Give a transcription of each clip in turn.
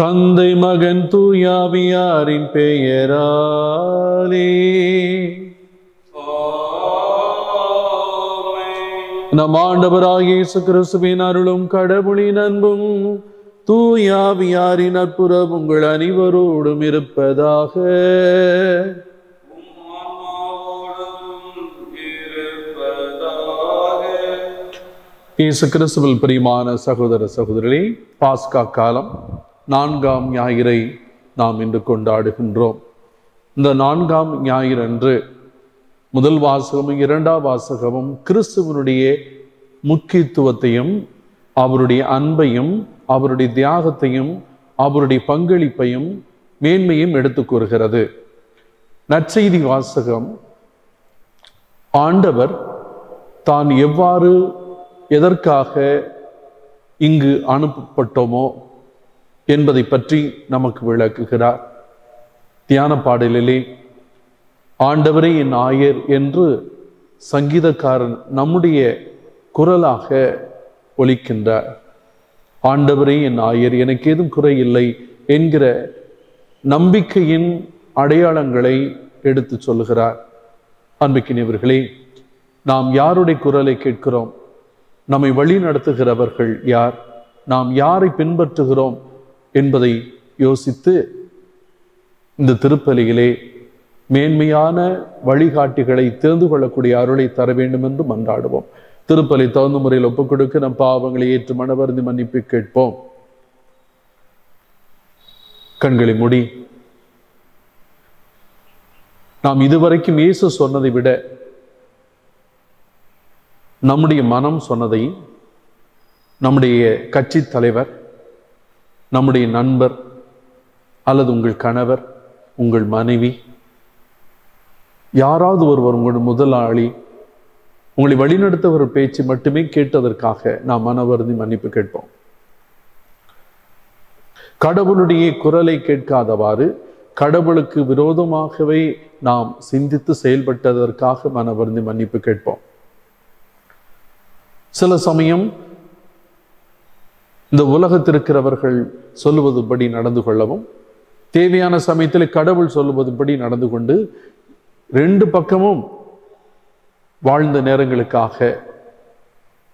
தந்தை மகன் தூயாவியாரின் பெயராலே. நம் ஆண்டவராகிய இயேசு கிறிஸ்துவின் அருளும் கடவுளின் அன்பும் தூயாவியாரின் அற்புதம் உங்கள் அனைவரோடும் இருப்பதாக. இயேசு கிறிஸ்துவில் பிரியமான சகோதர சகோதரிகளே பாஸ்கா காலம் நான்காம் ஞாயிறை நாம் இன்று கொண்டாடுகின்றோம். இந்த நான்காம் ஞாயிறன்று முதல் வாசகமும் இரண்டாம் வாசகமும் கிறிஸ்துவனுடைய முக்கியத்துவத்தையும் அவருடைய அன்பையும் அவருடைய தியாகத்தையும் அவருடைய பங்களிப்பையும் மேன்மையும் எடுத்து கூறுகிறது. நற்செய்தி வாசகம். ஆண்டவர் தான் எவ்வாறு எதற்காக இங்கு அனுப்பப்பட்டோமோ என்பதை பற்றி நமக்கு விளக்குகிறார். தியான பாடலிலே ஆண்டவரே என் ஆயர் என்று சங்கீதக்காரன் நம்முடைய குரலாக ஒலிக்கின்றார். ஆண்டவரே என் ஆயர் எனக்கு ஏதும் குறை இல்லை என்கிற நம்பிக்கையின் அடையாளங்களை எடுத்து சொல்லுகிறார். அன்பிக்கினியவர்களே நாம் யாருடைய குரலை கேட்கிறோம்? நம்மை வழி நடத்துகிறவர்கள் யார்? நாம் யாரை பின்பற்றுகிறோம்? என்பதை யோசித்து இந்த திருப்பலியிலே மேன்மையான வழிகாட்டிகளை தெரிந்து கொள்ளக்கூடிய அருளை தர வேண்டும் என்று மன்றாடுவோம். திருப்பலி தகுந்த முறையில் ஒப்புக் கொடுக்க நம் பாவங்களை ஏற்று மனவருந்தி மன்னிப்பு கேட்போம். கண்களை முடி நாம் இதுவரைக்கும் இயேசு சொன்னதை விட நம்முடைய மனம் சொன்னதை நம்முடைய கட்சி தலைவர் நம்முடைய நண்பர் அல்லது உங்கள் கணவர் உங்கள் மனைவி யாராவது ஒருவர் உங்களுடைய முதலாளி உங்களை வழிநடத்த ஒரு பேச்சு மட்டுமே கேட்டதற்காக நாம் மனவருந்தி மன்னிப்பு கேட்போம். கடவுளுடைய குரலை கேட்காதவாறு கடவுளுக்கு விரோதமாகவே நாம் சிந்தித்து செயல்பட்டதற்காக மனவருந்தி மன்னிப்பு கேட்போம். சில சமயம் இந்த உலகத்திருக்கிறவர்கள் சொல்லுவதுபடி நடந்து கொள்ளவும் தேவையான சமயத்தில் கடவுள் சொல்லுவதுபடி நடந்து கொண்டு ரெண்டு பக்கமும் வாழ்ந்த நேரங்களுக்காக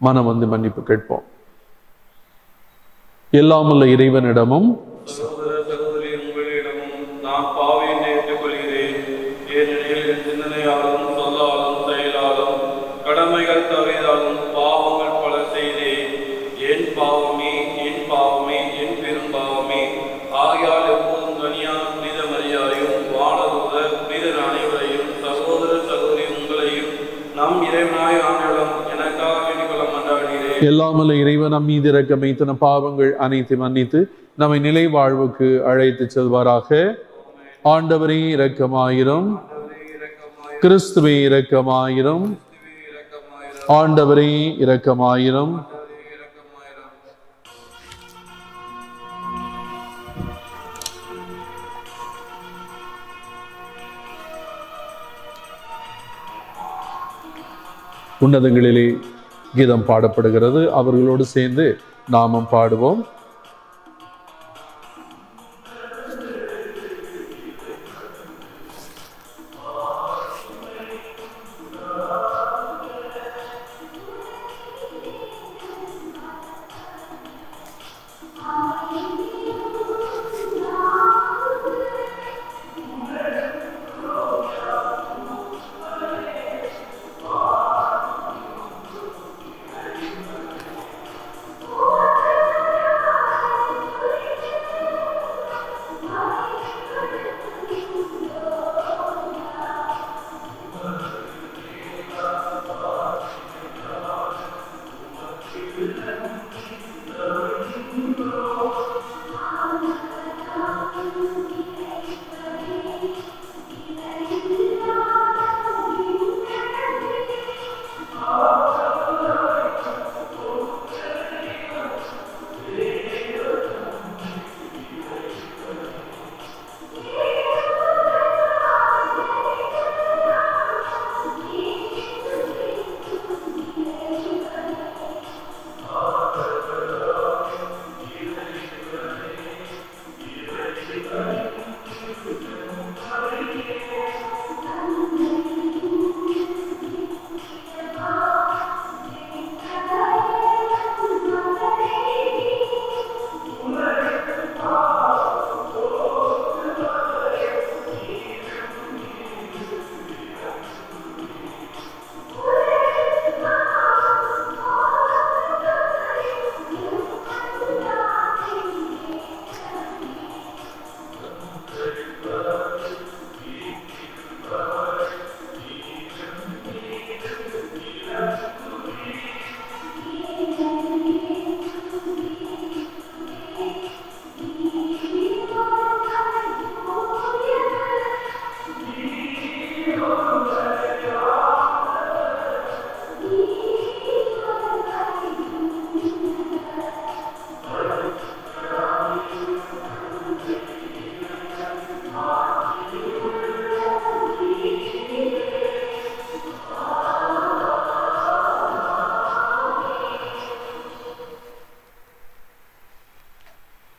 மனம் வந்து மன்னிப்பு கேட்போம். எல்லாமுள்ள இறைவனிடமும் எல்லாமல்ல இறைவன் நம் மீது இரக்கம் வைத்து நம் பாவங்கள் அனைத்து மன்னித்து நம்மை நிலை வாழ்வுக்கு அழைத்து செல்வாராக. ஆண்டவரே இரக்கமாயிரும். கிறிஸ்துவே இரக்கமாயிரும். ஆண்டவரே இரக்கமாயிரும். உன்னதங்களிலே கீதம் பாடப்படுகிறது. அவர்களோடு சேர்ந்து நாமும் பாடுவோம்.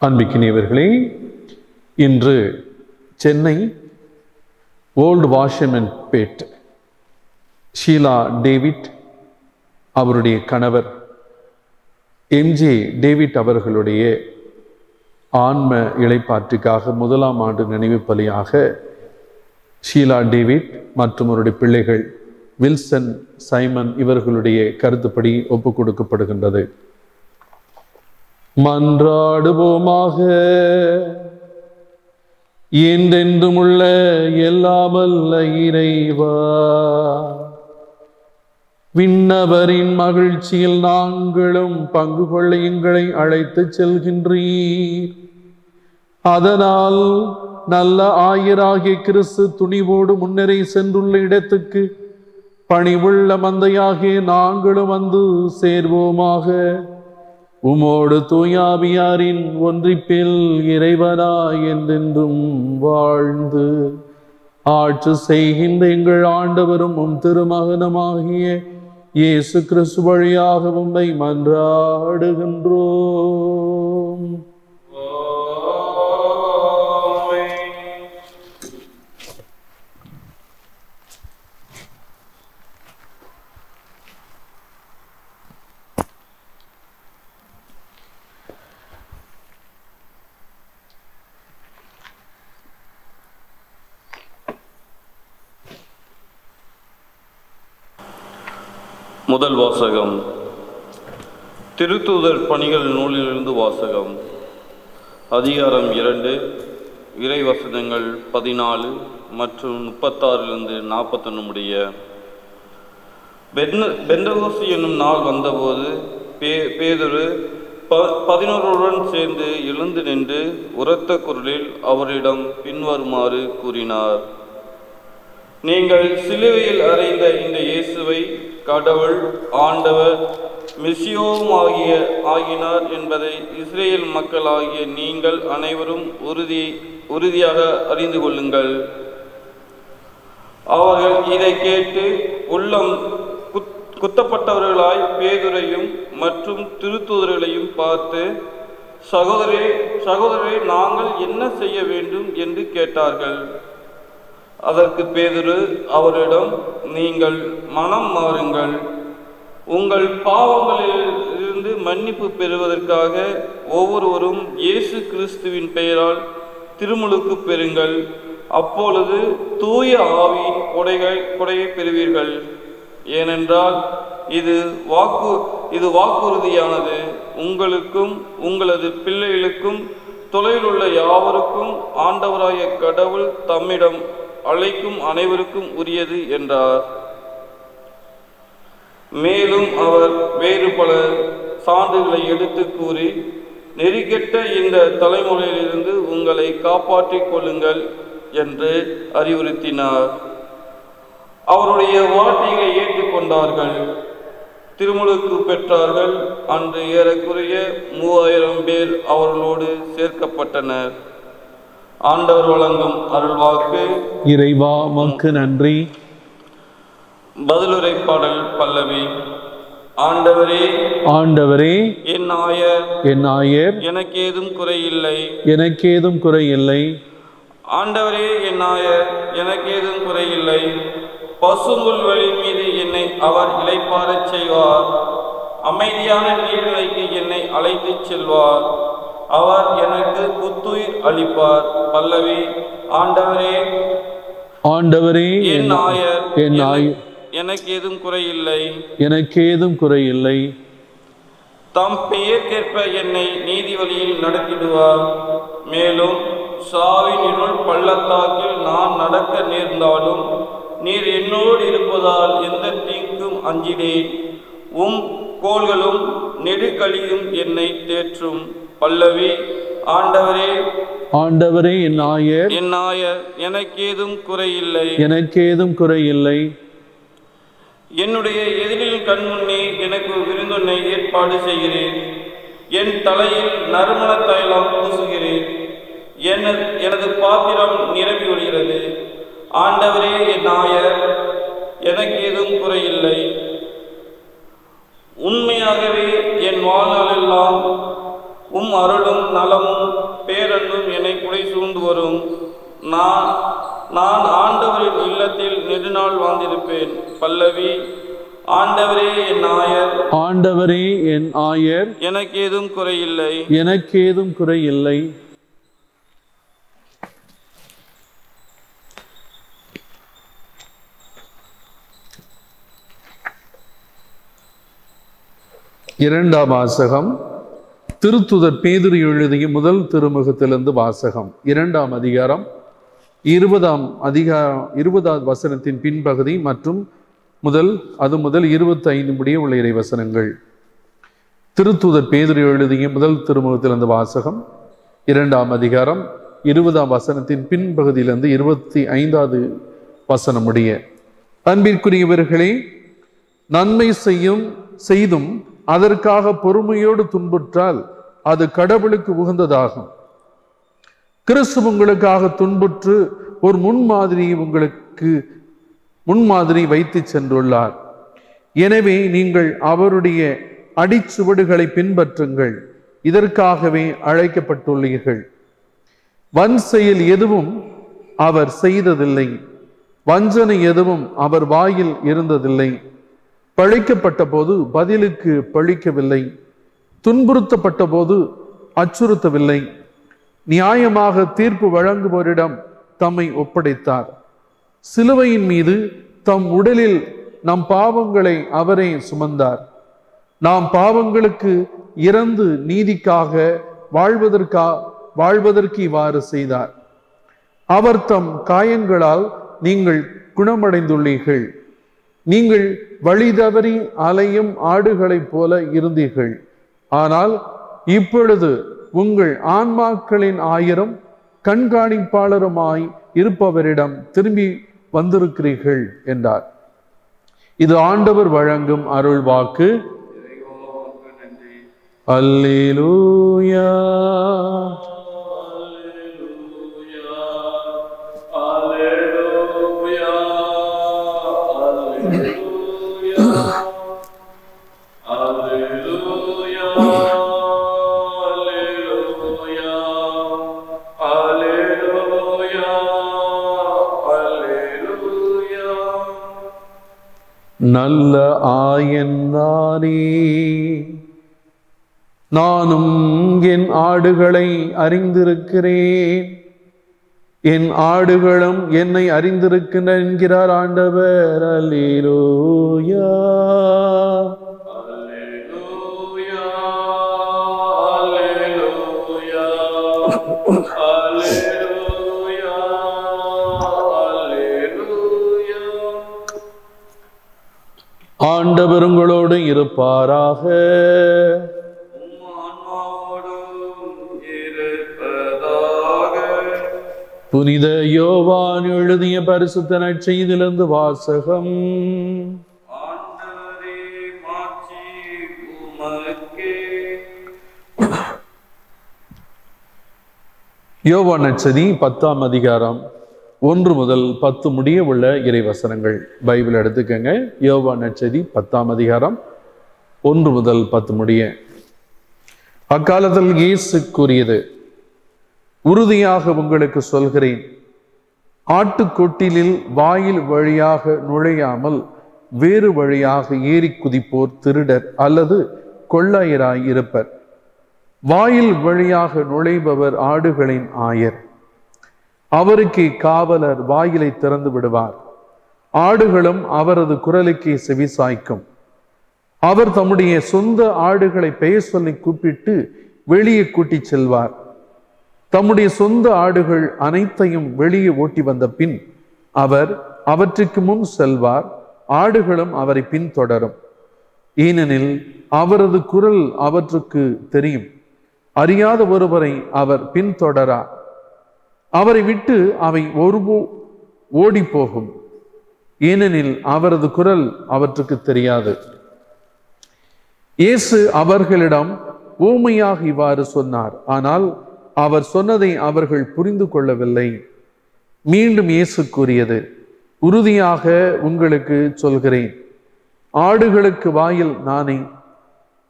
அன்பிக்கினியவர்களே இன்று Chennai old Washermanpet Sheela David அவருடைய கணவர் எம்ஜே டேவிட் அவர்களுடைய ஆன்ம இழைப்பாற்றுக்காக முதலாம் ஆண்டு நினைவு பலியாக ஷீலா டேவிட் மற்றும் அவருடைய பிள்ளைகள் வில்சன் சைமன் இவர்களுடைய கருத்துப்படி ஒப்புக் கொடுக்கப்படுகின்றது. மன்றாடுவோமாக. என்றென்றும் உள்ள எல்லாமல்ல இறைவா. விண்ணவரின் மகிழ்ச்சியில் நாங்களும் பங்கு கொள்ள எங்களை அழைத்து செல்கின்றீர். அதனால் நல்ல ஆயராகிய கிறிஸ்து துணிவோடு முன்னரே சென்றுள்ள இடத்துக்கு பணிவுள்ள மந்தையாகிய நாங்களும் வந்து சேர்வோமாக. உமோடு தூயாவியாரின் ஒன்றிப்பில் இறைவனாய் என்றென்றும் வாழ்ந்து ஆட்சி செய்கின்ற எங்கள் ஆண்டவரும் உம் திருமகனமாகிய இயேசு கிறிஸ்து வழியாக உம்மை மன்றாடுகின்றோம். முதல் வாசகம். திருத்தூதர் பணிகள் நூலிலிருந்து வாசகம். அதிகாரம் இரண்டு இறை வசனங்கள் பதினாலு மற்றும் முப்பத்தாறிலிருந்து நாற்பத்தொன்று முடிய. பென்ன பெந்தகோசி என்னும் நாள் வந்தபோது பே பேதுரு ப பதினோருடன் சேர்ந்து எழுந்து நின்று உரத்த குரலில் அவரிடம் பின்வருமாறு கூறினார். நீங்கள் சிலுவையில் அறைந்த இந்த இயேசுவை கடவுள் ஆண்டவர் மெசியோவும் ஆகிய ஆகினார் என்பதை இஸ்ரேல் மக்களாகிய நீங்கள் அனைவரும் உறுதி உறுதியாக அறிந்து கொள்ளுங்கள். அவர்கள் இதை கேட்டு உள்ளம் குத்- குத்தப்பட்டவர்களாய் பேதுரையும் மற்றும் திருத்தூதர்களையும் பார்த்து சகோதரே சகோதரே நாங்கள் என்ன செய்ய வேண்டும்? என்று கேட்டார்கள். அதற்கு பேதுரு அவரிடம் நீங்கள் மனம் மாறுங்கள். உங்கள் பாவங்களில் இருந்து மன்னிப்பு பெறுவதற்காக ஒவ்வொருவரும் இயேசு கிறிஸ்துவின் பெயரால் திருமுழுக்கு பெறுங்கள். அப்பொழுது தூய ஆவியின் கொடைகள் கொடையை பெறுவீர்கள். ஏனென்றால் இது வாக்கு இது வாக்குறுதியானது. உங்களுக்கும் உங்களது பிள்ளைகளுக்கும் தொலைவில் உள்ள யாவருக்கும் ஆண்டவராய கடவுள் தம்மிடம் அழைக்கும் அனைவருக்கும் உரியது என்றார். மேலும் அவர் வேறு பல சான்றுகளை எடுத்து கூறி நெறிகெட்ட இந்த தலைமுறையிலிருந்து உங்களை காப்பாற்றிக் கொள்ளுங்கள் என்று அறிவுறுத்தினார். அவருடைய வார்த்தைகளை ஏற்றுக்கொண்டார்கள். திருமுழுக்கு பெற்றார்கள். அன்று ஏறக்குறைய மூவாயிரம் பேர் அவர்களோடு சேர்க்கப்பட்டனர். ஆண்டவர் வழங்கும் அருள்வாக்கு. இறைவா மக்கு நன்றி. பதிலுரை பாடல் பல்லவி. ஆண்டவரே ஆண்டவரே என் ஆயர். என் ஆயர். எனக்கு ஏதும் குறையில்லை. எனக்கேதும் குறையில்லை. ஆண்டவரே என் ஆயர். எனக்கு ஏதும் குறையில்லை. பசும்புல் வழி மீது என்னை அவர் இளைப்பாறச் செய்வார். அமைதியான நீர்நிலைக்கு என்னை அழைத்துச் செல்வார். அவர் எனக்கு புத்துயிர் அளிப்பார் பல்லவி. ஆண்டவரே ஆண்டவரே என் ஆயர் என் ஆயர் எனக்கு ஏதும் குறையில்லை. எனக்கேதும் குறையில்லை. தம் பெயர்க்கேற்ப என்னை நீதி வழியில் நடத்திடுவார். மேலும் சாவின் இருள் பள்ளத்தாக்கில் நான் நடக்க நேர்ந்தாலும் நீர் என்னோடு இருப்பதால் எந்த தீங்கும் அஞ்சிடேன் உம் கோள்களும் நெடுகலியும் என்னை தேற்றும். பல்லவி ஆண்டவரே ஆண்டவரே என் ஆயர். என் ஆயர் எனக்கேதும் குறையில்லை. எனக்கேதும் குறையில்லை. என்னுடைய எதிரில் கண்முன்னே எனக்கு விருந்தொன்னை ஏற்பாடு செய்கிறேன். என் தலையில் நறுமண தைலம் பூசுகிறேன். எனது எனது பாத்திரம் நிரம்பி ஒழிகிறது ஆண்டவரே என் நாயர் எனக்கு எதுவும் குறையில்லை. உண்மையாகவே என் வாழ்நாளெல்லாம் உம் அருளும் நலமும் பேரன்பும் என்னை குடை சூழ்ந்து வரும். நான் நான் ஆண்டவரின் இல்லத்தில் நெடுநாள் வாழ்ந்திருப்பேன் பல்லவி. ஆண்டவரே என் ஆயர். ஆண்டவரே என் ஆயர். எனக்கு ஏதும் குறையில்லை. எனக்கு ஏதும் குறையில்லை. இரண்டாம் வாசகம். திருத்துதர் பேதுரு எழுதிய முதல் திருமுகத்திலிருந்து வாசகம். இரண்டாம் அதிகாரம். இருபதாம் அதிகாரம் இருபதாவது வசனத்தின் பின்பகுதி மற்றும் முதல் அது முதல் இருபத்தி ஐந்து முடிய உள்ள இறை வசனங்கள் திருத்துதர் பேதுரு எழுதிய முதல் திருமுகத்திலிருந்து வாசகம். இரண்டாம் அதிகாரம். இருபதாம் வசனத்தின் பின்பகுதியிலிருந்து இருபத்தி ஐந்தாவது வசனம் முடிய. அன்பிற்குரியவர்களே நன்மை செய்யும் செய்தும் அதற்காக பொறுமையோடு துன்புற்றால் அது கடவுளுக்கு உகந்ததாகும். கிறிஸ்து உங்களுக்காக துன்புற்று ஒரு முன்மாதிரியை உங்களுக்கு முன்மாதிரி வைத்து சென்றுள்ளார். எனவே நீங்கள் அவருடைய அடிச்சுவடுகளை பின்பற்றுங்கள். இதற்காகவே அழைக்கப்பட்டுள்ளீர்கள். வன் செயல் எதுவும் அவர் செய்ததில்லை. வஞ்சனை எதுவும் அவர் வாயில் இருந்ததில்லை. பழிக்கப்பட்ட போது பதிலுக்கு பழிக்கவில்லை. துன்புறுத்தப்பட்ட போது அச்சுறுத்தவில்லை. நியாயமாக தீர்ப்பு வழங்குவோரிடம் தம்மை ஒப்படைத்தார். சிலுவையின் மீது தம் உடலில் நம் பாவங்களை அவரே சுமந்தார். நாம் பாவங்களுக்கு இறந்து நீதிக்காக வாழ்வதற்கா வாழ்வதற்கு இவ்வாறு செய்தார். அவர் தம் காயங்களால் நீங்கள் குணமடைந்துள்ளீர்கள். நீங்கள் வழி தவறி அலையும் ஆடுகளைப் போல இருந்தீர்கள். ஆனால் இப்பொழுது உங்கள் ஆன்மாக்களின் ஆயிரம் கண்காணிப்பாளருமாய் இருப்பவரிடம் திரும்பி வந்திருக்கிறீர்கள் என்றார். இது ஆண்டவர் வழங்கும் அருள் வாக்கு. அல்லேலூயா. நல்ல ஆயன் நானும் என் ஆடுகளை அறிந்திருக்கிறேன். என் ஆடுகளும் என்னை அறிந்திருக்கின்றன என்கிறார் ஆண்டவர். அல்லேலூயா. ஆண்டவர் உங்களோடு இருப்பாராக. புனித யோவான் எழுதிய பரிசுத்த நற்செய்திலிருந்து வாசகம். யோவான் நச்சதி பத்தாம் அதிகாரம். ஒன்று முதல் பத்து முடிய உள்ள இறைவசனங்கள். பைபிள் எடுத்துக்கங்க. யோவா நச்சதி பத்தாம் அதிகாரம். ஒன்று முதல் பத்து முடிய. அக்காலத்தில் இயேசு கூறியது உறுதியாக உங்களுக்கு சொல்கிறேன் ஆட்டுக்கொட்டிலில் வாயில் வழியாக நுழையாமல் வேறு வழியாக ஏறி குதிப்போர் திருடர் அல்லது கொள்ளாயராய் இருப்பர். வாயில் வழியாக நுழைபவர் ஆடுகளின் ஆயர். அவருக்கு காவலர் வாயிலை திறந்து விடுவார். ஆடுகளும் அவரது குரலுக்கு செவிசாய்க்கும். அவர் தம்முடைய சொந்த ஆடுகளை பெயர் சொல்லி கூப்பிட்டு வெளியே கூட்டிச் செல்வார். தம்முடைய சொந்த ஆடுகள் அனைத்தையும் வெளியே ஓட்டி வந்த பின் அவர் அவற்றுக்கு முன் செல்வார் ஆடுகளும் அவரை பின்தொடரும் ஏனெனில் அவரது குரல் அவற்றுக்கு தெரியும். அறியாத ஒருவரை அவர் பின்தொடரார் அவரை விட்டு அவை ஒருபோ ஓடி போகும் ஏனெனில் அவரது குரல் அவற்றுக்கு தெரியாது. இயேசு அவர்களிடம் ஊமையாக இவ்வாறு சொன்னார். ஆனால் அவர் சொன்னதை அவர்கள் புரிந்து கொள்ளவில்லை. மீண்டும் இயேசு கூறியது உறுதியாக உங்களுக்கு சொல்கிறேன். ஆடுகளுக்கு வாயில் நானே.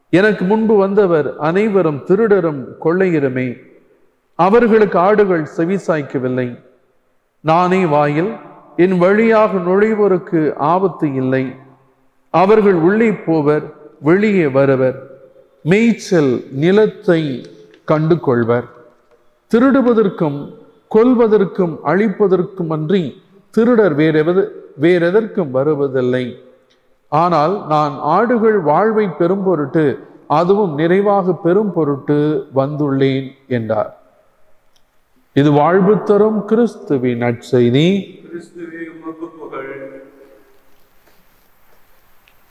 எனக்கு முன்பு வந்தவர் அனைவரும் திருடரும் கொள்ளையிறமே அவர்களுக்கு ஆடுகள் செவிசாய்க்கவில்லை. நானே வாயில் என் வழியாக நுழைவோருக்கு ஆபத்து இல்லை. அவர்கள் உள்ளே போவர் வெளியே வருவர். மேய்ச்சல் நிலத்தை கண்டு கொள்வர் திருடுவதற்கும் கொல்வதற்கும் அழிப்பதற்கும் அன்றி திருடர் வேறெவது வேறெதற்கும் வருவதில்லை. ஆனால் நான் ஆடுகள் வாழ்வை பெரும் பொருட்டு அதுவும் நிறைவாக பெரும் பொருட்டு வந்துள்ளேன் என்றார். இது வாழ்வு தரும் கிறிஸ்துவின் நற்செய்தி.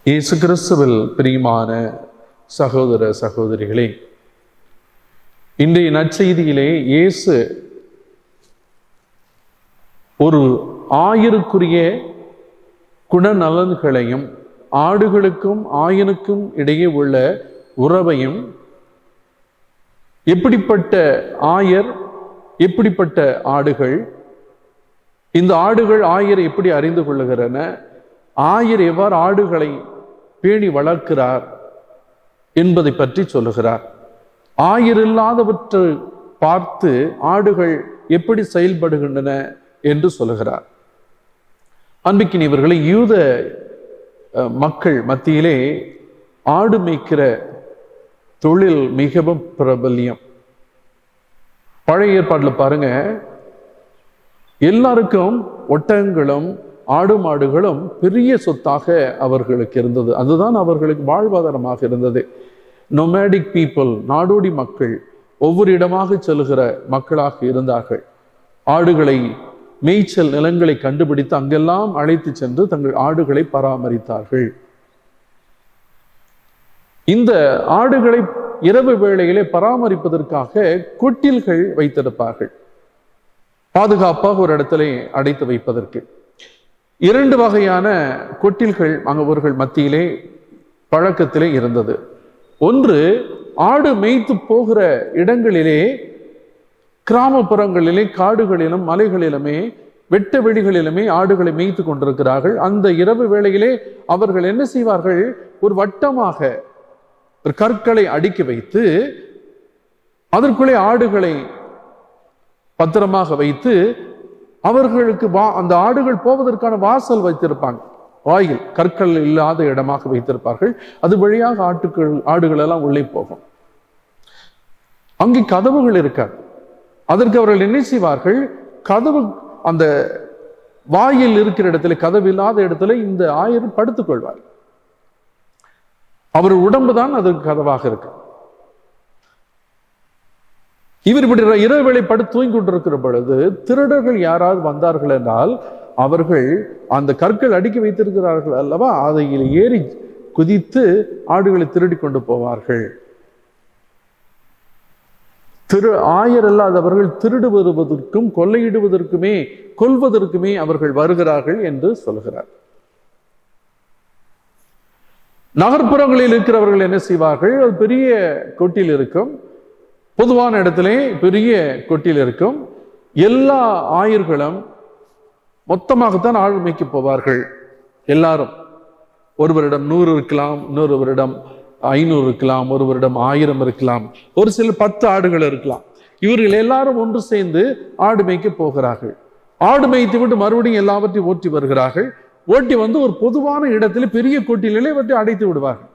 இயேசு கிறிஸ்துவில் பிரியமான சகோதர சகோதரிகளே இன்றைய நற்செய்தியிலே இயேசு ஒரு ஆயருக்குரிய குணநலன்களையும் ஆடுகளுக்கும் ஆயனுக்கும் இடையே உள்ள உறவையும் எப்படிப்பட்ட ஆயர் எப்படிப்பட்ட ஆடுகள்? இந்த ஆடுகள் ஆயர் எப்படி அறிந்து கொள்ளுகிறன? ஆயர் எவ்வாறு ஆடுகளை பேணி வளர்க்கிறார் என்பதை பற்றி சொல்லுகிறார். ஆயர் இல்லாதவற்றை பார்த்து ஆடுகள் எப்படி செயல்படுகின்றன என்று சொல்லுகிறார். அன்பிக்கினியவர்களை யூத மக்கள் மத்தியிலே ஆடு மேய்க்கிற தொழில் மிகவும் பிரபல்யம். பழைய ஏற்பாட்டில் பாருங்க. எல்லாருக்கும் ஒட்டகங்களும் ஆடு மாடுகளும் பெரிய சொத்தாக அவர்களுக்கு இருந்தது. அதுதான் அவர்களுக்கு வாழ்வாதாரமாக இருந்தது. நொமேடிக் பீப்புள் நாடோடி மக்கள் ஒவ்வொரு இடமாக செல்கிற மக்களாக இருந்தார்கள். ஆடுகளை மேய்ச்சல் நிலங்களை கண்டுபிடித்து அங்கெல்லாம் அழைத்து சென்று தங்கள் ஆடுகளை பராமரித்தார்கள். இந்த ஆடுகளை இரவு வேளையிலே பராமரிப்பதற்காக கொட்டில்கள் வைத்திருப்பார்கள். பாதுகாப்பாக ஒரு இடத்திலே அடைத்து வைப்பதற்கு. இரண்டு வகையான கொட்டில்கள் அங்கவர்கள் மத்தியிலே பழக்கத்திலே இருந்தது. ஒன்று ஆடு மேய்த்து போகிற இடங்களிலே கிராமப்புறங்களிலே காடுகளிலும் மலைகளிலுமே வெட்ட வெளிகளிலுமே ஆடுகளை மேய்த்து கொண்டிருக்கிறார்கள். அந்த இரவு வேளையிலே அவர்கள் என்ன செய்வார்கள்? ஒரு வட்டமாக ஒரு கற்களை அடுக்கி வைத்து அதற்குள்ளே ஆடுகளை பத்திரமாக வைத்து அவர்களுக்கு வா அந்த ஆடுகள் போவதற்கான வாசல் வைத்திருப்பாங்க. வாயில் கற்கள் இல்லாத இடமாக வைத்திருப்பார்கள். அது வழியாக ஆட்டுக்கள் ஆடுகள் எல்லாம் உள்ளே போகும். அங்கே கதவுகள் இருக்காது. அதற்கு அவர்கள் என்ன செய்வார்கள்? கதவு அந்த வாயில் இருக்கிற இடத்துல கதவு இல்லாத இடத்துல இந்த ஆயர் படுத்துக்கொள்வார் அவர் உடம்பு தான் அதற்கு கதவாக இருக்கு. இவர் இப்படி இரவு வேளை படுத்து தூங்கி கொண்டிருக்கிற பொழுது திருடர்கள் யாராவது வந்தார்கள் என்றால் அவர்கள் அந்த கற்கள் அடுக்கி வைத்திருக்கிறார்கள் அல்லவா? அதை ஏறி குதித்து ஆடுகளை திருடி கொண்டு போவார்கள். திரு ஆயர் அல்லாதவர்கள் திருடு வருவதற்கும் கொள்ளையிடுவதற்குமே கொல்வதற்குமே அவர்கள் வருகிறார்கள் என்று சொல்கிறார். நகர்ப்புறங்களில் இருக்கிறவர்கள் என்ன செய்வார்கள்? ஒரு பெரிய கொட்டில் இருக்கும். பொதுவான இடத்திலே பெரிய கொட்டில் இருக்கும். எல்லா ஆயர்களும் மொத்தமாகத்தான் ஆள் மேய்க்க போவார்கள். எல்லாரும். ஒருவரிடம் நூறு இருக்கலாம் இன்னொருவரிடம் ஐநூறு இருக்கலாம் ஒருவரிடம் ஆயிரம் இருக்கலாம். ஒரு சில பத்து ஆடுகள் இருக்கலாம். இவர்கள் எல்லாரும் ஒன்று சேர்ந்து ஆடு மேய்க்க போகிறார்கள். ஆடு மேய்த்து விட்டு மறுபடியும் எல்லாவற்றையும் ஓட்டி வருகிறார்கள். ஓட்டி வந்து ஒரு பொதுவான இடத்துல பெரிய கொட்டிலே இவற்றை அடைத்து விடுவார்கள்.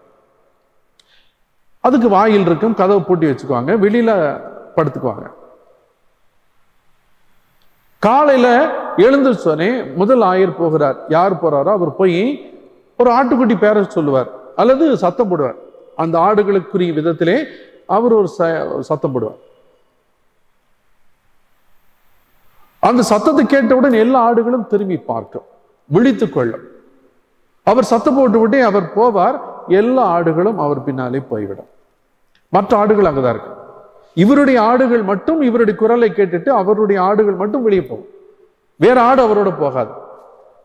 அதுக்கு வாயில் இருக்கும் கதவை பூட்டி வச்சுக்குவாங்க வெளியில படுத்துக்குவாங்க. காலையில எழுந்திருச்சோனே முதல் ஆயர் போகிறார். யார் போறாரோ அவர் போய் ஒரு ஆட்டுக்குட்டி பேர சொல்லுவார் அல்லது சத்தம் போடுவார். அந்த ஆடுகளுக்குரிய விதத்திலே அவர் ஒரு ச- சத்தம் போடுவார். அந்த சத்தத்தை கேட்டவுடன் எல்லா ஆடுகளும் திரும்பி பார்க்கும். விழித்து கொள்ளும் அவர் சத்தம் போட்டு விட்டே அவர் போவார் எல்லா ஆடுகளும் அவர் பின்னாலே போய்விடும். மற்ற ஆடுகள் அங்கதான் இருக்கு. இவருடைய ஆடுகள் மட்டும் இவருடைய குரலை கேட்டுட்டு அவருடைய ஆடுகள் மட்டும் வெளியே போகும். வேற ஆடு அவரோட போகாது.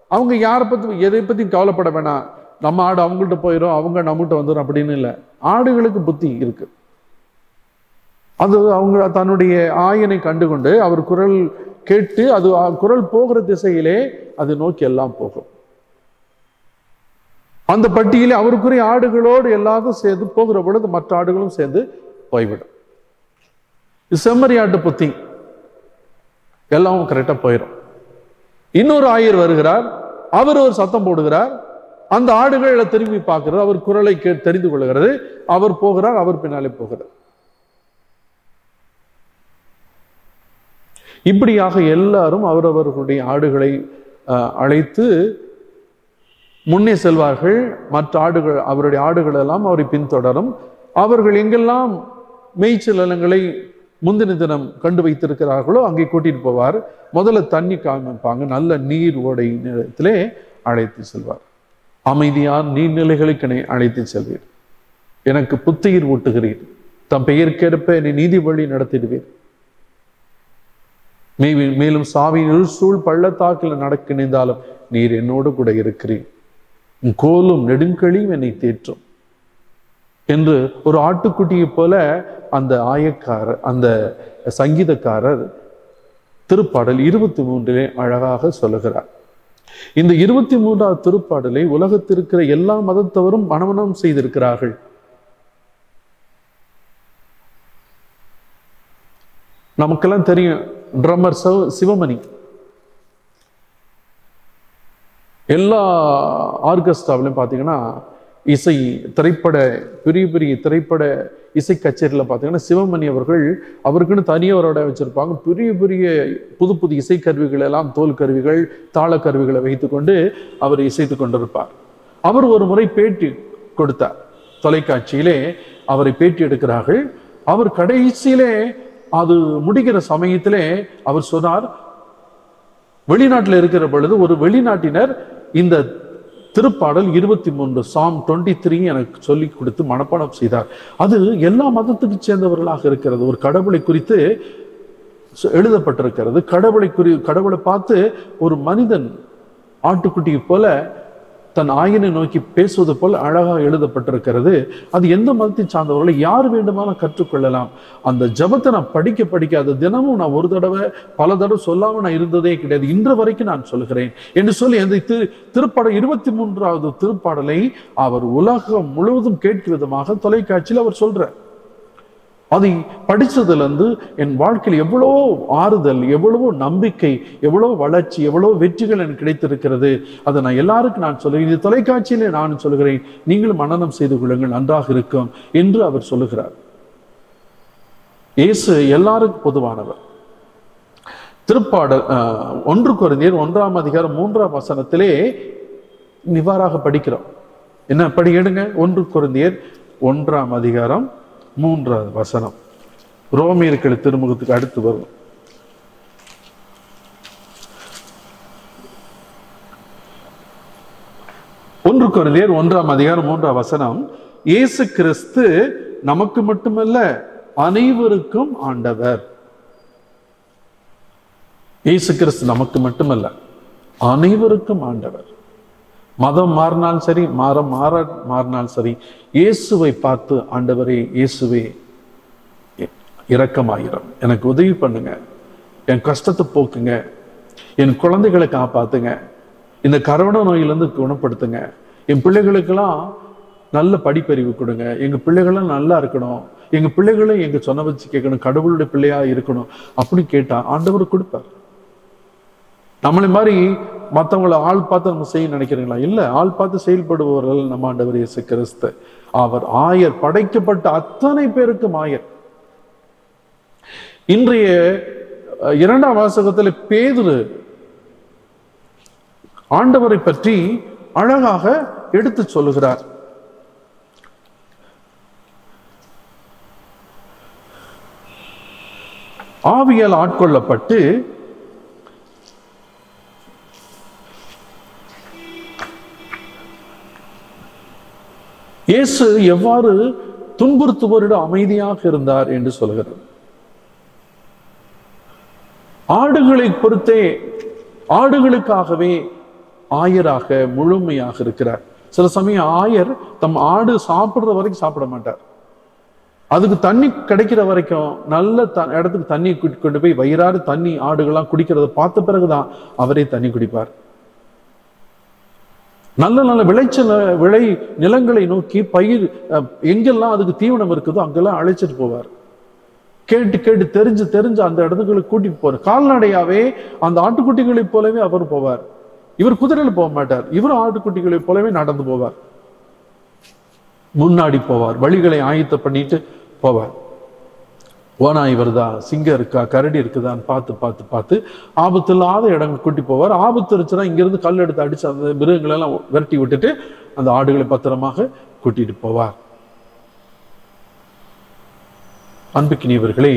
அவங்க யாரை பத்தி எதை பத்தியும் கவலைப்பட வேணாம். நம்ம ஆடு அவங்கள்ட்ட போயிடும் அவங்க நம்மகிட்ட வந்துடும் அப்படின்னு இல்லை. ஆடுகளுக்கு புத்தி இருக்கு. அது அவங்க தன்னுடைய ஆயனை கண்டுகொண்டு அவர் குரல் கேட்டு அது குரல் போகிற திசையிலே அது நோக்கி எல்லாம் போகும். அந்த பட்டியலே அவருக்குரிய ஆடுகளோடு எல்லாரும் சேர்ந்து போகிற பொழுது மற்ற ஆடுகளும் சேர்ந்து போய்விடும். இது செம்மறி ஆட்டு புத்தி எல்லாம் கரெக்டா போயிடும் இன்னொரு ஆயர் வருகிறார். அவர் ஒரு சத்தம் போடுகிறார். அந்த ஆடுகளை திரும்பி பார்க்கிறது. அவர் குரலை கே தெரிந்து கொள்கிறது. அவர் போகிறார் அவர் பின்னாலே போகிறார். இப்படியாக எல்லாரும் அவரவர்களுடைய ஆடுகளை அழைத்து முன்னே செல்வார்கள். மற்ற ஆடுகள் அவருடைய ஆடுகள் எல்லாம் அவரை பின்தொடரும். அவர்கள் எங்கெல்லாம் மேய்ச்சல் நிலங்களை முந்தின தினம் கண்டு வைத்திருக்கிறார்களோ அங்கே கூட்டிட்டு போவார். முதல்ல தண்ணி காமிப்பாங்க. நல்ல நீர் ஓடை நிலத்திலே அழைத்து செல்வார். அமைதியார் நீர்நிலைகளுக்கு என்னை அழைத்து செல்வீர். எனக்கு புத்துயிர் ஊட்டுகிறீர். தம் பெயருக்கேற்ப என்னை நீதி வழி நடத்திடுவீர். மே- மேலும் சாவியின் சூழ் பள்ளத்தாக்கில் நடக்க நினைந்தாலும் நீர் என்னோடு கூட இருக்கிறேன் கோலும் நெடுங்கழியும் என்னை தேற்றும். என்று ஒரு ஆட்டுக்குட்டியைப் போல அந்த ஆயக்காரர் அந்த சங்கீதக்காரர் திருப்பாடல் இருபத்தி மூன்றிலே அழகாக சொல்லுகிறார். இந்த இருபத்தி மூன்றாவது திருப்பாடலை உலகத்திற்கிற எல்லா மதத்தவரும் மனமனம் செய்திருக்கிறார்கள். நமக்கெல்லாம் தெரியும் ட்ரம்மர் சிவமணி எல்லா ஆர்கெஸ்ட்ராவிலையும் பார்த்தீங்கன்னா இசை திரைப்பட பெரிய பெரிய திரைப்பட இசை கச்சேரியில் பார்த்தீங்கன்னா சிவமணி அவர்கள் அவருக்குன்னு தனியவரோட வச்சிருப்பாங்க. பெரிய பெரிய புது புது இசை கருவிகள் எல்லாம் தோல் கருவிகள் தாள கருவிகளை வைத்துக்கொண்டு அவர் இசைத்து கொண்டிருப்பார். அவர் ஒரு முறை பேட்டி கொடுத்தார். தொலைக்காட்சியிலே அவரை பேட்டி எடுக்கிறார்கள். அவர் கடைசியிலே அது முடிகிற சமயத்திலே அவர் சொன்னார் வெளிநாட்டில் இருக்கிற பொழுது ஒரு வெளிநாட்டினர் இந்த திருப்பாடல் இருபத்தி மூன்று சாம் டுவெண்ட்டி த்ரீ எனக்கு சொல்லி கொடுத்து மனப்பாடம் செய்தார். அது எல்லா மதத்துக்கு சேர்ந்தவர்களாக இருக்கிறது. ஒரு கடவுளை குறித்து எழுதப்பட்டிருக்கிறது. கடவுளை குறி கடவுளை பார்த்து ஒரு மனிதன் ஆட்டுக்குட்டியை போல தன் ஆயனை நோக்கி பேசுவது போல் அழகாக எழுதப்பட்டிருக்கிறது. அது எந்த மதத்தை சார்ந்தவர்களை யார் வேண்டுமானாலும் கற்றுக்கொள்ளலாம். அந்த ஜபத்தை நான் படிக்க படிக்க அது தினமும் நான் ஒரு தடவை பல தடவை சொல்லாமல் நான் இருந்ததே கிடையாது. இன்று வரைக்கும் நான் சொல்கிறேன் என்று சொல்லி அந்த திரு திருப்பாடல் இருபத்தி மூன்றாவது திருப்பாடலை அவர் உலகம் முழுவதும் கேட்கும் விதமாக தொலைக்காட்சியில் அவர் சொல்றார். அதை படிச்சதுல இருந்து என் வாழ்க்கையில் எவ்வளோ ஆறுதல் எவ்வளவோ நம்பிக்கை எவ்வளோ வளர்ச்சி எவ்வளோ வெற்றிகள் எனக்கு கிடைத்திருக்கிறது. அதை நான் எல்லாருக்கும் நான் சொல்கிறேன் இது தொலைக்காட்சியிலே நான் சொல்லுகிறேன். நீங்களும் மனநம் செய்து கொள்ளுங்கள். நன்றாக இருக்கும் என்று அவர் சொல்லுகிறார். இயேசு எல்லாருக்கும் பொதுவானவர். திருப்பாடல் ஒன்று குறைந்தீர் ஒன்றாம் அதிகாரம் மூன்றாம் வசனத்திலே நிவாராக படிக்கிறோம். என்ன படி எடுங்க. ஒன்று குறைந்தீர் ஒன்றாம் அதிகாரம் மூன்றாவது வசனம். ரோமியர்கள் திருமுகத்துக்கு அடுத்து வரும். ஒன்று குறைந்தர் ஒன்றாம் அதிகாரம் மூன்றாம் வசனம் இயேசு கிறிஸ்து நமக்கு மட்டுமல்ல அனைவருக்கும் ஆண்டவர். இயேசு கிறிஸ்து நமக்கு மட்டுமல்ல அனைவருக்கும் ஆண்டவர். மதம் மாறினாலும் சரி மாற மாற மாறினாலும் சரி இயேசுவை பார்த்து ஆண்டவரே இயேசுவே இரக்கமாயிரம். எனக்கு உதவி பண்ணுங்க. என் கஷ்டத்தை போக்குங்க. என் குழந்தைகளை காப்பாத்துங்க. இந்த கரோனா நோயிலிருந்து குணப்படுத்துங்க. என் பிள்ளைகளுக்கெல்லாம் நல்ல படிப்பறிவு கொடுங்க. எங்கள் பிள்ளைகளும் நல்லா இருக்கணும். எங்கள் பிள்ளைகளும் எங்கள் சொன்ன வச்சு கேட்கணும். கடவுளுடைய பிள்ளையாக இருக்கணும். அப்படின்னு கேட்டால் ஆண்டவர் கொடுப்பார். நம்மளை மாதிரி மற்றவங்களை ஆள் பார்த்து நம்ம செய்ய நினைக்கிறீங்களா? இல்ல ஆள் பார்த்து செயல்படுபவர்கள் நம்ம ஆண்டவர் இயேசு கிறிஸ்து. அவர் ஆயர் படைக்கப்பட்ட அத்தனை பேருக்கும் ஆயர். இன்றைய இரண்டாம் வாசகத்தில் பேதுரு ஆண்டவரை பற்றி அழகாக எடுத்து சொல்லுகிறார். ஆவியால் ஆட்கொள்ளப்பட்டு இயேசு எவ்வாறு துன்புறுத்துவோரிடம் அமைதியாக இருந்தார் என்று சொல்கிறது. ஆடுகளை பொறுத்தே ஆடுகளுக்காகவே ஆயராக முழுமையாக இருக்கிறார். சில சமயம் ஆயர் தம் ஆடு சாப்பிடுற வரைக்கும் சாப்பிட மாட்டார். அதுக்கு தண்ணி கிடைக்கிற வரைக்கும் நல்ல த இடத்துக்கு தண்ணி கொண்டு போய் வயிறாறு தண்ணி ஆடுகள்லாம் குடிக்கிறத பார்த்த பிறகுதான் அவரே தண்ணி குடிப்பார். நல்ல நல்ல விளைச்சல விளை நிலங்களை நோக்கி பயிர் எங்கெல்லாம் அதுக்கு தீவனம் இருக்குதோ அங்கெல்லாம் அழைச்சிட்டு போவார். கேட்டு கேட்டு தெரிஞ்சு தெரிஞ்சு அந்த இடத்துக்கு கூட்டிட்டு போற கால்நடையாவே அந்த ஆட்டுக்குட்டிகளைப் போலவே அவர் போவார். இவர் குதிரையில போக மாட்டார். இவரும் ஆட்டுக்குட்டிகளைப் போலவே நடந்து போவார். முன்னாடி போவார். வழிகளை ஆயத்த பண்ணிட்டு போவார். ஓனாய் வருதா சிங்கம் இருக்கா கரடி இருக்குதான்னு பார்த்து பார்த்து பார்த்து ஆபத்து இல்லாத இடங்கள் கூட்டி போவார். ஆபத்து இருந்துச்சுன்னா இங்கிருந்து கல் எடுத்து அடிச்சு அந்த மிருகங்களெல்லாம் விரட்டி விட்டுட்டு அந்த ஆடுகளை பத்திரமாக கூட்டிட்டு போவார். அன்புக்கினியவர்களே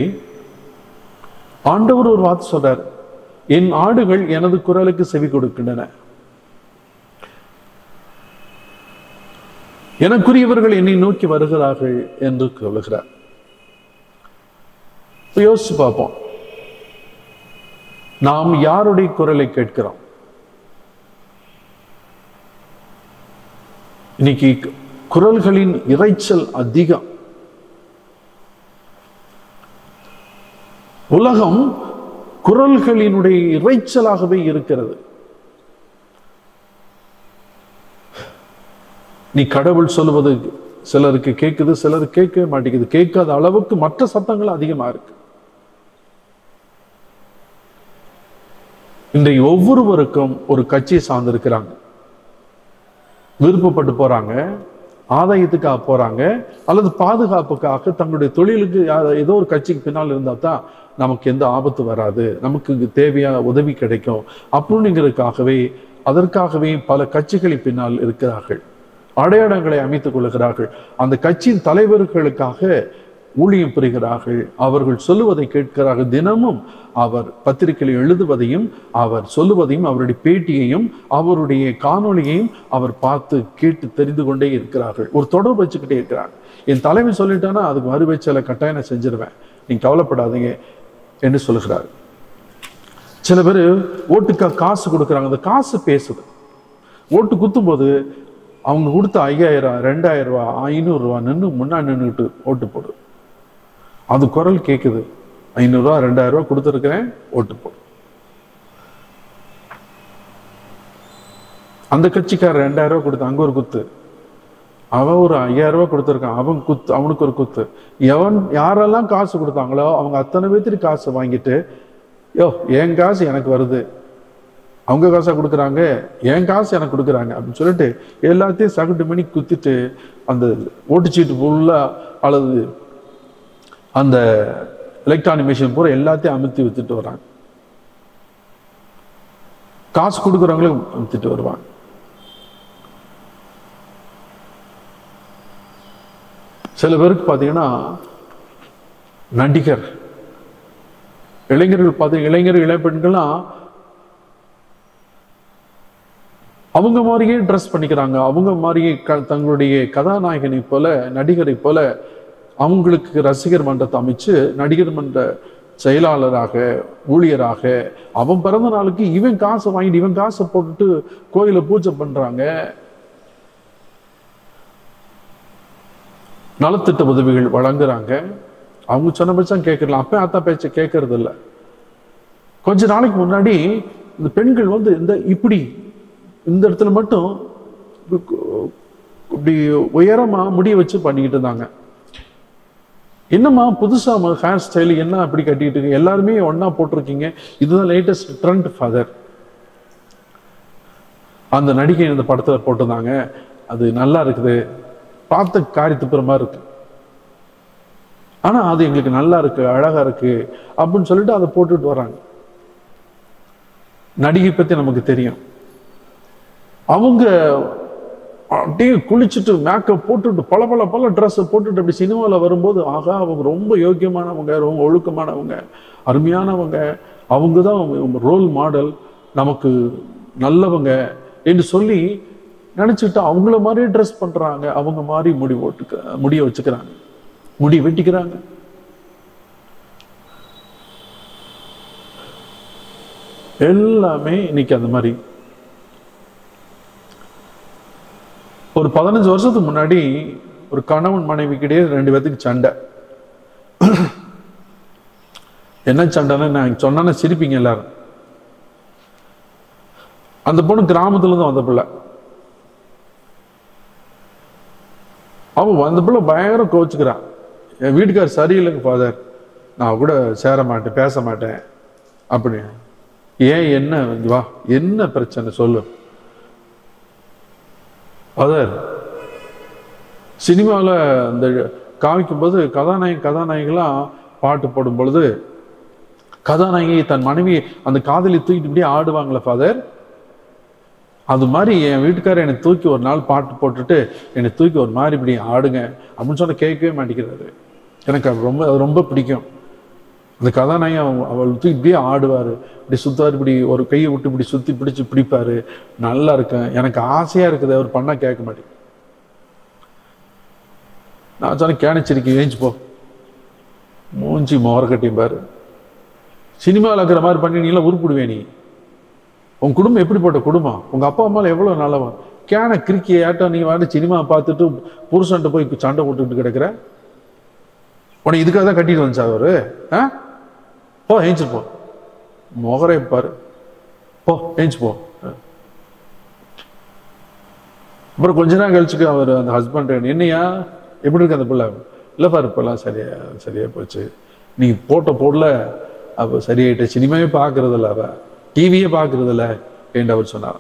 ஆண்டவர் ஒரு வார்த்தை சொல்றார். என் ஆடுகள் எனது குரலுக்கு செவி கொடுக்கின்றன. எனக்குரியவர்கள் என்னை நோக்கி வருகிறார்கள் என்று சொல்லுகிறார் இப்போ யோசிச்சு பார்ப்போம். நாம் யாருடைய குரலை கேட்கிறோம்? இன்னைக்கு குரல்களின் இரைச்சல் அதிகம். உலகம் குரல்களினுடைய இரைச்சலாகவே இருக்கிறது. நீ கடவுள் சொல்லுவது சிலருக்கு கேட்குது சிலருக்கு கேட்கவே மாட்டேங்குது. கேட்காத அளவுக்கு மற்ற சத்தங்கள் அதிகமா இருக்கு. இன்றைக்கு ஒவ்வொருவருக்கும் ஒரு கட்சியை சார்ந்திருக்கிறாங்க. விருப்பப்பட்டு போறாங்க ஆதாயத்துக்காக போறாங்க அல்லது பாதுகாப்புக்காக தங்களுடைய தொழிலுக்கு ஏதோ ஒரு கட்சிக்கு பின்னால் இருந்தா தான் நமக்கு எந்த ஆபத்து வராது நமக்கு தேவையான உதவி கிடைக்கும் அப்படிங்கிறதுக்காகவே அதற்காகவே பல கட்சிகளின் பின்னால் இருக்கிறார்கள். அடையாளங்களை அமைத்துக் கொள்கிறார்கள் அந்த கட்சியின் தலைவர்களுக்காக ஊழியம் புரிகிறார்கள். அவர்கள் சொல்லுவதை கேட்கிறார்கள். தினமும் அவர் பத்திரிகையில் எழுதுவதையும் அவர் சொல்லுவதையும் அவருடைய பேட்டியையும் அவருடைய காணொளியையும் அவர் பார்த்து கேட்டு தெரிந்து கொண்டே இருக்கிறார்கள். ஒரு தொடர்பு வச்சுக்கிட்டே இருக்கிறார் என் தலைமை சொல்லிட்டானா அதுக்கு மறுபேச்சலை கட்டாயம் நான் செஞ்சிருவேன். நீங்க கவலைப்படாதீங்க என்று சொல்லுகிறார். சில பேர் ஓட்டுக்கா காசு கொடுக்குறாங்க. அந்த காசு பேசுது. ஓட்டு குத்தும்போது அவங்க கொடுத்த ஐயாயிரம் ரெண்டாயிரம் ரூபா ஐநூறுரூவா நின்று முன்னாடி நின்றுட்டு ஓட்டு போடு அது குரல் கேட்குது ஐநூறுரூவா ரெண்டாயிரம் ரூபா கொடுத்துருக்கிறேன் ஓட்டு போடு. அந்த கட்சிக்காரர் ரெண்டாயிரம் ரூபா கொடுத்து ஒரு குத்து. அவன் ஒரு ஐயாயிரம் கொடுத்துருக்கான் அவன் குத்து அவனுக்கு ஒரு குத்து. எவன் யாரெல்லாம் காசு கொடுத்தாங்களோ அவங்க அத்தனை பேர்த்துக்கு காசு வாங்கிட்டு யோ என் காசு எனக்கு வருது. அவங்க காசாக கொடுக்குறாங்க என் காசு எனக்கு கொடுக்குறாங்க அப்படின்னு சொல்லிட்டு எல்லாத்தையும் சகுண்டு மணி குத்திட்டு அந்த ஓட்டுச்சீட்டு ஃபுல்லாக அல்லது அந்த எலக்ட்ரானிக் மிஷின் பூரா எல்லாத்தையும் அமுத்தி வித்துட்டு வராங்க. காசு கொடுக்குறவங்களும் அமுத்திட்டு வருவாங்க. சில பேருக்கு பார்த்தீங்கன்னா நடிகர். இளைஞர்கள் பார்த்தீங்க இளைஞர் இளைப்பெண்கள்லாம் அவங்க மாதிரியே ட்ரெஸ் பண்ணிக்கிறாங்க. அவங்க மாதிரியே க- தங்களுடைய கதாநாயகனை போல நடிகரை போல அவங்களுக்கு ரசிகர் மன்றத்தை அமைச்சு நடிகர் மன்ற செயலாளராக ஊழியராக அவன் பிறந்த நாளுக்கு இவன் காசை வாங்கிட்டு இவன் காசை போட்டுட்டு கோயில பூஜை பண்றாங்க. நலத்திட்ட உதவிகள் வழங்குறாங்க. அவங்க சொன்ன பேச்சும் கேட்கலாம் அப்ப அத்தா பேச்சை கேட்கறது இல்ல. கொஞ்ச நாளைக்கு முன்னாடி இந்த பெண்கள் வந்து இந்த இப்படி இந்த இடத்துல மட்டும் இப்படி- இப்படி உயரமா முடிய வச்சு பண்ணிக்கிட்டு இருந்தாங்க. என்னம்மா புதுசா ஹேர் ஸ்டைல் என்ன அப்படி கட்டிட்டு இருக்கு? எல்லாருமே ஒன்னா போட்டிருக்கீங்க. இதுதான் லேட்டஸ்ட் ட்ரெண்ட் ஃபாதர் அந்த நடிகை இந்த படத்துல போட்டிருந்தாங்க. அது நல்லா இருக்குது. பார்த்த காரி மாதிரி இருக்கு. ஆனா அது எங்களுக்கு நல்லா இருக்கு அழகா இருக்கு அப்படின்னு சொல்லிட்டு அதை போட்டுட்டு வராங்க. நடிகை பத்தி நமக்கு தெரியும். அவங்க அப்படியே குளிச்சுட்டு மேக்கப் போட்டுட்டு பல பல பல ட்ரெஸ்ஸை போட்டுட்டு அப்படி சினிமாவில் வரும்போது ஆகா அவங்க ரொம்ப யோக்கியமானவங்க ரொம்ப ஒழுக்கமானவங்க அருமையானவங்க. அவங்க தான் ரோல் மாடல் நமக்கு நல்லவங்க என்று சொல்லி நினச்சிட்டு அவங்கள மாதிரியே ட்ரெஸ் பண்ணுறாங்க அவங்க மாதிரி முடி ஓட்டுக்க முடிய வச்சுக்கிறாங்க. முடி வெட்டிக்கிறாங்க. எல்லாமே இன்னைக்கு அந்த மாதிரி ஒரு பதினஞ்சு வருஷத்துக்கு முன்னாடி ஒரு கணவன் மனைவிக்கிட்டே ரெண்டு பேர்த்துக்கு சண்டை. என்ன சண்டைன்னு நான் சொன்னா சிரிப்பீங்க எல்லாரும். அந்த பொண்ணு கிராமத்துல இருந்து வந்த பிள்ளை. அவன் வந்த பிள்ளை பயங்கர கோச்சுக்கிறான் என் வீட்டுக்கார் சரியில்லைங்க ஃபாதர் நான் கூட சேர மாட்டேன் பேச மாட்டேன் அப்படி ஏன் என்ன வா. என்ன பிரச்சனை சொல்லு. அதர் சினிமாவில் இந்த காமிக்கும்போது கதாநாயகன் கதாநாயகிலாம் பாட்டு போடும் பொழுது கதாநாயகி தன் மனைவி அந்த காதலி தூக்கிட்டு இப்படியே ஆடுவாங்களே ஃபாதர் அது மாதிரி என் வீட்டுக்காரர் என்னை தூக்கி ஒரு நாள் பாட்டு போட்டுட்டு என்னை தூக்கி ஒரு மாதிரி இப்படி ஆடுங்க அப்படின்னு சொன்னால் கேட்கவே மாட்டேங்கிறாரு. எனக்கு அது ரொம்ப அது ரொம்ப பிடிக்கும். அந்த கதாநாயகன் அவள் தூக்கி இப்படியே ஆடுவார். இப்படி சுத்தாரு இப்படி ஒரு கையை விட்டு இப்படி சுற்றி பிடிச்சு பிடிப்பார். நல்லா இருக்கேன் எனக்கு ஆசையாக இருக்குது அவர் பண்ணால் கேட்க மாட்டேன். நான் சொன்னேன் கேணிச்சிருக்கி ஏஞ்சி போ. மூஞ்சி மோர கட்டியும் பாரு. சினிமாவில் இருக்கிற மாதிரி பண்ணி நீலாம் உருப்பிடுவே நீ. உன் குடும்பம் எப்படிப்பட்ட குடும்பம்? உங்கள் அப்பா அம்மாவில் எவ்வளோ நல்லவன். கேன கிறுக்கி ஏட்டம் நீ வாட்டு சினிமா பார்த்துட்டு புருஷன்ட்ட போய் சண்டை போட்டுக்கிட்டு கிடக்குற? உனக்கு இதுக்காக தான் கட்டிட்டு வந்துச்சா அவர்? ஆ? போ ஏஞ்சிட்டு போ. முகரை பாரு. போ ஏஞ்சி போ. அப்புறம் கொஞ்ச நாள் கழிச்சுக்கு அவர் அந்த ஹஸ்பண்ட் என்னையா எப்படி இருக்கு அந்த பிள்ளை? இல்லை பாரு இப்பெல்லாம் சரியா சரியா போச்சு. நீ போட்ட போடல. அப்போ சரியாயிட்ட. சினிமாவே பார்க்கறது அவ. டிவியே பார்க்கறது இல்ல என்று அவர் சொன்னார்.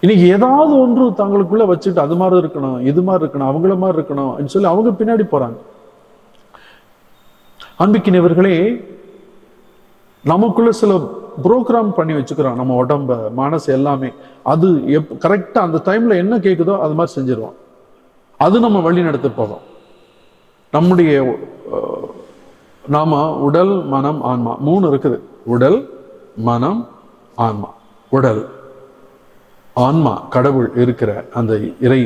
இன்னைக்கு ஏதாவது ஒன்று தங்களுக்குள்ள வச்சுட்டு அது மாதிரி இருக்கணும் இது மாதிரி இருக்கணும் அவங்கள மாதிரி இருக்கணும் அப்படின்னு சொல்லி அவங்க பின்னாடி போறாங்க. அன்பிக்கினவர்களே நமக்குள்ள சில ப்ரோக்ராம் பண்ணி வச்சுக்கிறோம். நம்ம உடம்ப மனசு எல்லாமே. அது எப் கரெக்டாக அந்த டைம்ல என்ன கேட்குதோ அது மாதிரி செஞ்சிருவோம். அது நம்ம வழி நடத்தி போவோம் நம்முடைய நாம உடல் மனம் ஆன்மா மூணு இருக்குது. உடல் மனம் ஆன்மா. உடல் ஆன்மா கடவுள் இருக்கிற அந்த இறை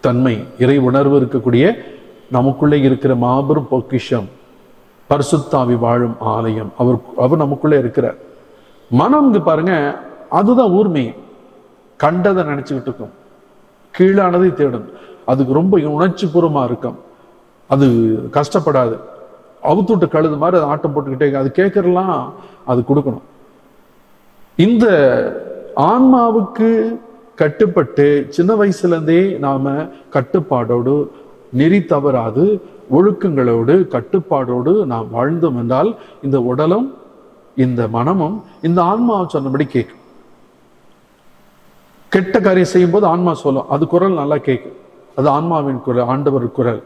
தன்மை இறை உணர்வு இருக்கக்கூடிய நமக்குள்ளே இருக்கிற மாபெரும் பொக்கிஷம். பரிசுத்தாவி வாழும் ஆலயம். அவர் அவர் நமக்குள்ளே இருக்கிறார். மனம் பாருங்க அதுதான் ஊர்மை. கண்டதை நினச்சிக்கிட்டு இருக்கும். கீழானதை தேடும். அதுக்கு ரொம்ப உணர்ச்சி பூர்வமா இருக்கும். அது கஷ்டப்படாது. அவுத்துட்டு கழுது மாதிரி அது ஆட்டம் போட்டுக்கிட்டே அது கேட்கறலாம் அது கொடுக்கணும். இந்த ஆன்மாவுக்கு கட்டுப்பட்டு சின்ன வயசுல இருந்தே நாம கட்டுப்பாடோடு நெறி தவறாது ஒழுக்கங்களோடு கட்டுப்பாடோடு நாம் வாழ்ந்தோம் என்றால் இந்த உடலும் இந்த மனமும் இந்த ஆன்மாவை சொன்னபடி கேட்கும். கெட்ட காரியம் செய்யும் போது ஆன்மா சொல்லும். அது குரல் நல்லா கேட்கும். அது ஆன்மாவின் குரல் ஆண்டவர் குரல்.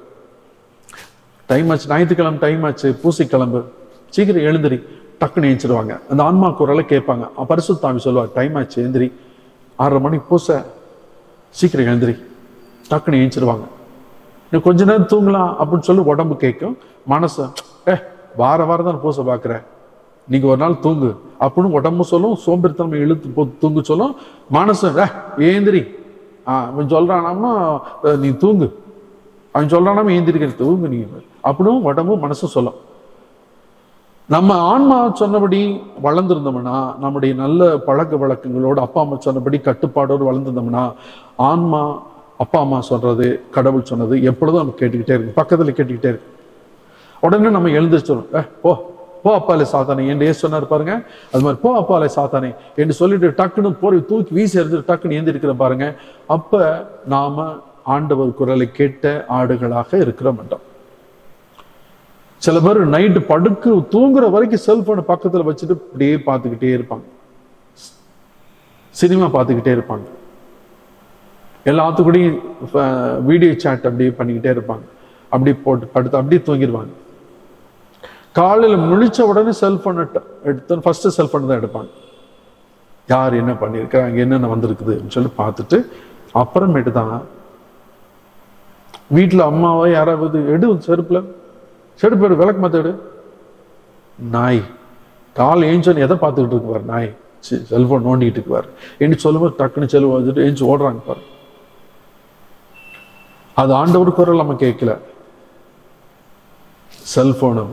டைம் ஆச்சு ஞாயிற்றுக்கிழமை டைம் ஆச்சு பூசி கிளம்பு. சீக்கிரம் எழுந்திரி டக்குன்னு எழுந்திருவாங்க அந்த ஆன்மா குரலை கேட்பாங்க. பரிசு தாமி சொல்லுவார் டைம் ஆச்சு எழுந்திரி ஆறரை மணிக்கு பூச. சீக்கிரம் எழுந்திரி. டக்குன்னு எழுந்திருவாங்க இன்னும் கொஞ்ச நேரம் தூங்கலாம் அப்படின்னு சொல்லி உடம்பு கேட்கும் மனசு ஏ வார வாரம் தான் பூசை பார்க்குற. நீங்க ஒரு நாள் தூங்கு. அப்படின்னு உடம்பு சொல்லும் சோம்பேறித்தனமை இழுத்து போ தூங்கு சொல்லும். மனசு "ஏ, ஏந்திரி. ஆ அவன் சொல்றானாமா நீ தூங்கு. அவன் சொல்றானாமா ஏந்திரிக்கிற தூங்கு நீ. அப்படின்னு உடம்பும் மனசும் சொல்லும். நம்ம ஆன்மா சொன்னபடி வளர்ந்துருந்தோம்னா நம்முடைய நல்ல பழக்க வழக்கங்களோடு அப்பா அம்மா சொன்னபடி கட்டுப்பாடோடு வளர்ந்துருந்தோம்னா ஆன்மா அப்பா அம்மா சொல்றது கடவுள் சொன்னது எப்பொழுதும் நம்ம கேட்டுக்கிட்டே இருக்கு பக்கத்துல கேட்டுக்கிட்டே இருக்கு உடனே நம்ம எழுந்திரிச்சு "ஏ, போ போ அப்பாலே சாத்தானே. என்று ஏசு சொன்னார் பாருங்க. அது மாதிரி போ அப்பாலே சாத்தானே. என்று சொல்லிட்டு டக்குன்னு போய் தூக்கி வீசி எறிஞ்சு டக்குன்னு ஏந்திருக்கிற பாருங்க. அப்ப நாம ஆண்டவர் குரலை கேட்ட ஆடுகளாக இருக்கிற என்றோம் சில பேர் நைட்டு படுக்கு தூங்குற வரைக்கும் செல்போனை பக்கத்துல வச்சுட்டு இப்படியே பார்த்துக்கிட்டே இருப்பாங்க. சினிமா பார்த்துக்கிட்டே இருப்பாங்க. எல்லாத்துக்கூடையும் வீடியோ சாட் அப்படியே பண்ணிக்கிட்டே இருப்பாங்க. அப்படியே போட்டு படுத்து அப்படியே தூங்கிடுவாங்க. காலையில் முழிச்ச உடனே செல்ஃபோன் எடுத்து ஃபர்ஸ்ட் செல்ஃபோன் தான் எடுப்பாங்க. யார் என்ன பண்ணியிருக்காங்க என்னென்ன வந்திருக்குதுன்னு சொல்லி பார்த்துட்டு அப்புறமேட்டு தான் வீட்டில் அம்மாவோ யாராவது எடு செருப்பில். செருப்பு எடு விளக்கு மாத்தெடு நாய் கால் ஏஞ்சோன்னு எதை பார்த்துக்கிட்டு இருக்குவார் நாய். செல்ஃபோன் நோண்டிக்கிட்டு இருக்குவார் என்று சொல்லும்போது டக்குன்னு செல்வம் வந்துட்டு ஏஞ்சி ஓடுறாங்க பாரு. அது ஆண்டவர் குரல் நம்ம கேட்கல. செல்போனு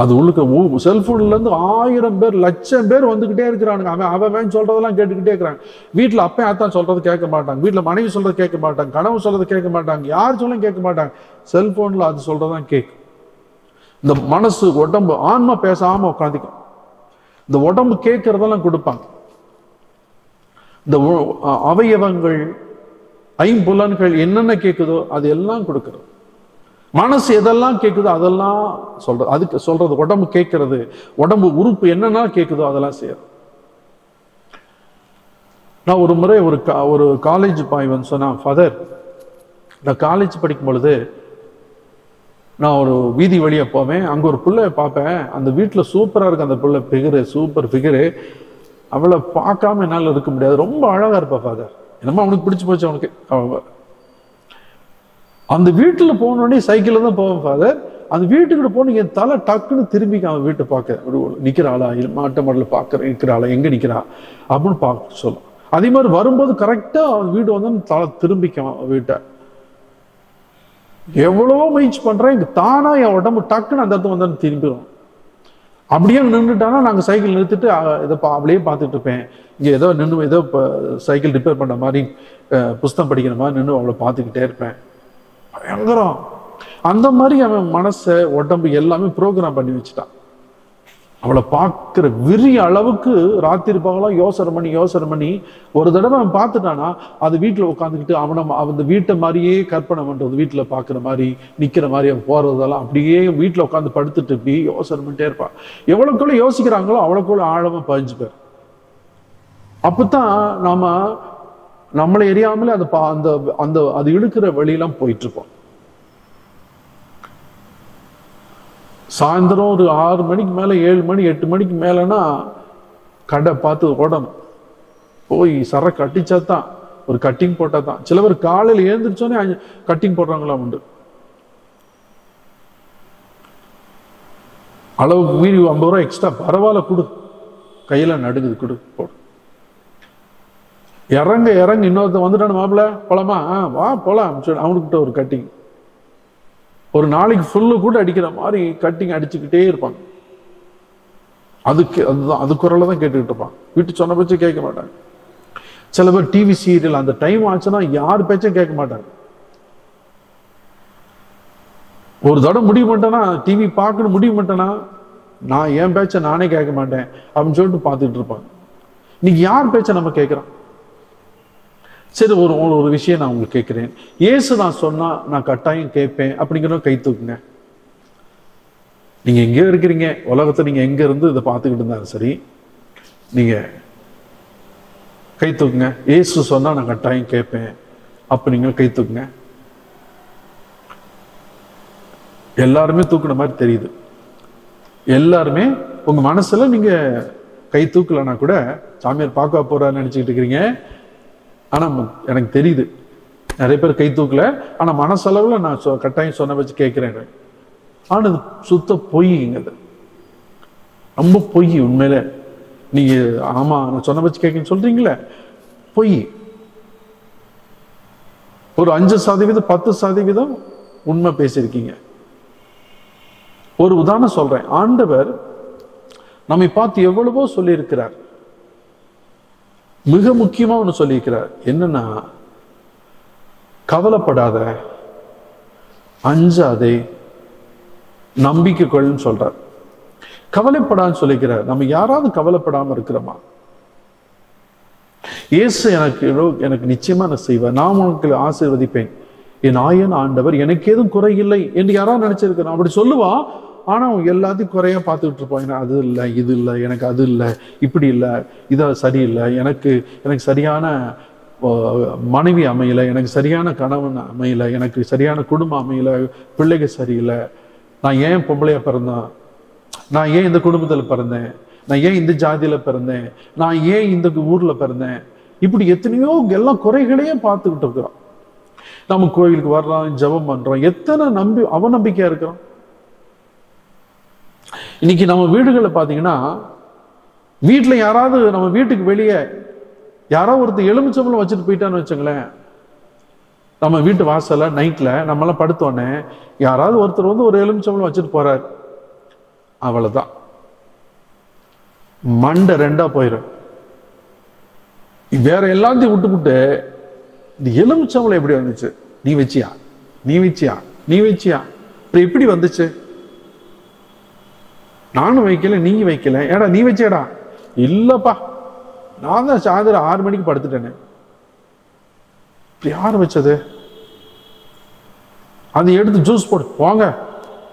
அது உள்ளுக்கு செல்போன்லேருந்து ஆயிரம் பேர் லட்சம் பேர் வந்துக்கிட்டே இருக்கிறானுங்க. அவன் அவன் சொல்றதெல்லாம் கேட்டுக்கிட்டே இருக்கிறாங்க வீட்டில் அப்பா அத்தான் சொல்றது கேட்க மாட்டாங்க. வீட்டில் மனைவி சொல்றது கேட்க மாட்டாங்க. கனவு சொல்றது கேட்க மாட்டாங்க. யார் சொல்லும் கேட்க மாட்டாங்க. செல்போனில் அது சொல்றதான் கேட்கும். இந்த மனசு உடம்பு ஆன்மா பேசாமல் உட்காந்துக்கும் இந்த உடம்பு கேட்கறதெல்லாம் கொடுப்பாங்க. இந்த அவயவங்கள் ஐம்புலன்கள் என்னென்ன கேட்குதோ அது எல்லாம் கொடுக்கிறது. மனசு எதெல்லாம் கேட்குதோ அதெல்லாம் சொல்றது அதுக்கு சொல்றது உடம்பு கேட்கறது உடம்பு உறுப்பு என்னென்ன கேட்குதோ அதெல்லாம் செய்யறது. நான் ஒரு முறை ஒரு கா- ஒரு காலேஜ் பாய் வந்து சொன்னா ஃபாதர் நான் காலேஜ் படிக்கும் பொழுது நான் ஒரு வீதி வழியாக போவேன். அங்கே ஒரு பிள்ளைய பார்ப்பேன். அந்த வீட்டில் சூப்பராக இருக்கு அந்த பிள்ளை ஃபிகரு சூப்பர் ஃபிகரு அவளை பார்க்காம என்னால் இருக்க முடியாது. ரொம்ப அழகாக இருப்பா ஃபாதர் என்னமோ அவனுக்கு பிடிச்சி போச்சு அவனுக்கு. அவ அந்த வீட்டில் போனோடனே சைக்கிளில் தான் போவேன் ஃபாதர் அந்த வீட்டுக்கிட்ட போன என் தலை டக்குன்னு திரும்பி அவன் வீட்டை பார்க்க. ஒரு நிக்கிறாளா மாட்டை மாட்ட மாடல பார்க்க நிற்கிறாளா எங்கே நிற்கிறா அப்படின்னு பார்க்க சொல்லும் அதே மாதிரி வரும்போது கரெக்டாக அவன் வீடு வந்து தலை திரும்பிக்கும் அவன் வீட்டை. எவ்வளவோ முயற்சி பண்றேன் இங்க தானா என் உடம்பு டக்குன்னு அந்த இடத்துல வந்து திரும்பிடும் அப்படியே நின்றுட்டானா நாங்கள் சைக்கிள் நிறுத்திட்டு இதை பா அப்படியே பார்த்துட்டு இருப்பேன். இங்கே ஏதோ நின்று ஏதோ இப்போ சைக்கிள் ரிப்பேர் பண்ண மாதிரி புஸ்தம் புஸ்தகம் படிக்கிற மாதிரி நின்று அவளை பார்த்துக்கிட்டே இருப்பேன். பயங்கரம். அந்த மாதிரி அவன் மனசை உடம்பு எல்லாமே ப்ரோக்ராம் பண்ணி வச்சுட்டான். அவளை பார்க்குற விரிய அளவுக்கு ராத்திரி பகலாம் யோசனை பண்ணி யோசனை பண்ணி ஒரு தடவை அவன் பார்த்துட்டானா அது வீட்டில் உட்காந்துக்கிட்டு அவனை அந்த வீட்டை மாதிரியே கற்பனை பண்ணுறது வீட்டில் பார்க்குற மாதிரி நிற்கிற மாதிரி அவன் போகிறதெல்லாம் அப்படியே வீட்டில் உட்காந்து படுத்துட்டு இப்படி யோசனை பண்ணிட்டே இருப்பான். எவ்வளோக்குள்ள யோசிக்கிறாங்களோ அவ்வளோக்குள்ள ஆழமாக பதிஞ்சுப்பார். அப்போ தான் நாம் நம்மளை எரியாமலே அந்த பா- அந்த அந்த அது இழுக்கிற வழியெல்லாம் போயிட்டுருப்போம் சாயந்தரம் ஒரு ஆறு மணிக்கு மேலே ஏழு மணி எட்டு மணிக்கு மேலேனா கடை பார்த்து ஓடணும். போய் சரக்கு அடிச்சா தான் ஒரு கட்டிங் போட்டால் தான் சில பேர் காலையில் எழுந்திரிச்சோன்னே கட்டிங் போடுறாங்களா உண்டு. அளவுக்கு மீறி ஐம்பது ரூபா எக்ஸ்ட்ரா பரவாயில்ல கொடு. கையில் நடுங்குது கொடு போடு. இறங்க இறங்க இன்னொருத்தன் வந்துட்டான மாப்பிள்ள போலாமா? ஆ வா போலாம் அவனுக்கிட்ட ஒரு கட்டிங் ஒரு நாளைக்கு ஃபுல்லு கூட அடிக்கிற மாதிரி கட்டிங் அடிச்சுக்கிட்டே இருப்பாங்க. அதுக்கு அதுதான் அது குரலை தான் கேட்டுக்கிட்டு இருப்பான். வீட்டு சொன்ன பேச்சும் கேட்க மாட்டாங்க. சில பேர் டிவி சீரியல் அந்த டைம் ஆச்சுன்னா யார் பேச்சும் கேட்க மாட்டாங்க. ஒரு தடவை முடிய மாட்டேன்னா டிவி பார்க்கணும் முடிய மாட்டேனா நான் என் பேச்சை நானே கேட்க மாட்டேன் அப்படின்னு சொல்லிட்டு பார்த்துட்டு இருப்பாங்க. இன்னைக்கு யார் பேச்சை நம்ம கேட்குறோம்? சரி ஒரு ஒரு- ஒரு விஷயம் நான் உங்களுக்கு கேட்குறேன். ஏசு நான் சொன்னா நான் கட்டாயம் கேட்பேன். அப்படிங்கிறத கை தூக்குங்க. நீங்க எங்கேயோ இருக்கிறீங்க உலகத்தை நீங்க எங்க இருந்து இதை பார்த்துக்கிட்டு இருந்தாலும் சரி நீங்க கை தூக்குங்க. ஏசு சொன்னா நான் கட்டாயம் கேட்பேன். அப்ப கை தூக்குங்க. எல்லாருமே தூக்குன மாதிரி தெரியுது. எல்லாருமே உங்க மனசுல நீங்க கை தூக்கலன்னா கூட சாமியார் பார்க்க போகிறான்னு நினச்சிக்கிட்டு இருக்கிறீங்க. ஆனா எனக்கு தெரியுது. நிறைய பேர் கை தூக்கல. ஆனால் மனசளவில் நான் சொ- கட்டாயம் சொன்ன வச்சு கேட்குறேன். ஆனால் இது சுத்த பொய்ங்கிறது ரொம்ப பொய் உண்மையில. நீங்க ஆமாம் நான் சொன்ன வச்சு கேட்கன்னு சொல்கிறீங்களே பொய். ஒரு அஞ்சு சதவீதம் பத்து சதவீதம் உண்மை பேசியிருக்கீங்க. ஒரு உதாரணம் சொல்றேன். ஆண்டவர் நம்மை பார்த்து எவ்வளவோ சொல்லியிருக்கிறார். மிக முக்கியமா ஒன்று சொல்லியிருக்கிறார். என்னன்னா கவலைப்படாத அஞ்சாதே நம்பிக்கை கொள்ளுன்னு சொல்றார். கவலைப்படான்னு சொல்லிக்கிறார் நம்ம யாராவது கவலைப்படாம இருக்கிறோமா? இயேசு எனக்கு எனக்கு நிச்சயமா நான் செய்வேன் நான் உனக்கு ஆசீர்வதிப்பேன். என் ஆயன் ஆண்டவர் எனக்கு ஏதும் குறை இல்லை என்று யாராவது நினைச்சிருக்கிறோம் அப்படி சொல்லுவான் ஆனால் அவன் எல்லாத்தையும் குறையாக பார்த்துக்கிட்டு இருப்பான் அது இல்லை இது இல்லை எனக்கு அது இல்லை இப்படி இல்லை இதை சரியில்லை எனக்கு எனக்கு சரியான மனைவி அமையலை எனக்கு சரியான கணவன் அமையலை எனக்கு சரியான குடும்பம் அமையலை பிள்ளைகள் சரியில்லை. நான் ஏன் பொம்பளையாக பிறந்தேன்? நான் ஏன் இந்த குடும்பத்தில் பிறந்தேன்? நான் ஏன் இந்த ஜாதியில் பிறந்தேன்? நான் ஏன் இந்த ஊரில் பிறந்தேன்? இப்படி எத்தனையோ எல்லாம் குறைகளையே பார்த்துக்கிட்டு இருக்கிறோம். நம்ம கோயிலுக்கு வர்றோம் ஜெபம் பண்ணுறோம் எத்தனை நம்பி அவநம்பிக்கையாக இருக்கிறோம். இன்னைக்கு நம்ம வீடுகளில் பார்த்தீங்கன்னா வீட்டில் யாராவது நம்ம வீட்டுக்கு வெளியே யாரோ ஒருத்தர் எலுமிச்சம்பளம் வச்சுட்டு போயிட்டான்னு வச்சுங்களேன். நம்ம வீட்டு வாசல்ல நைட்டில் நம்மளாம் படுத்தோடனே யாராவது ஒருத்தர் வந்து ஒரு எலுமிச்சம்பளம் வச்சுட்டு போறாரு. அவ்வளோதான் மண்டை ரெண்டா போயிடும் வேற எல்லாத்தையும் விட்டுப்புட்டு இந்த எலுமிச்சம்பளம் எப்படி வந்துச்சு? நீ வச்சியா? நீ வச்சியா? நீ வச்சியா? அப்புறம் எப்படி வந்துச்சு? நானும் வைக்கல நீ வைக்கல. ஏடா நீ வச்சேடா. இல்லப்பா. நான் தான் சாயந்தரம் ஆறு மணிக்கு படுத்துட்டேனே. யார் வச்சது? அதை எடுத்து ஜூஸ் போட்டு போங்க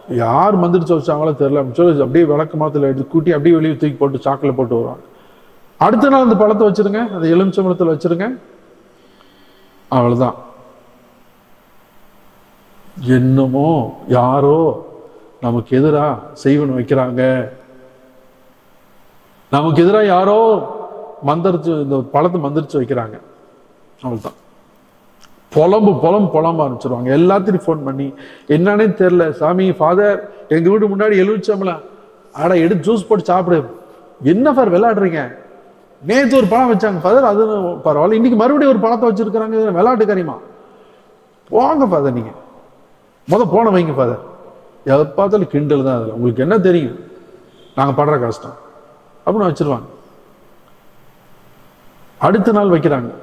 யார் மந்திரிச்சு வச்சாங்களோ தெரியல. சொல்லி அப்படியே விளக்கு மாத்துல எடுத்து கூட்டி அப்படியே வெளியே தூக்கி போட்டு சாக்கில் போட்டு வருவாங்க. அடுத்த நாள் அந்த பழத்தை வச்சிருங்க. அந்த எலுமிச்சம்பழத்தில் வச்சிருங்க. அவ்வளோதான் என்னமோ யாரோ நமக்கு எதிராக செய்வன் வைக்கிறாங்க. நமக்கு எதிராக யாரோ மந்திரிச்சு இந்த பழத்தை மந்திரிச்சு வைக்கிறாங்க. அவ்வளவுதான். புலம்பு புலம் புலம்ப ஆரம்பிச்சிருவாங்க. எல்லாத்தையும் ஃபோன் பண்ணி என்னன்னே தெரில சாமி ஃபாதர் எங்கள் வீட்டு முன்னாடி எழுவிச்சோம்ல. ஆடா எடுத்து ஜூஸ் போட்டு சாப்பிடு. என்ன ஃபார் விளையாடுறீங்க? நேற்று ஒரு பழம் வச்சாங்க ஃபாதர் அது பரவாயில்ல. இன்னைக்கு மறுபடியும் ஒரு பழத்தை வச்சிருக்கிறாங்க. விளையாட்டு காரியமா போங்க ஃபாதர் நீங்கள் முத போன வைங்க ஃபாதர் எதை பார்த்தாலும் கிண்டல் தான் அதில். உங்களுக்கு என்ன தெரியும்? நாங்கள் படுற கஷ்டம். அப்படின்னு வச்சிருவாங்க. அடுத்த நாள் வைக்கிறாங்க.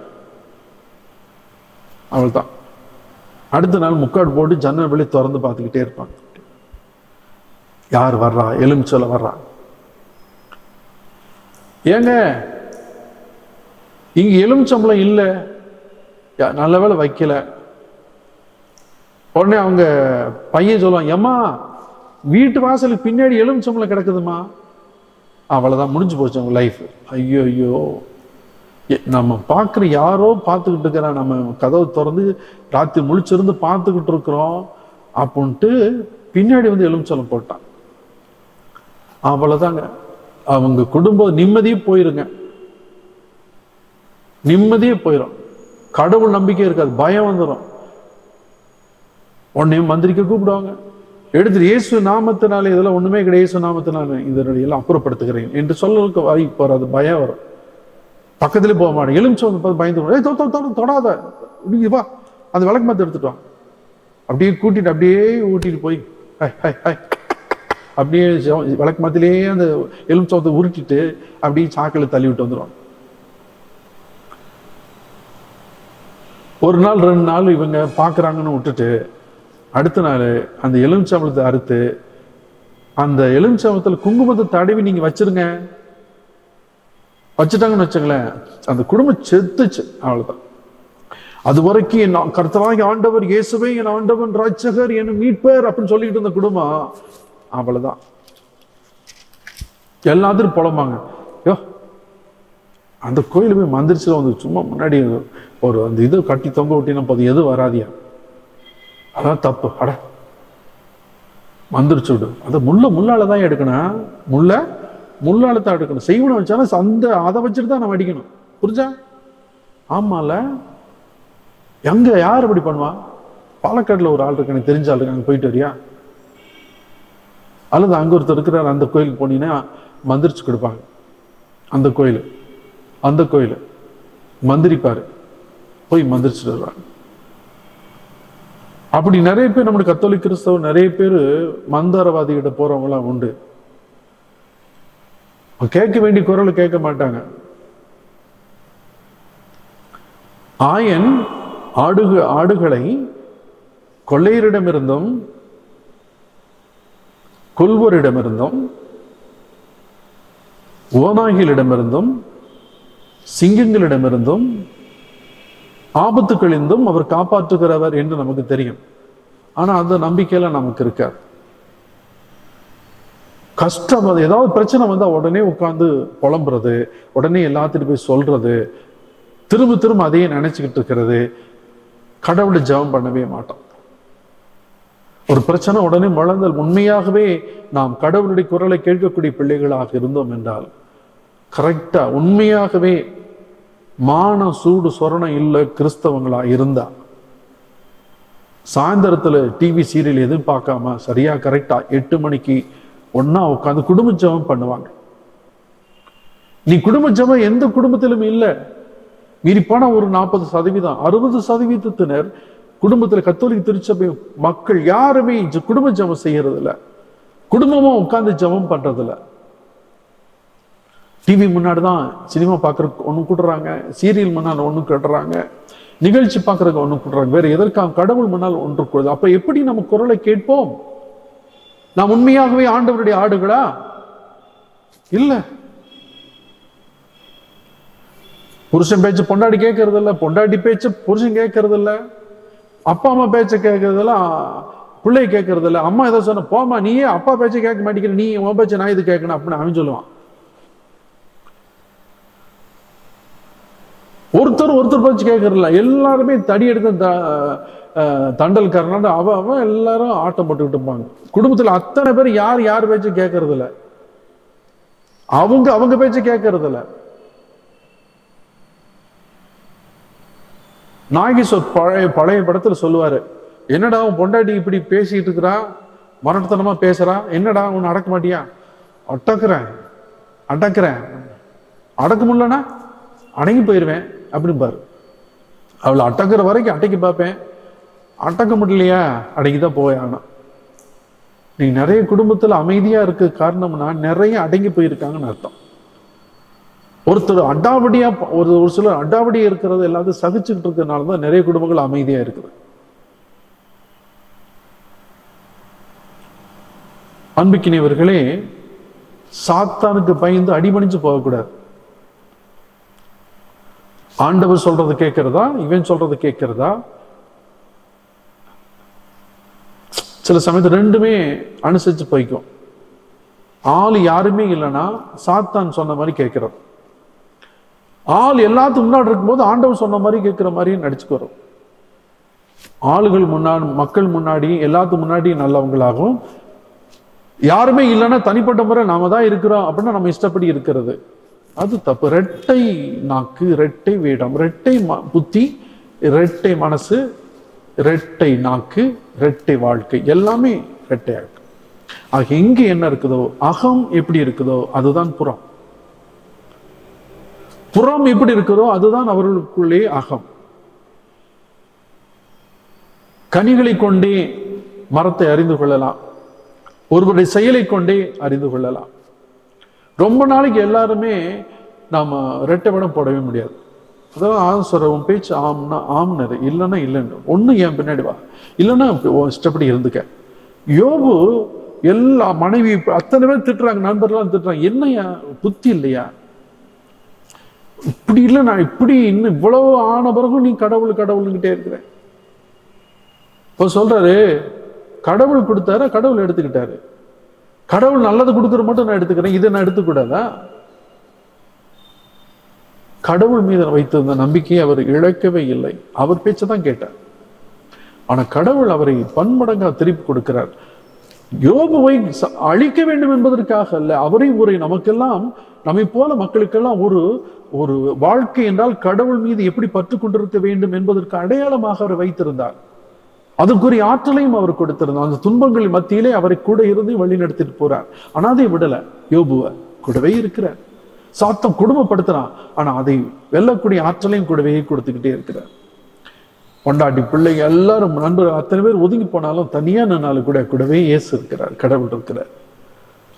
அவள்தான் அடுத்த நாள் முக்காடு போட்டு ஜன்னல் வெளியே திறந்து பார்த்துக்கிட்டே இருப்பாங்க. யார் வர்றா? எலுமிச்சோல வர்றா? ஏங்க இங்க எலுமிச்சம்பளம் இல்ல. நல்ல வேலை வைக்கல. உடனே அவங்க பையன் சொல்லுவான் ஏம்மா வீட்டு வாசலுக்கு பின்னாடி எலுமிச்சம்பளம் கிடக்குதுமா அவ்வளோதான் முடிஞ்சு போச்சு அவங்க லைஃப் ஐயோ ஐயோ நம்ம பார்க்குற யாரோ பார்த்துக்கிட்டு இருக்கிறான் நம்ம கதவை திறந்து ராத்திரி முழிச்சிருந்து பார்த்துக்கிட்டு இருக்கிறோம் அப்படின்ட்டு பின்னாடி வந்து எலுமிச்சலம் போட்டான். அவ்வளோதாங்க அவங்க குடும்பம் நிம்மதியே போயிருங்க. நிம்மதியே போயிடும் கடவுள் நம்பிக்கை இருக்காது. பயம் வந்துடும் உடனே மந்திரிக்க கூப்பிடுவாங்க. எடுத்து இயேசு நாமத்தினாலே இதெல்லாம் ஒண்ணுமே கிடையாது. இயேசு நாமத்தினால இதனுடைய எல்லாம் அப்புறப்படுத்துகிறேன் என்று சொல்லலுக்கு வாய் போறாது பயம் வரும். பக்கத்துல போக மாட்டேன். எலுமிச்சம் வந்து பார்த்து பயந்து ஏய் தொ தொடாத. வா. அந்த விளக்கு மத்த எடுத்துட்டு வா. அப்படியே கூட்டிட்டு அப்படியே ஊட்டிட்டு போய் ஹை ஹை ஹை. அப்படியே விளக்கு மத்திலேயே அந்த எலுமிச்சத்தை உருட்டிட்டு அப்படியே சாக்கில் தள்ளி விட்டு வந்துடுவாங்க ஒரு நாள் ரெண்டு நாள் இவங்க பார்க்குறாங்கன்னு விட்டுட்டு அடுத்த நாள் அந்த எலுமிச்சம்பளத்தை அறுத்து அந்த எலுமிச்சம்பளத்தில் குங்குமத்தை தடவி நீங்கள் வச்சிருங்க. வச்சுட்டாங்கன்னு வச்சுங்களேன் அந்த குடும்பம் செத்துச்சு அவ்வளோதான் அது வரைக்கும் நான் ஆ- ஆண்டவர் இயேசுவே என் ஆண்டவன் ராட்சகர் என் மீட்பர் அப்படின்னு சொல்லிட்டு இருந்த குடும்பம் அவ்வளவுதான். எல்லாத்திலும் புலம்பாங்க. யோ அந்த கோயில் போய் வந்து சும்மா முன்னாடி ஒரு அந்த இது கட்டி தொங்க விட்டினா போதும் எதுவும் வராதியா? அதான் தப்பு. அட. மந்திரிச்சு விடு. அதை முள்ள முள்ளால தான் எடுக்கணும். முள்ள முள்ளால தான் எடுக்கணும். செய்வனை வச்சாலும் அந்த அதை வச்சுட்டு தான் நம்ம அடிக்கணும். புரிஞ்சா? ஆமால. எங்க யார் இப்படி பண்ணுவா? பாலக்காடுல ஒரு ஆள் இருக்கு எனக்கு தெரிஞ்ச ஆள் அங்கே போயிட்டு வரியா? அல்லது அங்க ஒருத்தர் இருக்கிறார். அந்த கோயிலுக்கு போனீங்கன்னா மந்திரிச்சு கொடுப்பாங்க. அந்த கோயில். அந்த கோயில். மந்திரிப்பாரு. போய் மந்திரிச்சுட்டு வருவாங்க அப்படி நிறைய பேர் நம்முடைய கத்தோலிக் கிறிஸ்தவ நிறைய பேர் மந்தாரவாதிகிட்ட போறவங்களாம் உண்டு. கேட்க வேண்டிய குரல் கேட்க மாட்டாங்க. ஆயன் ஆடுக ஆடுகளை கொள்ளையரிடமிருந்தும் கொல்வோரிடமிருந்தும் ஓநாய்களிடமிருந்தும் சிங்கங்களிடமிருந்தும் ஆபத்துக்களிருந்தும் அவர் காப்பாற்றுகிறவர் என்று நமக்கு தெரியும். ஆனா அந்த நம்பிக்கையில நமக்கு இருக்காது. கஷ்டம் அது ஏதாவது பிரச்சனை வந்தா உடனே உட்கார்ந்து புலம்புறது உடனே எல்லாத்திட்டு போய் சொல்றது திரும்ப திரும்ப அதையே நினைச்சுக்கிட்டு இருக்கிறது. கடவுளை ஜெபம் பண்ணவே மாட்டோம். ஒரு பிரச்சனை உடனே முழந்தல் உண்மையாகவே நாம் கடவுளுடைய குரலை கேட்கக்கூடிய பிள்ளைகளாக இருந்தோம் என்றால் கரெக்டா உண்மையாகவே மான சூடு சொரணம் இல்லை கிறிஸ்தவங்களா இருந்தா சாயந்தரத்தில் டிவி சீரியல் எதுவும் பார்க்காம சரியா கரெக்டா எட்டு மணிக்கு ஒன்னா உட்காந்து குடும்ப ஜெபம் பண்ணுவாங்க. நீ குடும்ப ஜெபம் எந்த குடும்பத்திலும் இல்லை. மீறி போனா ஒரு நாற்பது சதவீதம் அறுபது சதவீதத்தினர் குடும்பத்துல கத்தோலிக்க திருச்சபை மக்கள் யாருமே குடும்ப ஜெபம் செய்யறது இல்ல குடும்பமும் உட்கார்ந்து ஜெபம் பண்றது டிவி முன்னாடி தான் சினிமா பார்க்குறதுக்கு ஒன்று கூட்டுறாங்க சீரியல் முன்னால் ஒன்று கட்டுறாங்க நிகழ்ச்சி பார்க்குறதுக்கு ஒன்று கூட்டுறாங்க. வேறு எதற்காக? கடவுள் முன்னால் ஒன்று கூடுது. அப்போ எப்படி நம்ம குரலை கேட்போம்? நாம் உண்மையாகவே ஆண்டவருடைய ஆடுகளா? இல்லை. புருஷன் பேச்சு பொண்டாடி கேட்கறது இல்லை பொண்டாட்டி பேச்சு புருஷன் கேட்கறது இல்லை அப்பா அம்மா பேச்சை கேட்கறதெல்லாம் பிள்ளை கேட்கறது இல்லை அம்மா ஏதோ சொன்ன போமா நீயே அப்பா பேச்சை கேட்க மாட்டேங்கிற நீ உன் பேச்சை நான் இது கேட்கணும் அப்படின்னு அவன் சொல்லுவான். ஒருத்தர் ஒருத்தர் பேச்சு கேட்கறல எல்லாருமே தடி எடுத்த த- அஹ் தண்டல்காரனால அவ அவன் எல்லாரும் ஆட்டம் போட்டுக்கிட்டு இருப்பாங்க குடும்பத்துல அத்தனை பேர் யார் யார் பேச்சு கேட்கறது இல்ல அவங்க அவங்க பேச்சு கேட்கறது இல்லை நாகேஸ்வர் பழைய பழைய படத்துல சொல்லுவாரு என்னடா உன் பொண்டாட்டி இப்படி பேசிட்டு இருக்கிறா? மரணத்தனமா பேசுறா? என்னடா உன்னை அடக்க மாட்டியா? அடக்குறேன். அடக்குறேன். அடக்க முடியலன்னா அடங்கி போயிடுவேன் அப்படின்பாரு அவளை அடக்குற வரைக்கும் அடக்கி பார்ப்பேன். அட்டக்க முடியலையா? அடங்கி தான் போய் ஆனால் நீ நிறைய குடும்பத்தில் அமைதியாக இருக்க காரணம்னா நிறைய அடங்கி போயிருக்காங்கன்னு அர்த்தம். ஒருத்தர் அடாவடியாக ஒரு ஒரு சிலர் அடாவடியாக இருக்கிறது எல்லாத்தையும் சகிச்சுக்கிட்டு இருக்கிறதுனால தான் நிறைய குடும்பங்கள் அமைதியாக இருக்குது. அன்புக்கினியவர்களே சாத்தானுக்கு பயந்து அடிபணிச்சு போகக்கூடாது. ஆண்டவர் சொல்றது கேட்கிறதா? இவன் சொல்றது கேட்கிறதா? சில சமயத்தில் ரெண்டுமே அனுசரிச்சு போய்க்கும். ஆள் யாருமே இல்லைன்னா சாத்தான் சொன்ன மாதிரி கேட்கிறோம் ஆள் எல்லாத்துக்கும் முன்னாடி இருக்கும்போது ஆண்டவர் சொன்ன மாதிரி கேட்குற மாதிரி நடிச்சுக்கிறோம் ஆளுகள் முன்னாடி மக்கள் முன்னாடி எல்லாத்துக்கும் முன்னாடி நல்லவங்களாகவும் யாருமே இல்லைன்னா தனிப்பட்ட முறை நாம தான் இருக்கிறோம் அப்படின்னா நம்ம இஷ்டப்படி இருக்கிறது. அது தப்பு. ரெட்டை நாக்கு ரெட்டை வேடம் ரெட்டை ம- புத்தி ரெட்டை மனசு ரெட்டை நாக்கு ரெட்டை வாழ்க்கை. எல்லாமே ரெட்டையா இருக்கு ஆக எங்க என்ன இருக்குதோ அகம் எப்படி இருக்குதோ அதுதான் புறம். புறம் எப்படி இருக்குதோ அதுதான் அவர்களுக்குள்ளே அகம். கனிகளை கொண்டே மரத்தை அறிந்து கொள்ளலாம். ஒருவருடைய செயலை கொண்டே அறிந்து கொள்ளலாம். ரொம்ப நாளைக்கு எல்லாருமே நாம் ரெட்டவடம் போடவே முடியாது. அதான் சொல்ற உன் பேச்சு ஆம்னா ஆம்னரு இல்லைன்னா இல்லைன்னு ஒண்ணு என் பின்னாடி வா. இல்லைன்னா இஷ்டப்படி இருந்துக்க. யோபு எல்லா மனைவி அத்தனை பேர் திட்டுறாங்க நண்பர்லாம் திட்டுறாங்க. என்னையா புத்தி இல்லையா? இப்படி இல்லை நான் இப்படி இன்னும் இவ்வளவு ஆன பிறகும் நீ கடவுள் கடவுள்கிட்டே இருக்கிற இப்போ சொல்றாரு கடவுள் கொடுத்தாரு கடவுள் எடுத்துக்கிட்டாரு. கடவுள் நல்லது கொடுக்குற மட்டும் நான் எடுத்துக்கிறேன் இதை நான் எடுத்துக்கூடாதா? கடவுள் மீது வைத்திருந்த நம்பிக்கையை அவர் இழக்கவே இல்லை. அவர் பேச்சை தான் கேட்டார். ஆனா கடவுள் அவரை பன்மடங்கா திருப்பி கொடுக்கிறார். யோபுவை அழிக்க வேண்டும் என்பதற்காக அல்ல அவரை உரை நமக்கெல்லாம் நம்மை போல மக்களுக்கெல்லாம் ஒரு ஒரு வாழ்க்கை என்றால் கடவுள் மீது எப்படி பற்று கொண்டிருக்க வேண்டும் என்பதற்கு அடையாளமாக அவர் வைத்திருந்தார். அதுக்குரிய ஆற்றலையும் அவர் கொடுத்திருந்தார். அந்த துன்பங்கள் மத்தியிலே அவரை கூட இருந்து வழி நடத்திட்டு போறார். ஆனா அதை விடல. யோபுவ கூடவே இருக்கிறார். சாத்தம் குடும்பப்படுத்துறான். ஆனா அதை வெல்லக்கூடிய ஆற்றலையும் கூடவே கொடுத்துக்கிட்டே இருக்கிறார். பொண்டாட்டி பிள்ளைங்க எல்லாரும் நண்பர் அத்தனை பேர் ஒதுங்கி போனாலும் தனியா நின்னாலும் கூட கூடவே இயேசு இருக்கிறார். கடவுள் இருக்கிறார்.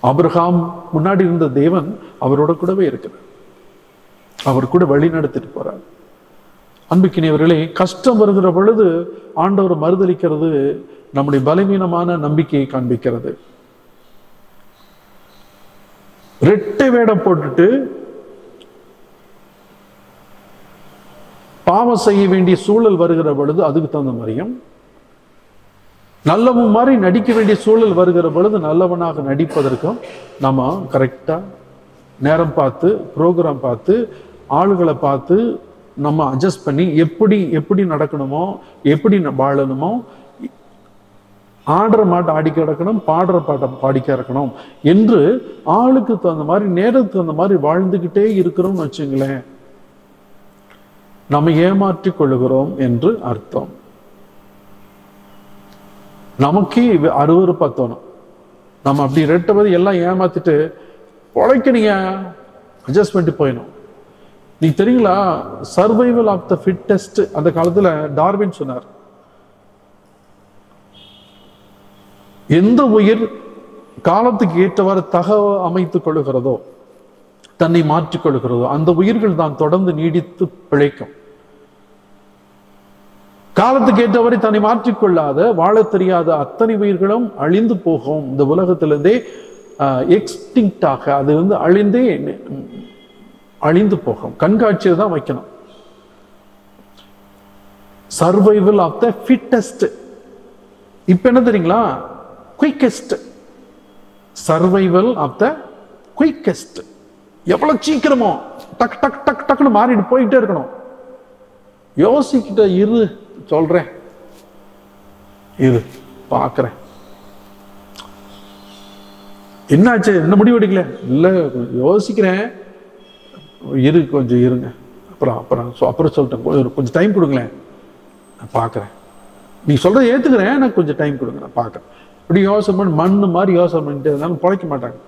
ஆபிரகாம் முன்னாடி இருந்த தேவன் அவரோட கூடவே இருக்கிறார். அவர் கூட வழி நடத்திட்டு போறார். அன்புக்கினியவர்களே கஷ்டம் வருகிற பொழுது ஆண்டவர் மறுதளிக்கிறது நம்முடைய பலவீனமான நம்பிக்கையை காண்பிக்கிறது. ரெட்டை வேடம் போட்டுட்டு பாவம் செய்ய வேண்டிய சூழல் வருகிற பொழுது அதுக்கு தகுந்த மாதிரியும் நல்லவன் மாதிரி நடிக்க வேண்டிய சூழல் வருகிற பொழுது நல்லவனாக நடிப்பதற்கும் நம்ம கரெக்டாக நேரம் பார்த்து ப்ரோக்ராம் பார்த்து ஆளுகளை பார்த்து நம்ம அட்ஜஸ்ட் பண்ணி எப்படி எப்படி நடக்கணுமோ எப்படி ந- வாழணுமோ ஆடுற மாட்டை ஆடி கிடக்கணும் பாடுற பாட்டை பாடி கிடக்கணும் என்று ஆளுக்கு தகுந்த மாதிரி நேரத்துக்கு தகுந்த மாதிரி வாழ்ந்துக்கிட்டே இருக்கிறோம்னு வச்சுங்களேன். நம்ம ஏமாற்றி கொள்ளுகிறோம் என்று அர்த்தம். நமக்கே இது தோணும். நம்ம அப்படி ரெட்டவது எல்லாம் ஏமாத்திட்டு பொழைக்க நீங்க அட்ஜஸ்ட் பண்ணிட்டு போயிடும். நீங்க தெரியுங்களா? சர்வைவல் ஆஃப் த ஃபிட்டஸ்ட் அந்த காலத்தில் டார்வின் சொன்னார். எந்த உயிர் காலத்துக்கு ஏற்றவாறு தக அமைத்துக் கொள்கிறதோ தன்னை மாற்றிக் கொள்கிறதோ அந்த உயிர்கள் தான் தொடர்ந்து நீடித்து பிழைக்கும். காலத்துக்கு ஏற்றவரை தன்னை மாற்றிக்கொள்ளாத வாழத் தெரியாத அத்தனை உயிர்களும் அழிந்து போகும். இந்த உலகத்திலிருந்தே எக்ஸ்டிங்டாக அது வந்து அழிந்தே அழிந்து போகும். கண்காட்சியை தான் வைக்கணும். சர்வைவல் ஆஃப் த ஃபிட்டஸ்ட் இப்ப என்ன தெரியுங்களா? Quickest survival of the quickest எவ்வளவு சீக்கிரமோ டக் டக் டக் டக்குன்னு மாறிட்டு போயிட்டே இருக்கணும். யோசிக்கிட்ட இரு சொல்றேன். இரு பாக்குறேன். என்னாச்சு? என்ன முடிவு எடுக்கல? இல்ல யோசிக்கிறேன். இரு கொஞ்சம் இருங்க. அப்புறம் அப்புறம் ஸோ அப்புறம் சொல்லிட்டேன். கொஞ்சம் கொஞ்சம் டைம் கொடுங்களேன். நான் பார்க்குறேன். நீ சொல்கிறத ஏற்றுக்கிறேன் நான் கொஞ்சம் டைம் கொடுங்க. நான் பார்க்குறேன். இப்படி யோசனை பண்ணி மண்ணு மாதிரி யோசனை பண்ணிட்டு இருந்தாலும் பிழைக்க மாட்டாங்க.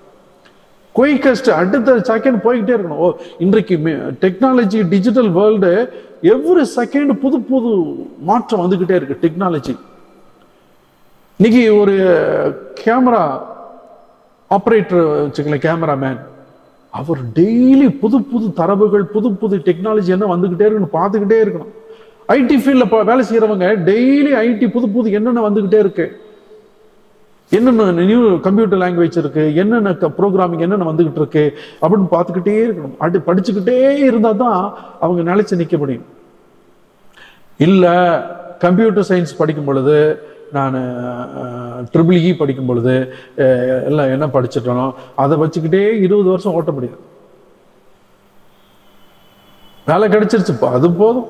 குயிக்கஸ்ட் அடுத்த செகண்ட் போய்கிட்டே இருக்கணும். ஓ இன்றைக்கு technology digital world every second புது புது மாற்றம் வந்துக்கிட்டே இருக்கு டெக்னாலஜி இன்னைக்கு ஒரு கேமரா ஆப்ரேட்டர் வச்சுக்கல கேமராமேன் அவர் டெய்லி புது புது தரவுகள் புது புது டெக்னாலஜி என்ன வந்துகிட்டே இருக்கணும் பார்த்துக்கிட்டே இருக்கணும். ஐடி ஃபீல்டில் வேலை செய்கிறவங்க டெய்லி ஐடி புது புது என்னென்ன வந்துகிட்டே இருக்கு? என்னென்ன நியூ கம்ப்யூட்டர் லாங்குவேஜ் இருக்கு? என்னென்ன ப்ரோக்ராமிங் என்னென்ன வந்துகிட்டு இருக்கு? அப்படின்னு பார்த்துக்கிட்டே இருக்கணும். அப்படி படிச்சுக்கிட்டே இருந்தால் தான் அவங்க நிலைச்சு நிற்க முடியும். இல்லை கம்ப்யூட்டர் சயின்ஸ் படிக்கும் பொழுது நான் ட்ரிபிள் இ படிக்கும் பொழுது எல்லாம் என்ன படிச்சிட்டனோ அதை வச்சுக்கிட்டே இருபது வருஷம் ஓட்ட முடியாது. வேலை கிடைச்சிருச்சுப்பா அது போதும்.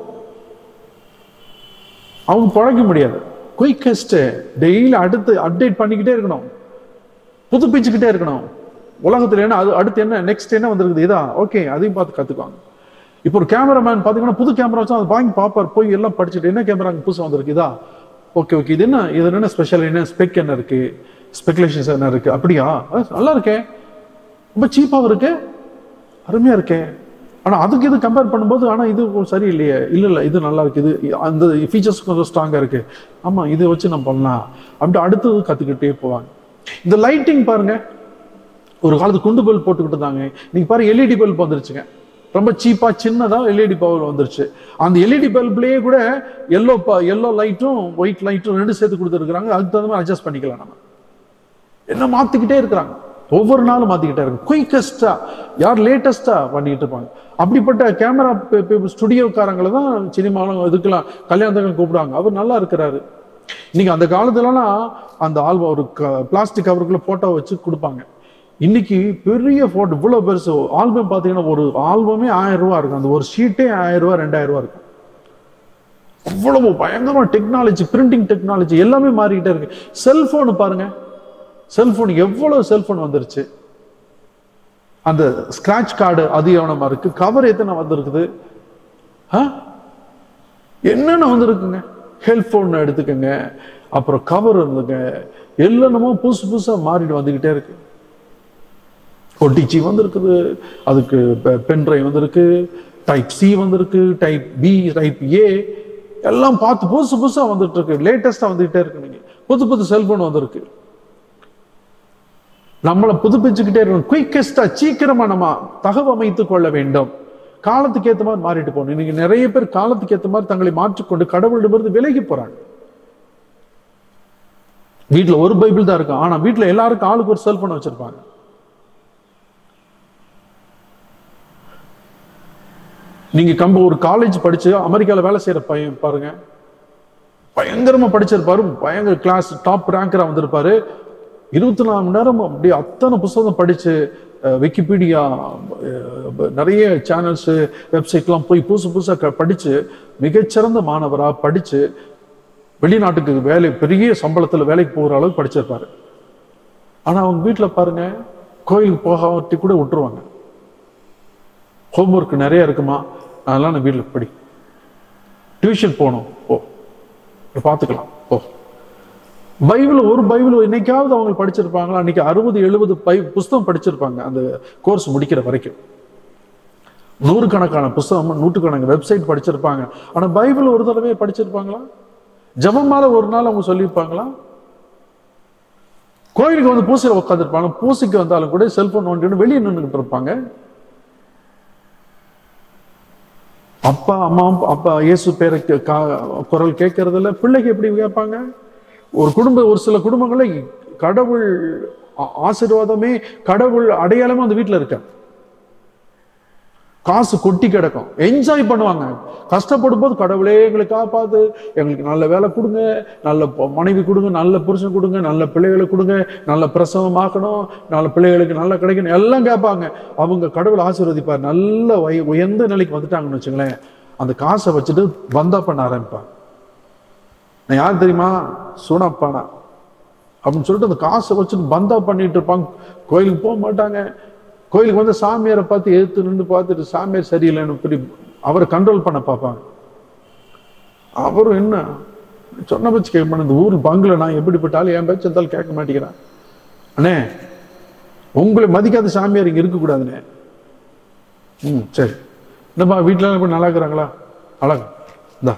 அவங்க பழக்க முடியாது. குயிக்கஸ்ட் டெய்லி அடுத்து அப்டேட் பண்ணிக்கிட்டே இருக்கணும். புதுப்பிச்சுக்கிட்டே இருக்கணும். உலகத்துல என்ன அது அடுத்து என்ன நெக்ஸ்ட் என்ன வந்திருக்குது இதான் ஓகே அதையும் பார்த்து கற்றுக்குவாங்க இப்போ ஒரு கேமராமேன் பார்த்தீங்கன்னா புது கேமரா வச்சா அதை வாங்கி பார்ப்பார் போய் எல்லாம் படிச்சுட்டு என்ன கேமரா புதுசாக வந்திருக்கு இதா? ஓகே ஓகே இது என்ன? இது என்ன ஸ்பெஷல் என்ன ஸ்பெக் என்ன இருக்கு? ஸ்பெகுலேஷன்ஸ் என்ன இருக்கு? அப்படியா? நல்லா இருக்கே. ரொம்ப சீப்பாகவும் இருக்கு. அருமையா இருக்கே. ஆனால் அதுக்கு இது கம்பேர் பண்ணும்போது ஆனால் இது சரி இல்லையே இல்லை இல்லை இது நல்லா இருக்குது அந்த ஃபீச்சர்ஸ் கொஞ்சம் ஸ்ட்ராங்காக இருக்கு. ஆமாம் இதை வச்சு நம்ம பண்ணலாம். அப்படி அடுத்தது கற்றுக்கிட்டே போவாங்க. இந்த லைட்டிங் பாருங்க. ஒரு காலத்து குண்டு பல்ப் போட்டுக்கிட்டு இருந்தாங்க. நீங்க பாருங்க எல்இடி பல்ப் வந்துருச்சுங்க. ரொம்ப சீப்பாக சின்னதாக எல்இடி பவர் வந்துருச்சு. அந்த எல்இடி பல்ப்லேயே கூட எல்லோ எல்லோ லைட்டும் ஒயிட் லைட்டும் ரெண்டு சேர்த்து கொடுத்துருக்குறாங்க. அதுக்கு தகுந்த மாதிரி அட்ஜஸ்ட் பண்ணிக்கலாம் நம்ம. என்ன மாற்றிக்கிட்டே இருக்கிறாங்க. ஒவ்வொரு நாளும் மாற்றிக்கிட்டே இருக்கு குயிக்கஸ்டா யார் லேட்டஸ்ட்டாக பண்ணிக்கிட்டு இருப்பாங்க. அப்படிப்பட்ட கேமரா ஸ்டுடியோக்காரங்களை தான் சினிமாவும் இதுக்கெல்லாம் கல்யாணத்துக்கு கூப்பிடுவாங்க. அவர் நல்லா இருக்கிறாரு. இன்னைக்கு அந்த காலத்துலலாம் அந்த ஆல்பம் ஒரு பிளாஸ்டிக் கவருக்குள்ள போட்டோ வச்சு கொடுப்பாங்க. இன்னைக்கு பெரிய போட்டோ இவ்வளோ பெருசு. ஆல்பம் பார்த்தீங்கன்னா ஒரு ஆல்பமே ஆயிரம் ரூபா இருக்கும். அந்த ஒரு ஷீட்டே ஆயிரம் ரூபா ரெண்டாயிரம் ரூபா இருக்கும். அவ்வளவு பயங்கரமான டெக்னாலஜி பிரிண்டிங் டெக்னாலஜி எல்லாமே மாறிக்கிட்டே இருக்கு. செல்போனு பாருங்க. செல்போன் எவ்வளவு செல்போன் வந்துருச்சு. அந்த ஸ்கிராச் கார்டு அதிகமாக இருக்கு. கவர் எத்தனை வந்திருக்குது? ஆ? என்னென்ன வந்திருக்குங்க? ஹெல்ஃபோன் எடுத்துக்கோங்க. அப்புறம் கவர் இருந்துங்க. என்னென்னமோ புதுசு புதுசாக மாறிட்டு வந்துக்கிட்டே இருக்கு. ஒட்டிச்சி வந்திருக்குது. அதுக்கு பென்ட்ரைவ் வந்திருக்கு. டைப் சி வந்திருக்கு. Type B type A. எல்லாம் பார்த்து புதுசு புதுசாக வந்துட்டு இருக்கு லேட்டஸ்டா வந்துகிட்டே இருக்கு நீங்கள் புது புது செல்ஃபோன் வந்திருக்கு. நம்மளை புதுப்பிச்சுக்கிட்டே இருக்கணும். குயிக்கஸ்டா சீக்கிரமா நம்ம தகவமைத்துக் கொள்ள வேண்டும். காலத்துக்கு ஏற்ற மாதிரி மாறிட்டு போகணும். இன்னைக்கு நிறைய பேர் காலத்துக்கு ஏற்ற மாதிரி தங்களை மாற்றிக்கொண்டு கடவுளிடமிருந்து விலகி போறாங்க. வீட்டில் ஒரு பைபிள் தான் இருக்கும் ஆனால் வீட்டில் எல்லாருக்கும் ஆளுக்கு ஒரு செல்ஃபோன் வச்சிருப்பாங்க. நீங்க கம்ப ஒரு காலேஜ் படிச்சு அமெரிக்காவில் வேலை செய்யற பையன் பாருங்க. பயங்கரமா படிச்சிருப்பாரு. பயங்கர கிளாஸ் டாப் ரேங்கரா வந்திருப்பாரு. இருபத்தி நாலு மணி நேரம் அப்படியே அத்தனை புத்தகம் படிச்சு விக்கிபீடியா நிறைய சேனல்ஸ் வெப்சைட்லாம் போய் புதுசு புதுசாக படித்து படிச்சு மிகச்சிறந்த மாணவராக படிச்சு வெளிநாட்டுக்கு வேலை பெரிய சம்பளத்தில் வேலைக்கு போகிற அளவுக்கு படிச்சிருப்பாரு. ஆனால் அவங்க வீட்டில் பாருங்க கோயிலுக்கு போகாட்டி கூட விட்டுருவாங்க. ஹோம்ஒர்க் நிறைய இருக்குமா? அதெல்லாம் நான் வீட்டில் படி. டியூஷன் போகணும். ஓ பார்த்துக்கலாம். ஓ பைபிள் ஒரு பைபிள் என்னைக்காவது அவங்க படிச்சிருப்பாங்களா? அன்னைக்கு அறுபது எழுபது பை புஸ்தகம் படிச்சிருப்பாங்க. அந்த கோர்ஸ் முடிக்கிற வரைக்கும். நூறுக்கணக்கான புஸ்தகம் நூற்றுக்கணக்கான வெப்சைட் படிச்சிருப்பாங்க. ஆனால் பைபிள் ஒரு தடவை படிச்சிருப்பாங்களா? ஜபமால ஒரு நாள் அவங்க சொல்லியிருப்பாங்களா? கோயிலுக்கு வந்து பூசையில் உட்காந்துருப்பாங்க பூசைக்கு வந்தாலும் கூட செல்போன் நோண்டிட்டு வெளியே நின்றுக்கிட்டு இருப்பாங்க. அப்பா அம்மா அப்பா இயேசு பேரை கா- குரல் கேட்கறதில்ல பிள்ளைக்கு எப்படி கேட்பாங்க? ஒரு குடும்ப ஒரு சில குடும்பங்களை கடவுள் ஆசீர்வாதமே கடவுள் அடையாளமாக அந்த வீட்டில் இருக்கேன் காசு கொட்டி கிடக்கும். என்ஜாய் பண்ணுவாங்க. கஷ்டப்படும் போது கடவுளே எங்களை காப்பாத்து. எங்களுக்கு நல்ல வேலை கொடுங்க. நல்ல மனைவி கொடுங்க. நல்ல புருஷன் கொடுங்க. நல்ல பிள்ளைகளை கொடுங்க. நல்ல பிரசவம் ஆக்கணும். நல்ல பிள்ளைகளுக்கு நல்லா கிடைக்கணும். எல்லாம் கேட்பாங்க. அவங்க கடவுள் ஆசீர்வதிப்பார். நல்ல உயர்ந்த நிலைக்கு வந்துட்டாங்கன்னு வச்சுங்களேன். அந்த காசை வச்சுட்டு பந்தா பண்ண ஆரம்பிப்பாங்க. நான் யார் தெரியுமா? சூனாப்பானா. அப்படின்னு சொல்லிட்டு அந்த காசை வச்சுட்டு பந்தா பண்ணிட்டு இருப்பாங்க. கோயிலுக்கு போக மாட்டாங்க. கோயிலுக்கு வந்து சாமியாரை பார்த்து எதிர்த்து நின்று பார்த்துட்டு சாமியார் சரியில்லைன்னு இப்படி அவரை கண்ட்ரோல் பண்ண பார்ப்பாங்க. அவரும் என்ன? சொன்ன பச்சு கேட்க மாட்டேன். இந்த ஊர் பங்குல நான் எப்படிப்பட்டாலும் என் பேச்சு இருந்தாலும் கேட்க மாட்டேங்கிறேன். அண்ணே உங்களை மதிக்காத சாமியார் இங்கே இருக்கக்கூடாதுண்ணே. ம் சரி. என்னப்பா வீட்டுல இப்ப நல்லா இருக்கிறாங்களா? அழகு இந்தா.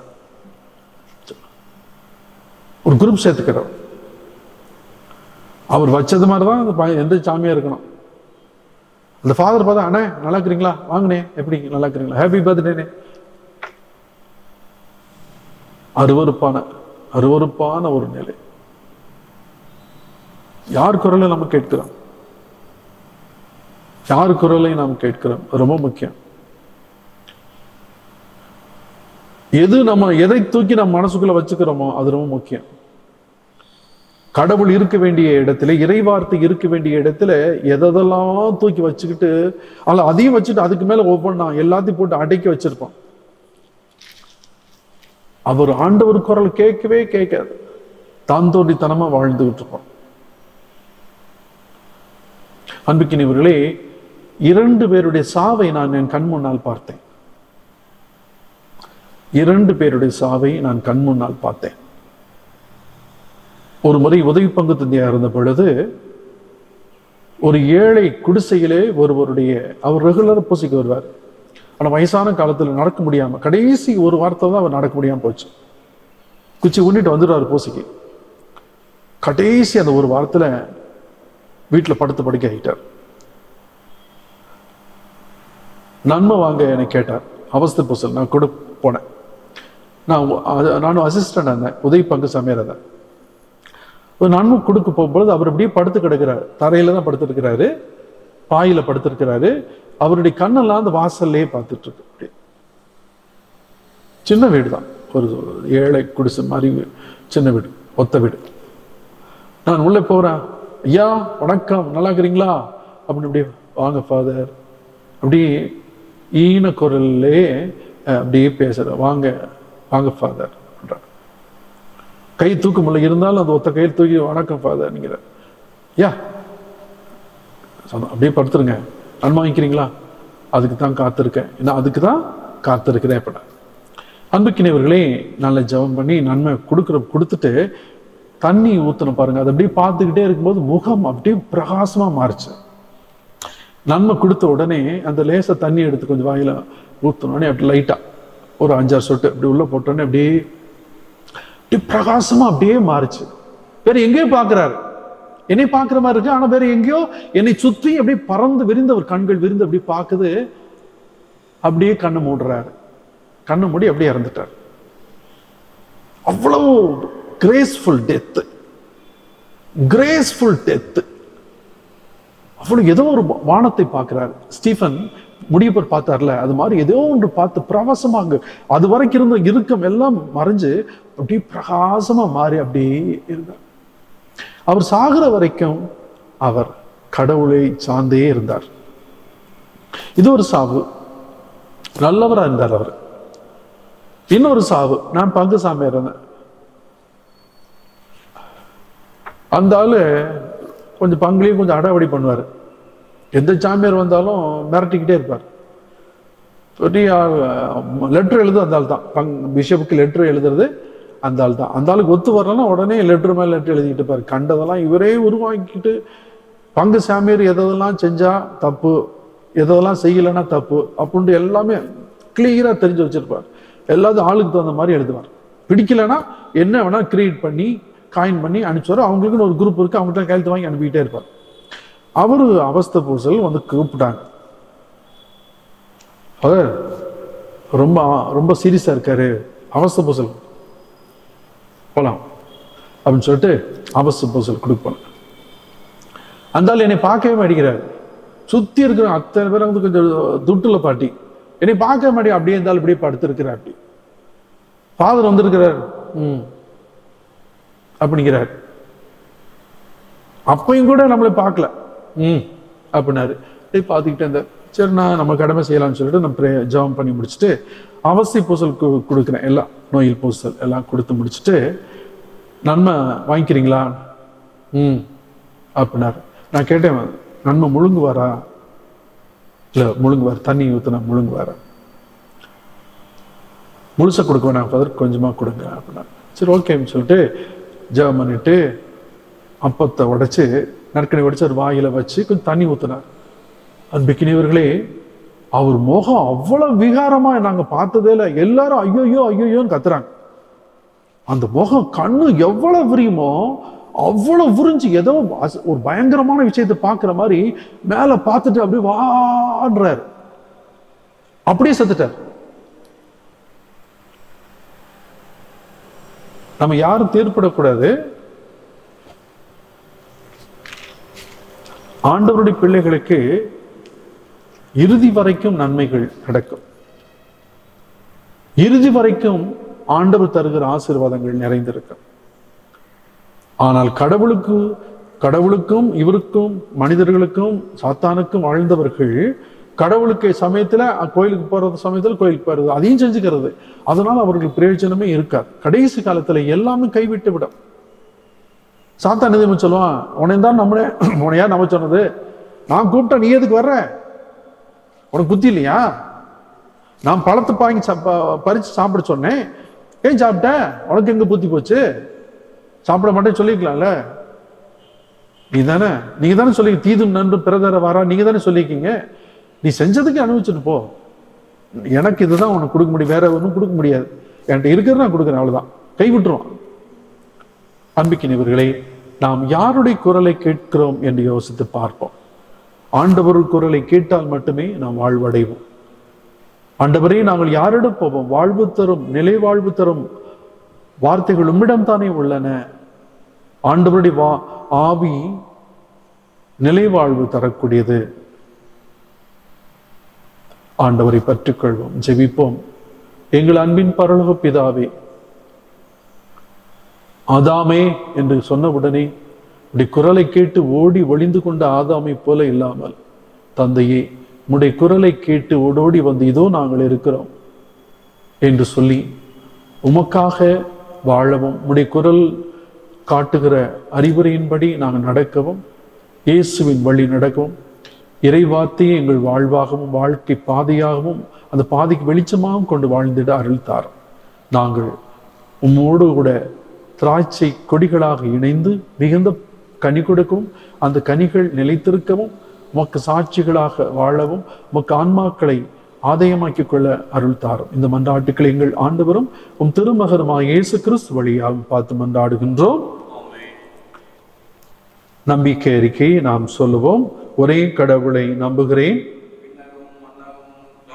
ஒரு குரூப் சேர்த்துக்கிறோம். அவர் வச்சது மாதிரி தான் அந்த பையன் எந்த சாமியாக இருக்கணும். அந்த ஃபாதர் பார்த்தா அண்ணே நல்லா இருக்கிறீங்களா? வாங்கண்ணே. எப்படி? நல்லா இருக்கிறீங்களா? ஹாப்பி பர்த்டேனே அருவருப்பான அருவருப்பான ஒரு நிலை. யார் குரலை நம்ம கேட்கிறோம்? யார் குரலை நாம் கேட்கிறோம்? ரொம்ப முக்கியம். எது நம்ம எதை தூக்கி நம்ம மனசுக்குள்ள வச்சுக்கிறோமோ அது ரொம்ப முக்கியம். கடவுள் இருக்க வேண்டிய இடத்துல இறைவார்த்தை இருக்க வேண்டிய இடத்துல எதெல்லாம் தூக்கி வச்சுக்கிட்டு அல்ல அதையும் வச்சுட்டு அதுக்கு மேல ஒவ்வொன்றா எல்லாத்தையும் போட்டு அடக்கி வச்சிருப்பான். அவர் ஆண்டவர் குரல் கேட்கவே கேட்காது. தான் தோண்டித்தனமா வாழ்ந்துகிட்டு இருப்போம் அன்புக்கினவர்களே இரண்டு பேருடைய சாவை நான் என் கண் முன்னால் பார்த்தேன். இரண்டு பேருடைய சாவை நான் கண் முன்னால் பார்த்தேன். ஒரு முறை உதவி பங்கு தந்தையா இருந்த பொழுது ஒரு ஏழை குடிசையிலே ஒருவருடைய அவர் ரெகுலராக பூசைக்கு வருவார். ஆனால் வயசான காலத்தில் நடக்க முடியாமல் கடைசி ஒரு வார்த்தை தான் அவர் நடக்க முடியாமல் போச்சு. குச்சி உண்டிட்டு வந்துடுறாரு பூசைக்கு. கடைசி அந்த ஒரு வாரத்தில் வீட்டில் படுத்து படுக்க ஆகிட்டார் நன்மை வாங்க என்னை கேட்டார். அவஸ்து பூசல் நான் கூட போனேன். நான் அது- நானும் அசிஸ்டன்ட் இருந்தேன். உதவி பங்கு சமையல் இருந்தேன் நன்மை கொடுக்க போகும்பொழுது அவர் அப்படியே படுத்து கிடக்கிறார். தரையில தான் படுத்துருக்கிறாரு. பாயில படுத்திருக்கிறாரு. அவருடைய கண்ணெல்லாம் அந்த வாசல்லையே பார்த்துட்டு இருக்கு அப்படியே. சின்ன வீடு தான் ஒரு ஏழை குடிசை மாதிரி சின்ன வீடு ஒத்த வீடு. நான் உள்ளே போறேன் ஐயா வணக்கம். நல்லா இருக்கிறீங்களா? அப்படின்னு அப்படியே வாங்க ஃபாதர். அப்படியே ஈன குரல்லே அப்படியே பேசுற. வாங்க வாங்க ஃபாதர். கை தூக்க முடியல இருந்தாலும் அந்த ஒத்த கையில் தூக்கி வணக்கம் ஃபாதர் யா. அப்படியே படுத்துருங்க. நன்மை வாங்கிக்கிறீங்களா? அதுக்கு தான் காத்திருக்கேன். நான் அதுக்கு தான் காத்திருக்கிறேன் இப்ப நான். அன்புக்கினவர்களே நல்ல ஜெபம் பண்ணி நன்மை கொடுக்குற கொடுத்துட்டு தண்ணி ஊத்தணும் பாருங்க. அது அப்படியே பார்த்துக்கிட்டே இருக்கும்போது முகம் அப்படியே பிரகாசமா மாறுச்சு. நன்மை கொடுத்த உடனே அந்த லேசை தண்ணி எடுத்து கொஞ்சம் வாயில ஊத்தணுடனே அப்படி லைட்டா ஒரு அஞ்சாறு சொட்டு அப்படி உள்ள போட்டோடனே அப்படியே பிரகாசமா அப்படியே மாறுச்சு. வேற எங்கேயோ பாக்குறாரு என்னை பார்க்குற மாதிரி இருக்கு. ஆனா வேற எங்கேயோ என்னை சுத்தி அப்படியே பறந்து விரிந்த ஒரு கண்கள் விரிந்து அப்படி பார்க்குது. அப்படியே கண்ணை மூடுறாரு. கண்ணை மூடி அப்படியே இறந்துட்டார். அவ்வளவு கிரேஸ்ஃபுல் டெத் கிரேஸ்ஃபுல் டெத் அவ்வளோ ஏதோ ஒரு வானத்தை பார்க்கிறார். ஸ்டீஃபன் முடியப்பர் பார்த்தார்ல அது மாதிரி ஏதோ ஒன்று பார்த்து பிரகாசமாக அது வரைக்கும் இருந்த இறுக்கம் எல்லாம் மறைஞ்சு அப்படியே பிரகாசமா மாறி அப்படியே இருந்தார். அவர் சாகிற வரைக்கும் அவர் கடவுளை சார்ந்தே இருந்தார். இது ஒரு சாவு. நல்லவரா இருந்தார் அவர். இன்னொரு சாவு. நான் பங்கு சாமி இருந்தேன். அந்த ஆளு கொஞ்சம் பங்குலேயும் கொஞ்சம் அடாவடி பண்ணுவார். எந்த சாமியார் வந்தாலும் மிரட்டிக்கிட்டே இருப்பார். சொல்லி லெட்ரு எழுது அந்த ஆள் தான் பங் பிஷப்புக்கு லெட்ரு எழுதுறது அந்த ஆள் தான் அந்த ஆளுக்கு ஒத்து வரலன்னா உடனே லெட்ரு மேலே லெட்ரு எழுதிக்கிட்டு இருப்பார். கண்டதெல்லாம் இவரே உருவாக்கிட்டு பங்கு சாமியார் எதெல்லாம் செஞ்சால் தப்பு எதெல்லாம் செய்யலைன்னா தப்பு அப்படின்ட்டு எல்லாமே கிளியராக தெரிஞ்சு வச்சுருப்பார். எல்லாத்தையும் ஆளுக்கு தகுந்த மாதிரி எழுதுவார். பிடிக்கலைன்னா என்ன வேணால் கிரியேட் பண்ணி காயின் பண்ணி அனுப்பிச்சாரு. அவங்களுக்குன்னு ஒரு குரூப் இருக்கு. அவங்கள்ட்ட கையெழுத்து வாங்கி அனுப்பிக்கிட்டே இருப்பார். அவரு அவஸ்தை பூசல் வந்து கூப்பிட்டாங்க. அவர் ரொம்ப ரொம்ப சீரியஸா இருக்காரு. அவஸ்தை பூசல் போகலாம் அப்படின்னு சொல்லிட்டு அவஸ்தை பூசல் கொடுப்பாங்க அந்தாலும் என்னை பார்க்கவே மாட்டேங்கிறாரு. சுத்தி இருக்கிற அத்தனை பேர் வந்து கொஞ்சம் துட்டுல பாட்டி. என்னை பார்க்க மாட்டேன் அப்படியே இருந்தாலும் இப்படியே படுத்திருக்கிறார் அப்படி. ஃபாதர் வந்திருக்கிறார். ம். அப்படிங்கிறார். அப்பையும் கூட நம்மளை பார்க்கல. ம் அப்படின்னாரு. அப்படியே பார்த்துக்கிட்டு அந்த சரி நான் நம்ம கடமை செய்யலாம்னு சொல்லிட்டு நான் ப்ரே ஜெபம் பண்ணி முடிச்சுட்டு அவசிய பூசல் கு- கொடுக்குறேன். எல்லாம் நோயில் பூசல் எல்லாம் கொடுத்து முடிச்சுட்டு நன்மை வாங்கிக்கிறீங்களா? ம் அப்படின்னாரு. நான் கேட்டேன் நன்மை முழுங்குவாரா? இல்லை முழுங்குவார். தண்ணி ஊற்றினா முழுங்குவாரா? முழுசை கொடுக்க வேணாம் ஃபதர். கொஞ்சமாக கொடுங்க அப்படின்னா சரி ஓகேன்னு சொல்லிட்டு ஜெபம் பண்ணிட்டு அப்பத்தை உடைச்சு நற்கனை உடைச்சு அவர் வாயில வச்சு கொஞ்சம் தண்ணி ஊத்துனார். அன்பிக்கினியவர்களே அவர் முகம் அவ்வளவு விகாரமா நாங்க பார்த்ததே இல்லை. எல்லாரும் ஐயோயோ ஐயோயோன்னு கத்துறாங்க. அந்த முகம் கண்ணு எவ்வளவு விரியுமோ அவ்வளவு விரிஞ்சு ஏதோ ஒரு பயங்கரமான விஷயத்தை பார்க்குற மாதிரி மேல பார்த்துட்டு அப்படியே வாடுறாரு அப்படியே செத்துட்டார். நம்ம யாரும் தேர்ப்படக்கூடாது ஆண்டவருடைய பிள்ளைகளுக்கு இறுதி வரைக்கும் நன்மைகள் நடக்கும். இறுதி வரைக்கும் ஆண்டவர் தருகிற ஆசீர்வாதங்கள் நிறைந்திருக்கும். ஆனால் கடவுளுக்கு கடவுளுக்கும் இவருக்கும் மனிதர்களுக்கும் சாத்தானுக்கும் வாழ்ந்தவர்கள் கடவுளுக்கு சமயத்துல கோயிலுக்கு போறது சமயத்துல கோயிலுக்கு போறது அதையும் செஞ்சுக்கிறது. அதனால அவர்களுக்கு பிரயோஜனமே இருக்காது. கடைசி காலத்துல எல்லாமே கைவிட்டு விடும். சாத்தா நிதிமை சொல்லுவான்? உனைய தான் நம்மளே உனையா நம்ம சொன்னது? நான் கூப்பிட்டா நீ எதுக்கு வர்ற? உனக்கு புத்தி இல்லையா? நான் பழத்தை பாங்கி பறிச்சு சாப்பிட சொன்னேன். ஏன் சாப்பிட்ட? உனக்கு எங்க புத்தி போச்சு? சாப்பிட மாட்டேன்னு சொல்லிக்கலாம்ல நீ தானே நீங்க தானே சொல்லி தீதும் நன்று பிறதர வாரா? நீங்க தானே சொல்லியிருக்கீங்க நீ செஞ்சதுக்கு அனுபவிச்சுட்டு போ. எனக்கு இதுதான் உனக்கு கொடுக்க முடியும். வேற ஒன்றும் கொடுக்க முடியாது. என்கிட்ட இருக்கிறது நான் கொடுக்குறேன். அவ்வளவுதான். கைவிட்டுருவான் அன்பிக்கினவர்களே நாம் யாருடைய குரலை கேட்கிறோம் என்று யோசித்து பார்ப்போம். ஆண்டவர் குரலை கேட்டால் மட்டுமே நாம் வாழ்வடைவோம். ஆண்டவரே நாங்கள் யாரிடம் போவோம்? வாழ்வு தரும் நிலை வாழ்வு தரும் வார்த்தைகள் உம்மிடம் தானே உள்ளன. ஆண்டவருடைய வா ஆவி நிலை வாழ்வு தரக்கூடியது. ஆண்டவரை பற்றிக்கொள்வோம் ஜெபிப்போம். எங்கள் அன்பின் பரலோக பிதாவே ஆதாமே என்று சொன்னவுடனே உடைய குரலை கேட்டு ஓடி ஒளிந்து கொண்ட ஆதாமை போல இல்லாமல் தந்தையே உடைய குரலை கேட்டு ஓடோடி வந்து இதோ நாங்கள் இருக்கிறோம் என்று சொல்லி உமக்காக வாழவும் உடைய குரல் காட்டுகிற அறிவுரையின்படி நாங்கள் நடக்கவும் இயேசுவின் வழி நடக்கவும் இறைவார்த்தையை எங்கள் வாழ்வாகவும் வாழ்க்கை பாதையாகவும் அந்த பாதைக்கு வெளிச்சமாகவும் கொண்டு வாழ்ந்திட அருள் தாரும் நாங்கள் உம்மோடு கூட திராட்சை கொடிகளாக இணைந்து மிகுந்த கனி கொடுக்கவும் அந்த கனிகள் நிலைத்திருக்கவும் உமக்கு சாட்சிகளாக வாழவும் உமக்கு ஆன்மாக்களை ஆதாயமாக்கிக் கொள்ள அருள் தாரும் இந்த மன்றாட்டுக்களை எங்கள் ஆண்டவரும் உம் திருமகருமாய் இயேசு கிறிஸ்து வழியாக பார்த்து மன்றாடுகின்றோம். நம்பிக்கை அறிக்கையை நாம் சொல்லுவோம். ஒரே கடவுளை நம்புகிறேன்.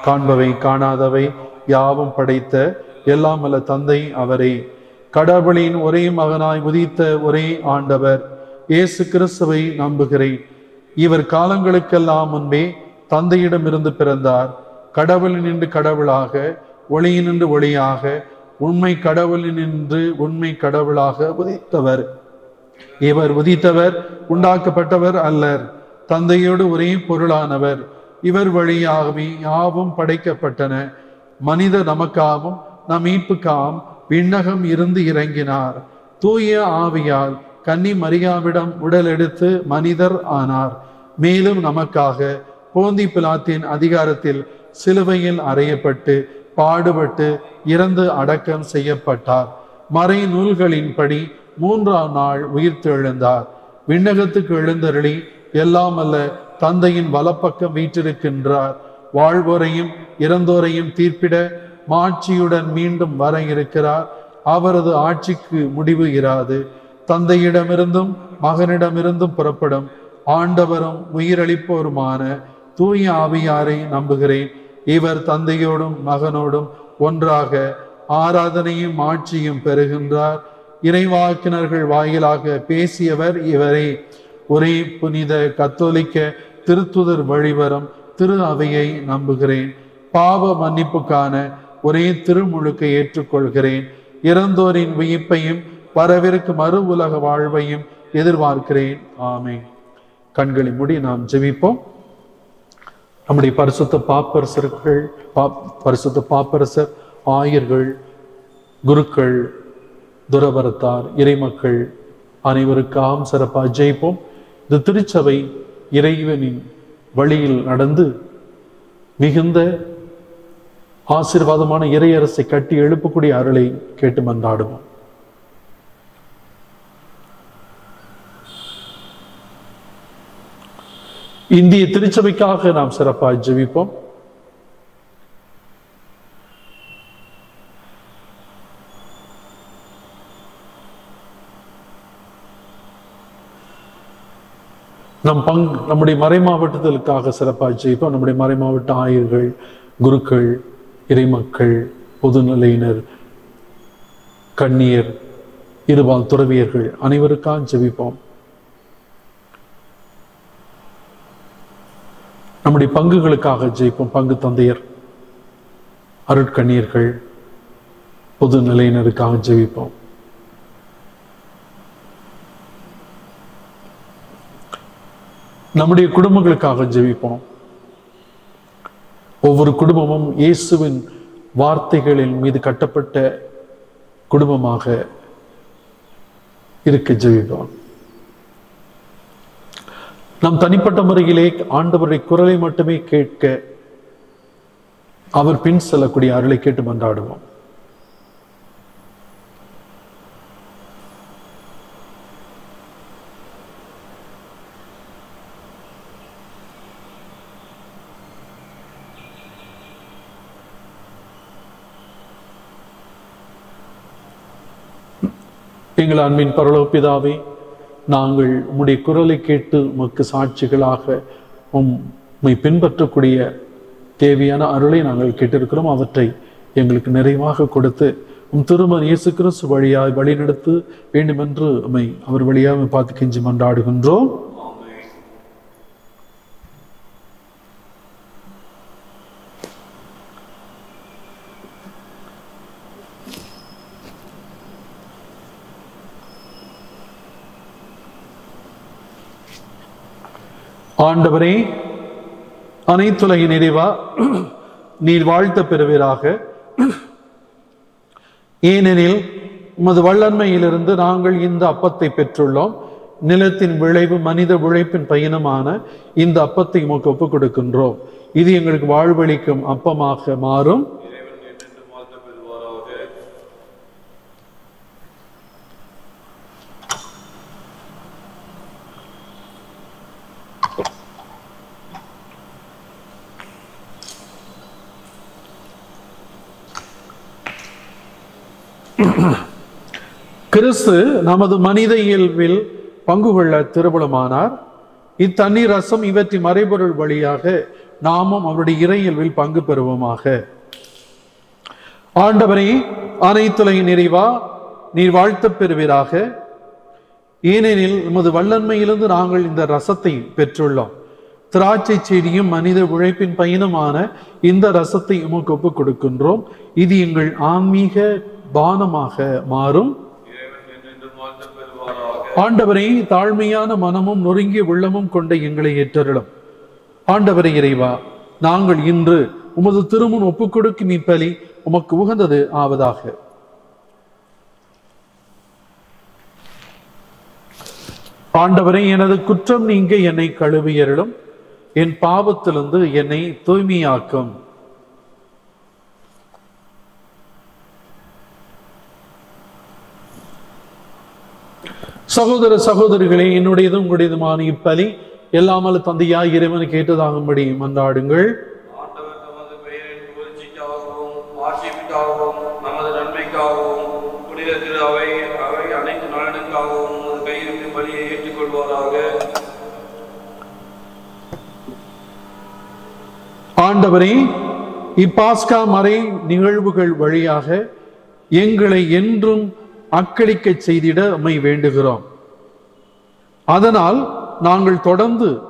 காண்பவை காணாதவை யாவும் படைத்த எல்லாம் அல்ல தந்தை அவரே. கடவுளின் ஒரே மகனாய் உதித்த ஒரே ஆண்டவர் இயேசு கிறிஸ்துவை நம்புகிறேன். இவர் காலங்களுக்கெல்லாம் முன்பே தந்தையிடமிருந்து பிறந்தார். கடவுளினின்று கடவுளாக ஒளியினின்று ஒளியாக உண்மை கடவுளினின்று உண்மை கடவுளாக உதித்தவர். இவர் உதித்தவர் உண்டாக்கப்பட்டவர் அல்லர். தந்தையோடு ஒரே பொருளானவர். இவர் வழியாகவே யாவும் படைக்கப்பட்டன. மனித நமக்காகவும் நம் மீட்புக்காகவும் விண்ணகம் இருந்து இறங்கினார். தூய ஆவியால் கன்னி மரியாவிடம் உடல் எடுத்து மனிதர் ஆனார். மேலும் நமக்காக போந்தி பிலாத்தின் அதிகாரத்தில் சிலுவையில் அறையப்பட்டு பாடுபட்டு இறந்து அடக்கம் செய்யப்பட்டார். மறை நூல்களின்படி மூன்றாம் நாள் உயிர்த்தெழுந்தார். விண்ணகத்துக்கு எழுந்தருளி எல்லாம் அல்ல தந்தையின் வலப்பக்கம் வீற்றிருக்கின்றார். வாழ்வோரையும் இறந்தோரையும் தீர்ப்பிட மாட்சியுடன் மீண்டும் வர இருக்கிறார். அவரது ஆட்சிக்கு முடிவு இராது. தந்தையிடமிருந்தும் மகனிடமிருந்தும் புறப்படும். ஆண்டவரும் உயிரளிப்போருமான தூய ஆவியாரை நம்புகிறேன். இவர் தந்தையோடும் மகனோடும் ஒன்றாக ஆராதனையும் ஆட்சியும் பெறுகின்றார். இறைவாக்கினர்கள் வாயிலாக பேசியவர் இவரே. ஒரே புனித கத்தோலிக்க திருத்துதர் வழிவரம் திரு அவையை நம்புகிறேன். பாவ மன்னிப்புக்கான ஒரே திருமுழுக்கை ஏற்றுக்கொள்கிறேன். இறந்தோரின் உயிப்பையும் வரவிருக்கும் மறு உலக வாழ்வையும் எதிர்பார்க்கிறேன். ஆமை கண்களை மூடி நாம் ஜெபிப்போம். நம்முடைய பரிசுத்த பாப்பரசர்கள் பா- பரிசுத்த பாப்பரசர் ஆயர்கள் குருக்கள் துறவரத்தார் இறைமக்கள் அனைவருக்காகவும் சிறப்பாக ஜெயிப்போம். இந்த திருச்சபை இறைவனின் வழியில் நடந்து மிகுந்த ஆசீர்வாதமான இறையரசை கட்டி எழுப்பக்கூடிய அருளை கேட்டு மன்றாடுவோம். இந்திய திருச்சபைக்காக நாம் சிறப்பாக ஜெபிப்போம். நம் பங் நம்முடைய மறை மாவட்டத்திற்காக சிறப்பாக ஜெயிப்போம். நம்முடைய மறை மாவட்ட ஆயர்கள் குருக்கள் இறைமக்கள் பொதுநிலையினர் கண்ணியர் இருபால் துறவியர்கள் அனைவருக்காக ஜெபிப்போம். நம்முடைய பங்குகளுக்காக ஜெயிப்போம். பங்கு தந்தையர் அருட்கண்ணியர்கள் பொது நிலையினருக்காக ஜெபிப்போம். நம்முடைய குடும்பங்களுக்காக ஜெபிப்போம். ஒவ்வொரு குடும்பமும் இயேசுவின் வார்த்தைகளின் மீது கட்டப்பட்ட குடும்பமாக இருக்க ஜெபிப்போம். நம் தனிப்பட்ட முறையிலே ஆண்டவருடைய குரலை மட்டுமே கேட்க அவர் பின் செல்லக்கூடிய அருளை கேட்டு மன்றாடுவோம். எங்கள் அன்பின் பரலோபிதாவே நாங்கள் உம்முடைய குரலை கேட்டு உமக்கு சாட்சிகளாக உம்மை பின்பற்றக்கூடிய தேவையான அருளை நாங்கள் கேட்டிருக்கிறோம். அவற்றை எங்களுக்கு நிறைவாக கொடுத்து உம் திருமன் இயேசு கிறிஸ்து வழியாய் வழிநடத்து வேண்டுமென்று உம்மை அவர் வழியாக பார்த்து கெஞ்சி மன்றாடுகின்றோம். ஆண்டவரே அனைத்துலக நிறைவா நீர் வாழ்த்த பெறுவீராக. ஏனெனில் உமது வல்லன்மையிலிருந்து நாங்கள் இந்த அப்பத்தை பெற்றுள்ளோம். நிலத்தின் விளைவு மனித உழைப்பின் பயணமான இந்த அப்பத்தை உமக்கு ஒப்புக் கொடுக்கின்றோம் இது எங்களுக்கு வாழ்வளிக்கும் அப்பமாக மாறும் இறைவன் என்றென்று வாழ்த்த பெறுவாராக கிறிஸ்து நமது மனித இயல்பில் பங்கு கொள்ள திருபலமானார் இத்தண்ணீர் ரசம் இவற்றின் மறைபொருள் வழியாக நாமும் அவருடைய இறையியல்பில் பங்கு பெறுவோமாக. ஆண்டவரை அனைத்துலகின் நிறைவா நீர் வாழ்த்த பெறுவீராக. ஏனெனில் உமது வல்லன்மையிலிருந்து நாங்கள் இந்த ரசத்தை பெற்றுள்ளோம். திராட்சை செடியும் மனித உழைப்பின் பயணமான இந்த ரசத்தை உமக்கு ஒப்புக் கொடுக்கின்றோம். இது எங்கள் ஆன்மீக பானமாக மாறும். ஆண்டவரை தாழ்மையான மனமும் நொறுங்கிய உள்ளமும் கொண்ட எங்களை ஏற்றருளும். ஆண்டவரை இறைவா நாங்கள் இன்று உமது திருமுன் ஒப்புக்கொடுக்கும் இப்பலி உமக்கு உகந்தது ஆவதாக. ஆண்டவரை எனது குற்றம் நீங்க என்னை கழுவியருளும் என் பாவத்திலிருந்து என்னை தூய்மையாக்கும். சகோதர சகோதரிகளே என்னுடையதும் உங்களுடையதுமான இப்பலி எல்லாமல் தந்தையா இறைவன் கேட்டதாகும்படி மன்றாடுங்கள். ஆண்டவரே இப்பாஸ்கா மறை நிகழ்வுகள் வழியாக எங்களை என்றும் அக்களிக்கச் செய்திட உம்மை வேண்டுகிறோம். அதனால் நாங்கள் தொடர்ந்து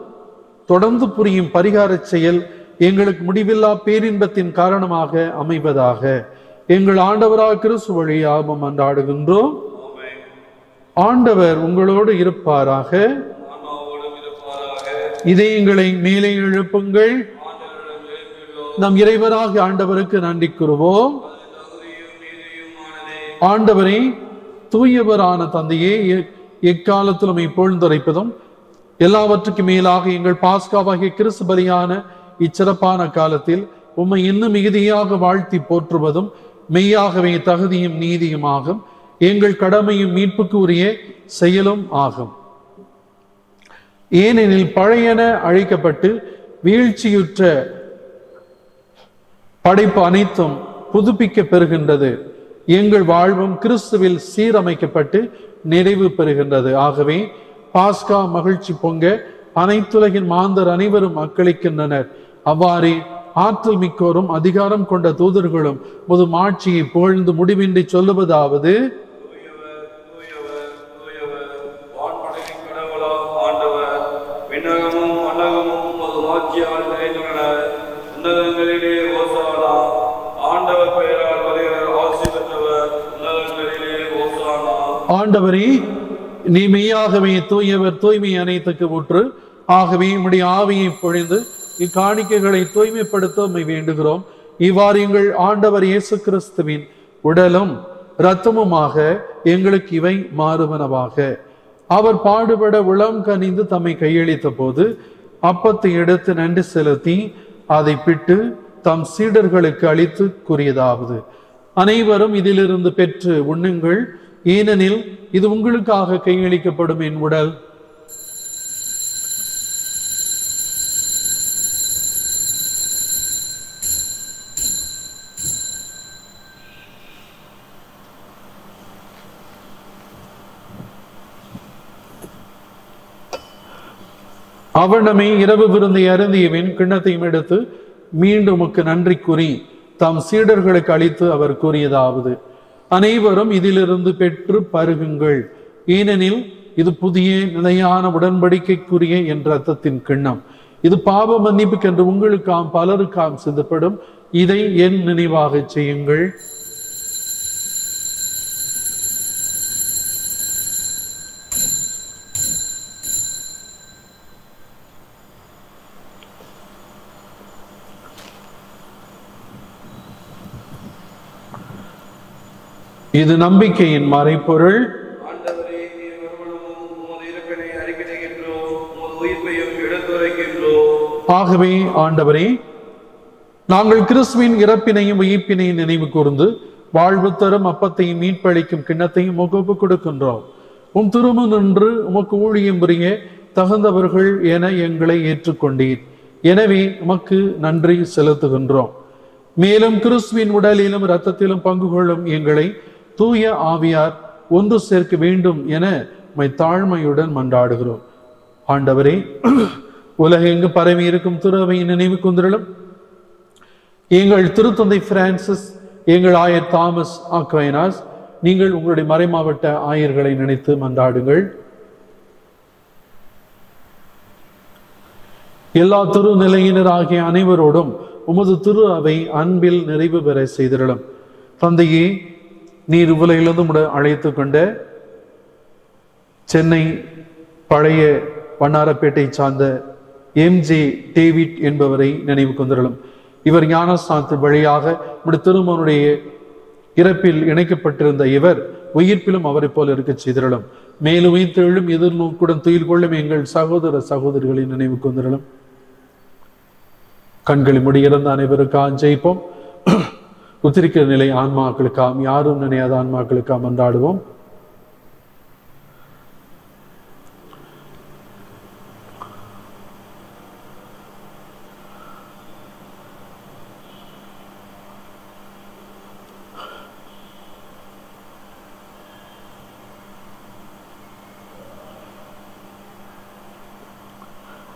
தொடர்ந்து புரியும் பரிகாரச் செயல் எங்களுக்கு முடிவில்லா பேரின்பத்தின் காரணமாக அமைவதாக எங்கள் ஆண்டவராக கிறிஸ்து ஆபம் அன்றாடுகின்றோம். ஆண்டவர் உங்களோடு இருப்பாராக. இதயங்களை மேலே எழுப்புங்கள். நம் இறைவராக ஆண்டவருக்கு நன்றி கூறுவோம். ஆண்டவரை தூயவரான தந்தையே எ- எக்காலத்திலும் இப்பொழுதுரைப்பதும் எல்லாவற்றுக்கும் மேலாக எங்கள் பாஸ்காவாகிய கிறிஸ்து பலியான இச்சிறப்பான காலத்தில் உம்மை இன்னும் மிகுதியாக வாழ்த்தி போற்றுவதும் மெய்யாகவே தகுதியும் நீதியும் ஆகும். எங்கள் கடமையும் மீட்புக்கு உரிய செயலும் ஆகும். ஏனெனில் பழையன அழிக்கப்பட்டு வீழ்ச்சியுற்ற படைப்பு அனைத்தும் புதுப்பிக்க பெறுகின்றது. எங்கள் வாழ்வும் கிறிஸ்துவில் சீரமைக்கப்பட்டு நிறைவு பெறுகின்றது. ஆகவே பாஸ்கா மகிழ்ச்சி பொங்க அனைத்துலகின் மாந்தர் அனைவரும் அக்களிக்கின்றனர். அவ்வாறே ஆற்றல் மிக்கோரும் அதிகாரம் கொண்ட தூதர்களும் முது புகழ்ந்து முடிவின்றி சொல்லுவதாவது ஆண்டவரே நீ மெய்யாகவே தூயவர் தூய்மை அனைத்துக்கு ஊற்று ஆகவே உம்முடைய ஆவியை பொழிந்து இக்காணிக்கைகளை தூய்மைப்படுத்த உண்மை வேண்டுகிறோம். இவ்வாறு எங்கள் ஆண்டவர் இயேசு கிறிஸ்துவின் உடலும் இரத்தமுமாக எங்களுக்கு இவை மாறுவனவாக. அவர் பாடுபட உளம் கனிந்து தம்மை கையளித்த போது அப்பத்தை எடுத்து நன்றி செலுத்தி அதை பிட்டு தம் சீடர்களுக்கு அளித்து கூறியதாவது. அனைவரும் இதிலிருந்து பெற்று உண்ணுங்கள். ஏனெனில் இது உங்களுக்காக கையளிக்கப்படும் என் உடல். அவனமே இரவு விருந்தை அருந்தியவின் கிண்ணத்தையும் எடுத்து மீண்டும் உமக்கு நன்றி கூறி தம் சீடர்களுக்கு அளித்து அவர் கூறியதாவது. அனைவரும் இதிலிருந்து பெற்று பருகுங்கள். ஏனெனில் இது புதிய நிலையான உடன்படிக்கைக்குரிய என்ற அர்த்தத்தின் கிண்ணம். இது பாவ மன்னிப்புக்கென்று உங்களுக்காம் பலருக்காம் சிந்தப்படும். இதை என் நினைவாக செய்யுங்கள். இது நம்பிக்கையின் மறைப்பொருள். ஆகவே ஆண்டவரே நாங்கள் கிறிஸ்துவின் இறப்பினையும் உயிர்ப்பினையும் நினைவு கூர்ந்து வாழ்வு தரும் அப்பத்தையும் மீட்பளிக்கும் கிண்ணத்தையும் முகப்பு கொடுக்கின்றோம். உம் திருமு நின்று உமக்கு ஊழியம் புரிய தகுந்தவர்கள் என எங்களை ஏற்றுக்கொண்டீர். எனவே உமக்கு நன்றி செலுத்துகின்றோம். மேலும் கிறிஸ்துவின் உடலிலும் இரத்தத்திலும் பங்கு கொள்ளும் எங்களை தூய ஆவியார் ஒன்று சேர்க்க வேண்டும் என மை தாழ்மையுடன் மன்றாடுகிறோம். ஆண்டவரே உலகெங்கு பரவி இருக்கும் திருவையின் நினைவு குந்திரலும் எங்கள் திருத்தந்தை பிரான்சிஸ் எங்கள் ஆயர் தாமஸ் ஆக்வைனாஸ் நீங்கள் உங்களுடைய மறைமாவட்ட ஆயர்களை நினைத்து மன்றாடுங்கள். எல்லா திரு நிலையினர் ஆகிய அனைவரோடும் உமது திரு அவை அன்பில் நிறைவு பெற செய்திடலும். தந்தையே நீர் உலகிலிருந்து உட அழைத்து கொண்ட சென்னை பழைய வண்ணாரப்பேட்டை சார்ந்த எம்ஜே டேவிட் என்பவரை நினைவு கொண்டிரலும் இவர் ஞானஸ்தானத்து வழியாக நம்முடைய திருமனுடைய இறப்பில் இணைக்கப்பட்டிருந்த இவர் உயிர்ப்பிலும் அவரைப் போல இருக்க செய்திரலும் மேலும் உயிர்த்தெழும் எதிர்நோக்குடன் துயில் கொள்ளும் எங்கள் சகோதர சகோதரிகளை நினைவு கொண்டிரலும் கண்களை முடியிறந்த அனைவருக்காக ஜெயிப்போம். உத்திரிக்கிற நிலை ஆன்மாக்களுக்காம் யாரும் நினையாத ஆன்மாக்களுக்காம் வந்தாடுவோம்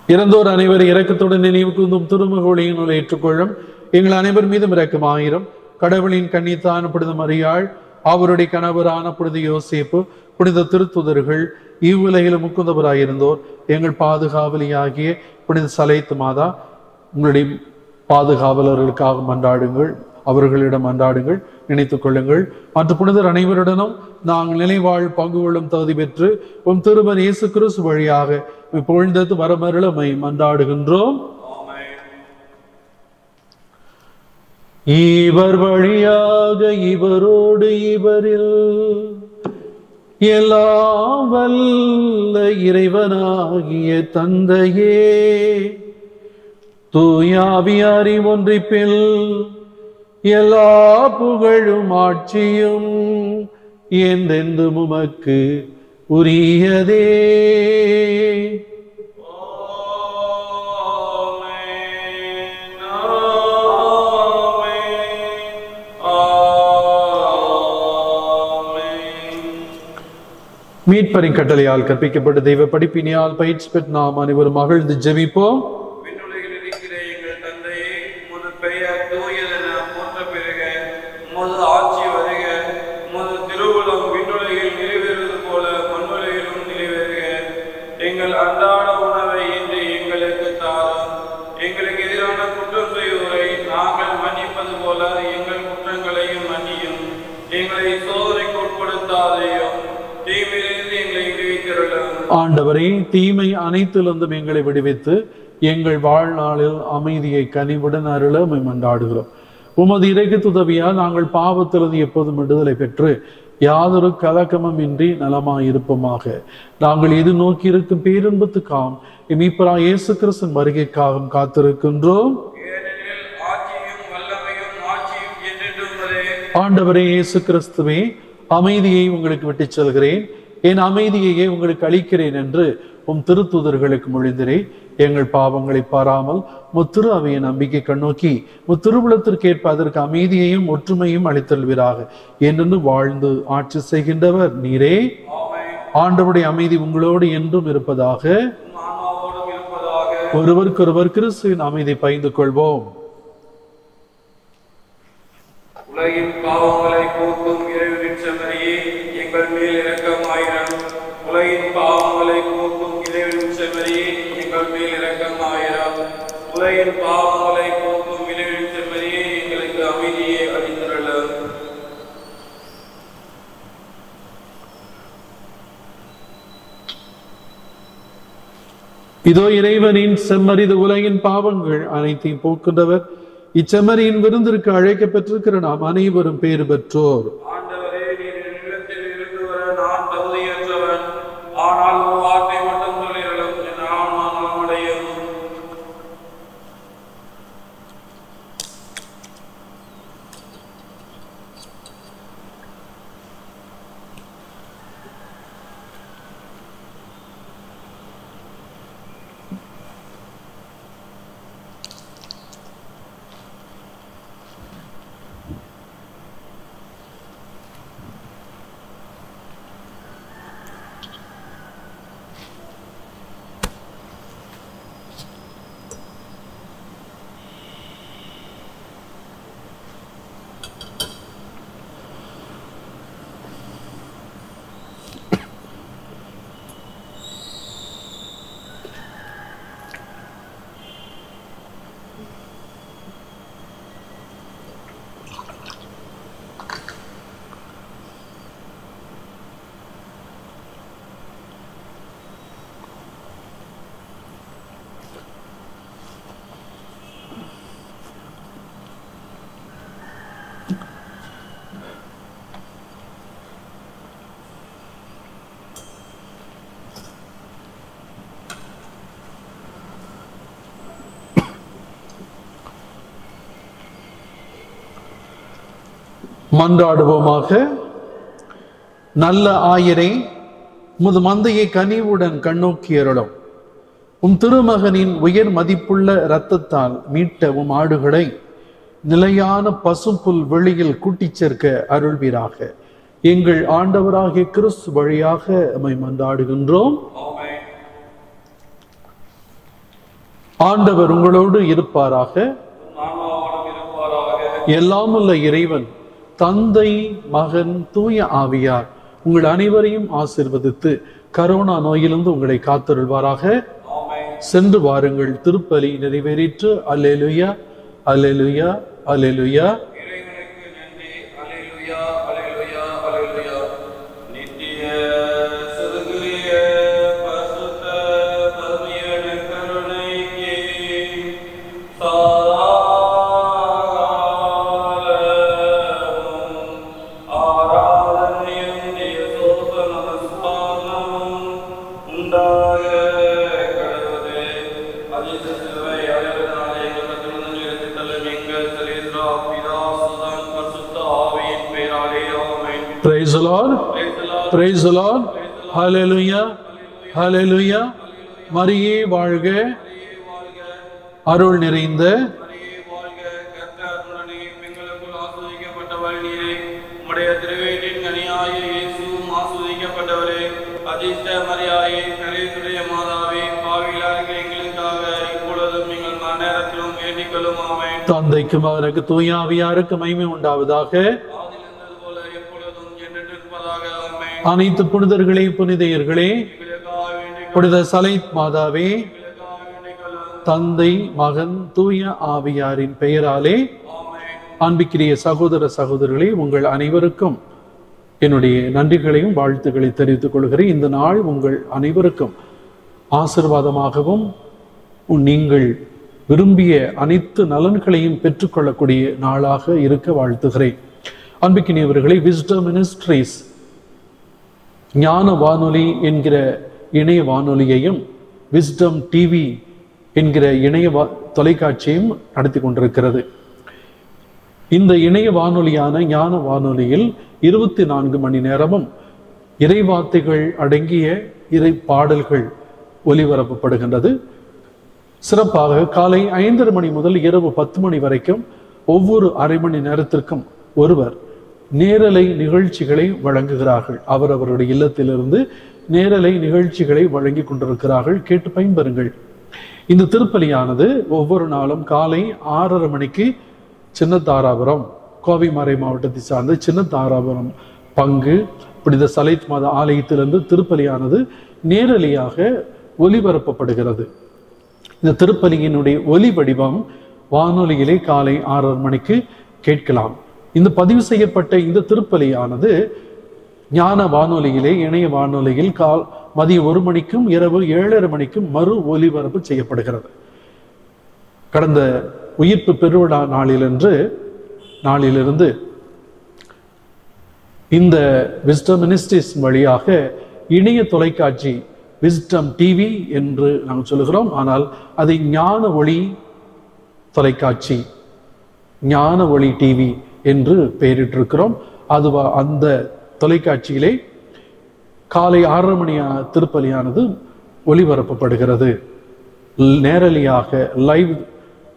இறந்தோர் அனைவர் இறக்கத்துடன் நினைவு கூர்ந்தும் திருமகோழியினுள் ஏற்றுக்கொள்ளும். எங்கள் அனைவர் மீதும் இறக்கும் ஆயிரம் கடவுளின் கண்ணித்தான புனித மரியாள் அவருடைய கணவரான புனித யோசிப்பு புனித திருத்துதர்கள் இவ்வுலகில் முக்குந்தவராயிருந்தோர் எங்கள் பாதுகாவலியாகிய புனித சலைத்து மாதா உங்களுடைய பாதுகாவலர்களுக்காக மன்றாடுங்கள் அவர்களிடம் மன்றாடுங்கள் நினைத்துக் கொள்ளுங்கள். மற்ற புனிதர் அனைவருடனும் நாங்கள் நிலைவாழ் பங்கு கொள்ளும் தகுதி பெற்று உம் திருமன் இயேசு கிறிஸ்து வழியாக இப்பொழுது வரமருளமை மன்றாடுகின்றோம். இவர் வழியாக இவரோடு இவரில் எல்லாம் வல்ல இறைவனாகிய தந்தையே. தூயாவியாரி ஒன்றிப்பில் எல்லா புகழும் ஆட்சியும் என்றென்றும் உமக்கு உரியதே. மீட்பரின் கட்டளையால் கற்பிக்கப்பட்ட தெய்வ படிப்பினியால் பயிற்சி பெற்று நாம் அனைவரும் மகிழ்ந்து ஜெபிப்போம். ஆண்டவரே தீமை அனைத்திலிருந்தும் எங்களை விடுவித்து எங்கள் வாழ்நாளில் அமைதியை கனிவுடன் அருள உம்மை மண்டாடுகிறோம் உமது இறைக்கு உதவியால் நாங்கள் பாவத்திலிருந்து எப்போதும் விடுதலை பெற்று யாதொரு கலக்கமும் இன்றி நலமாயிருப்போமாக. நாங்கள் எது நோக்கி இருக்கும் பேரின்பத்துக்காம் இமிப்பரா இயேசு கிறிஸ்தன் வருகைக்காகவும் காத்திருக்கின்றோம். ஆண்டவரே இயேசு கிறிஸ்துவே அமைதியை உங்களுக்கு விட்டுச் செல்கிறேன். என் அமைதியையே உங்களுக்கு அளிக்கிறேன் என்று உம் திருத்துதர்களுக்கு மொழிந்திரே எங்கள் பாவங்களை பாராமல் முத்திரு அவைய நம்பிக்கை கண்ணோக்கி முத்திருபுலத்திற்கேற்ப அதற்கு அமைதியையும் ஒற்றுமையும் அளித்தல்வீராக என்று வாழ்ந்து ஆட்சி செய்கின்றவர் நீரே. ஆண்டவருடைய அமைதி உங்களோடு என்றும் இருப்பதாக ஒருவருக்கொருவர் கிறிஸ்துவின் அமைதி பயந்து கொள்வோம். உலகின் பாவங்களை போக்கும் உலகின் பாவங்களை போக்கும் இறைவனின் செம்மறியே எங்களுக்கு அமைதியை அளித்திரளும் இதோ இறைவனின் செம்மறிது உலகின் பாவங்கள் அனைத்தையும் போக்கின்றவர் இச்செம்மறியின் விருந்திற்கு அழைக்கப்பட்டிருக்கிற நாம் அனைவரும் பேறு பெற்றோர் ஆண்டவரே நீர் என்னிடத்தில் இருந்து வர நான் தகுதியற்றவன் ஆனால் ஒரு வார்த்தை மட்டும் சொல்லிரலும் என் ஆன்மா நலமடையும் மன்றாடுவோமாக. நல்ல ஆயரை உமது மந்தையை கனிவுடன் கண்ணோக்கி அருளும் உம் திருமகனின் உயர் மதிப்புள்ள இரத்தத்தால் மீட்ட உம் ஆடுகளை நிலையான பசும்புல் வெளியில் கூட்டிச் சேர்க்க அருள்வீராக. எங்கள் ஆண்டவராகிய கிறிஸ்து வழியாக அமை மன்றாடுகின்றோம். ஆண்டவர் உங்களோடு இருப்பாராக இருப்பாராக. எல்லாமுள்ள இறைவன் தந்தை மகன் தூய ஆவியார் உங்கள் அனைவரையும் ஆசிர்வதித்து கரோனா நோயிலிருந்து உங்களை காத்தருள்வாராக. சென்று வாருங்கள் திருப்பலி நிறைவேறிற்று. அல்லேலுயா அல்லேலுயா அல்லேலுயா. பாவிகளாக எங்களுக்காக இப்பொழுதும் எங்கள் மனநேரத்திலும் வேண்டிக்கொள்ளும் ஆமென். தந்தைக்கும் அவருக்கு தூயாவியாருக்கு மகிமை உண்டாவதாக. அனைத்து புனிதர்களே புனிதையர்களே புனித சலைத் மாதாவே தந்தை மகன் தூய ஆவியாரின் பெயராலே ஆமென் அன்பிக்கிரிய சகோதர சகோதரர்களே உங்கள் அனைவருக்கும் என்னுடைய நன்றிகளையும் வாழ்த்துக்களை தெரிவித்துக் கொள்கிறேன். இந்த நாள் உங்கள் அனைவருக்கும் ஆசிர்வாதமாகவும் நீங்கள் விரும்பிய அனைத்து நலன்களையும் பெற்றுக்கொள்ளக்கூடிய நாளாக இருக்க வாழ்த்துகிறேன். அன்பிக்கினியவர்களை விஸ்டம் மினிஸ்ட்ரீஸ் ஞான வானொலி என்கிற இணைய வானொலியையும் விஸ்டம் டிவி என்கிற இணைய வா- தொலைக்காட்சியும் நடத்தி கொண்டிருக்கிறது. இந்த இணைய வானொலியான ஞான வானொலியில் இருபத்தி நான்கு மணி நேரமும் இறைவார்த்தைகள் அடங்கிய இறை பாடல்கள் ஒலிபரப்பப்படுகின்றது. சிறப்பாக காலை ஐந்தரை மணி முதல் இரவு பத்து மணி வரைக்கும் ஒவ்வொரு அரை மணி நேரத்திற்கும் ஒருவர் நேரலை நிகழ்ச்சிகளை வழங்குகிறார்கள். அவர் அவருடைய இல்லத்திலிருந்து நேரலை நிகழ்ச்சிகளை வழங்கி கொண்டிருக்கிறார்கள். கேட்டு பயன்பெறுங்கள். இந்த திருப்பலியானது ஒவ்வொரு நாளும் காலை ஆறரை மணிக்கு சின்ன தாராபுரம் கோவை மறை மாவட்டத்தை சார்ந்த சின்ன தாராபுரம் பங்கு புனித சலைத் மாத ஆலயத்திலிருந்து திருப்பலியானது நேரலையாக ஒலிபரப்பப்படுகிறது. இந்த திருப்பலியினுடைய ஒலி வடிவம் வானொலியிலே காலை ஆறரை மணிக்கு கேட்கலாம். இந்த பதிவு செய்யப்பட்ட இந்த திருப்பலியானது ஞான வானொலியிலே இணைய வானொலியில் கால் மதியம் ஒரு மணிக்கும் இரவு ஏழரை மணிக்கும் மறு ஒலிபரப்பு செய்யப்படுகிறது. கடந்த உயிர்ப்பு பெருவிழா நாளிலன்று நாளிலிருந்து இந்த விஸ்டம் மினிஸ்ட்ரிஸ் வழியாக இணைய தொலைக்காட்சி விஸ்டம் டிவி என்று நாங்கள் சொல்லுகிறோம். ஆனால் அதை ஞான ஒளி தொலைக்காட்சி ஞான ஒளி டிவி என்று பெயரிட்டிருக்கிறோம். அது அந்த தொலைக்காட்சியிலே காலை ஆறரை மணி திருப்பலியானது ஒளிபரப்பப்படுகிறது. நேரலியாக லைவ்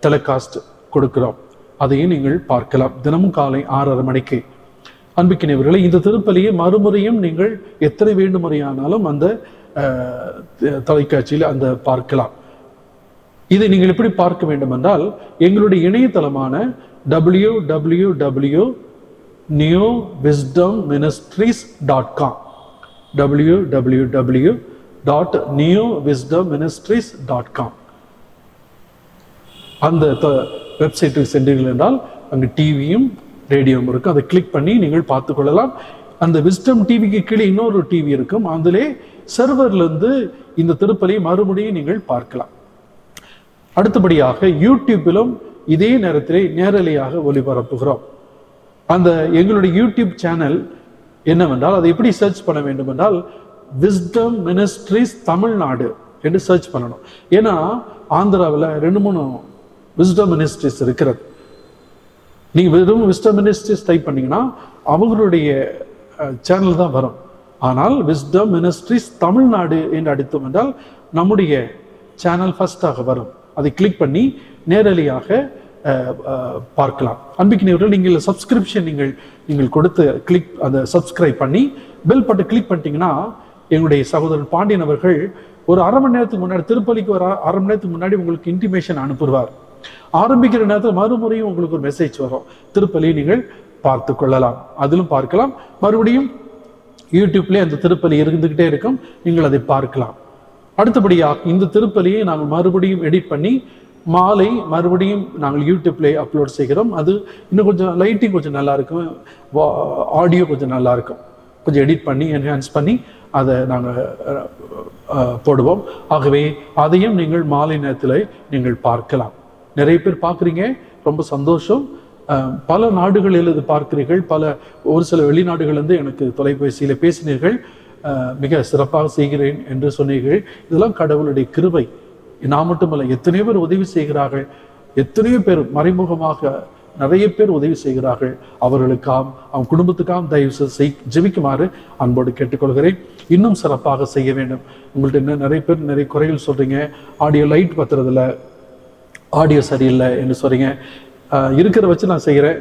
டெலிகாஸ்ட் கொடுக்கிறோம். அதையும் நீங்கள் பார்க்கலாம். தினமும் காலை ஆறரை மணிக்கு. அன்பிக்கினவர்களே இந்த திருப்பலியை மறுமுறையும் நீங்கள் எத்தனை வேண்டுமுறையானாலும் அந்த அஹ், தொலைக்காட்சியில் அந்த பார்க்கலாம். இதை நீங்கள் எப்படி பார்க்க வேண்டும் என்றால் எங்களுடைய இணையதளமான W W W New Wisdom Ministries dot com W W W dot New Wisdom Ministries dot com அந்த வெப்சைட்டுக்கு சென்றீர்கள் என்றால் அங்கே டிவியும் ரேடியோவும் இருக்கும். அதை கிளிக் பண்ணி நீங்கள் பார்த்துக்கொள்ளலாம் அந்த விஸ்டம் டிவிக்கு கீழே இன்னொரு டிவி இருக்கும். அதிலே சர்வர்ல இருந்து இந்த திருப்பலை மறுபடியும் நீங்கள் பார்க்கலாம். அடுத்தபடியாக யூடியூப்பிலும் இதே நேரத்திலே நேரலையாக ஒளிபரப்புகிறோம். அந்த எங்களுடைய யூடியூப் சேனல் என்னவென்றால் அதை எப்படி சர்ச் பண்ண வேண்டும் என்றால் விஸ்டம் மினிஸ்ட்ரிஸ் தமிழ்நாடு என்று சர்ச் பண்ணணும். ஏன்னா ஆந்திராவில் ரெண்டு மூணு விஸ்டம் மினிஸ்ட்ரிஸ் இருக்கிறது. நீங்க வெறும் விஸ்டம் மினிஸ்ட்ரிஸ் டைப் பண்ணீங்கன்னா அவங்களுடைய சேனல் தான் வரும். ஆனால் விஸ்டம் மினிஸ்ட்ரிஸ் தமிழ்நாடு என்று அடித்தோம் என்றால் நம்முடைய சேனல் ஃபர்ஸ்டாக வரும். அதை கிளிக் பண்ணி நேரலையாக பார்க்கலாம். அன்பிக்கினவர்கள் நீங்கள் சப்ஸ்கிரிப்ஷன் நீங்கள் நீங்கள் கொடுத்து கிளிக் அந்த சப்ஸ்கிரைப் பண்ணி பெல் பட்டு கிளிக் பண்ணிட்டீங்கன்னா எங்களுடைய சகோதரன் பாண்டியன் அவர்கள் ஒரு அரை மணி நேரத்துக்கு முன்னாடி திருப்பலிக்கு ஒரு அரை- மணி நேரத்துக்கு முன்னாடி உங்களுக்கு இன்டிமேஷன் அனுப்புவார். ஆரம்பிக்கிற நேரத்தில் மறுமுறையும் உங்களுக்கு ஒரு மெசேஜ் வரும். திருப்பலியை நீங்கள் பார்த்து கொள்ளலாம். அதிலும் பார்க்கலாம். மறுபடியும் யூடியூப்லேயே அந்த திருப்பலி இருந்துகிட்டே இருக்கும். நீங்கள் அதை பார்க்கலாம். அடுத்தபடியாக இந்த திருப்பலியை நாங்கள் மறுபடியும் எடிட் பண்ணி மாலை மறுபடியும் நாங்கள் யூடியூப்ல அப்லோட் செய்கிறோம். அது இன்னும் கொஞ்சம் லைட்டிங் கொஞ்சம் நல்லா இருக்கும் ஆடியோ கொஞ்சம் நல்லா இருக்கும் கொஞ்சம் எடிட் பண்ணி என்ஹான்ஸ் பண்ணி அதை நாங்கள் போடுவோம். ஆகவே அதையும் நீங்கள் மாலை நேரத்தில் நீங்கள் பார்க்கலாம். நிறைய பேர் பார்க்குறீங்க. ரொம்ப சந்தோஷம். பல நாடுகளில் இது பார்க்கிறீர்கள். பல ஒரு சில வெளிநாடுகளிலிருந்து எனக்கு தொலைபேசியில் பேசினீர்கள். மிக சிறப்பாக செய்கிறேன் என்று சொன்னீர்கள். இதெல்லாம் கடவுளுடைய கிருவை நான் மட்டுமல்ல எத்தனையோ பேர் உதவி செய்கிறார்கள். எத்தனையோ பேர் மறைமுகமாக நிறைய பேர் உதவி செய்கிறார்கள். அவர்களுக்காம் அவன் குடும்பத்துக்காம் தயவு செய்து செய் ஜெபிக்குமாறு அன்போடு கேட்டுக்கொள்கிறேன். இன்னும் சிறப்பாக செய்ய வேண்டும். உங்கள்ட்ட இன்னும் நிறைய பேர் நிறைய குறைகள் சொல்றீங்க. ஆடியோ லைட் பத்துறதில்ல ஆடியோ சரியில்லை என்று சொல்றீங்க. இருக்கிற வச்சு நான் செய்கிறேன்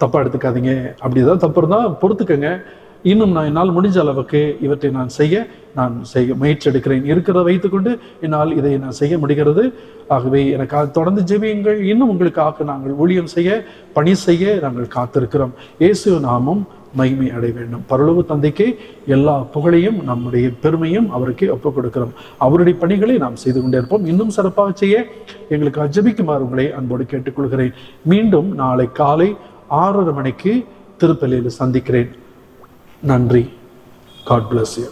தப்பாக எடுத்துக்காதீங்க. அப்படி ஏதாவது தப்பு இருந்தால் பொறுத்துக்கங்க. இன்னும் நான் என்னால் முடிஞ்ச அளவுக்கு இவற்றை நான் செய்ய நான் செய்ய முயற்சி எடுக்கிறேன் இருக்கிறத வைத்துக்கொண்டு என்னால் இதை நான் செய்ய முடிகிறது. ஆகவே எனக்காக தொடர்ந்து ஜெபியுங்கள். இன்னும் உங்களுக்காக நாங்கள் ஊழியம் செய்ய பணி செய்ய நாங்கள் காத்திருக்கிறோம். இயேசு நாமும் மகிமை அடைய வேண்டும். பரலோக தந்தைக்கு எல்லா புகழையும் நம்முடைய பெருமையும் அவருக்கு ஒப்புக் கொடுக்கிறோம். அவருடைய பணிகளை நாம் செய்து கொண்டே இருப்போம் இன்னும் சிறப்பாக செய்ய எங்களுக்கு அஜபிக்குமாறு உங்களை அன்போடு கேட்டுக்கொள்கிறேன். மீண்டும் நாளை காலை ஆறரை மணிக்கு திருப்பலியில் சந்திக்கிறேன். நன்றி காட் பிளஸ் யூ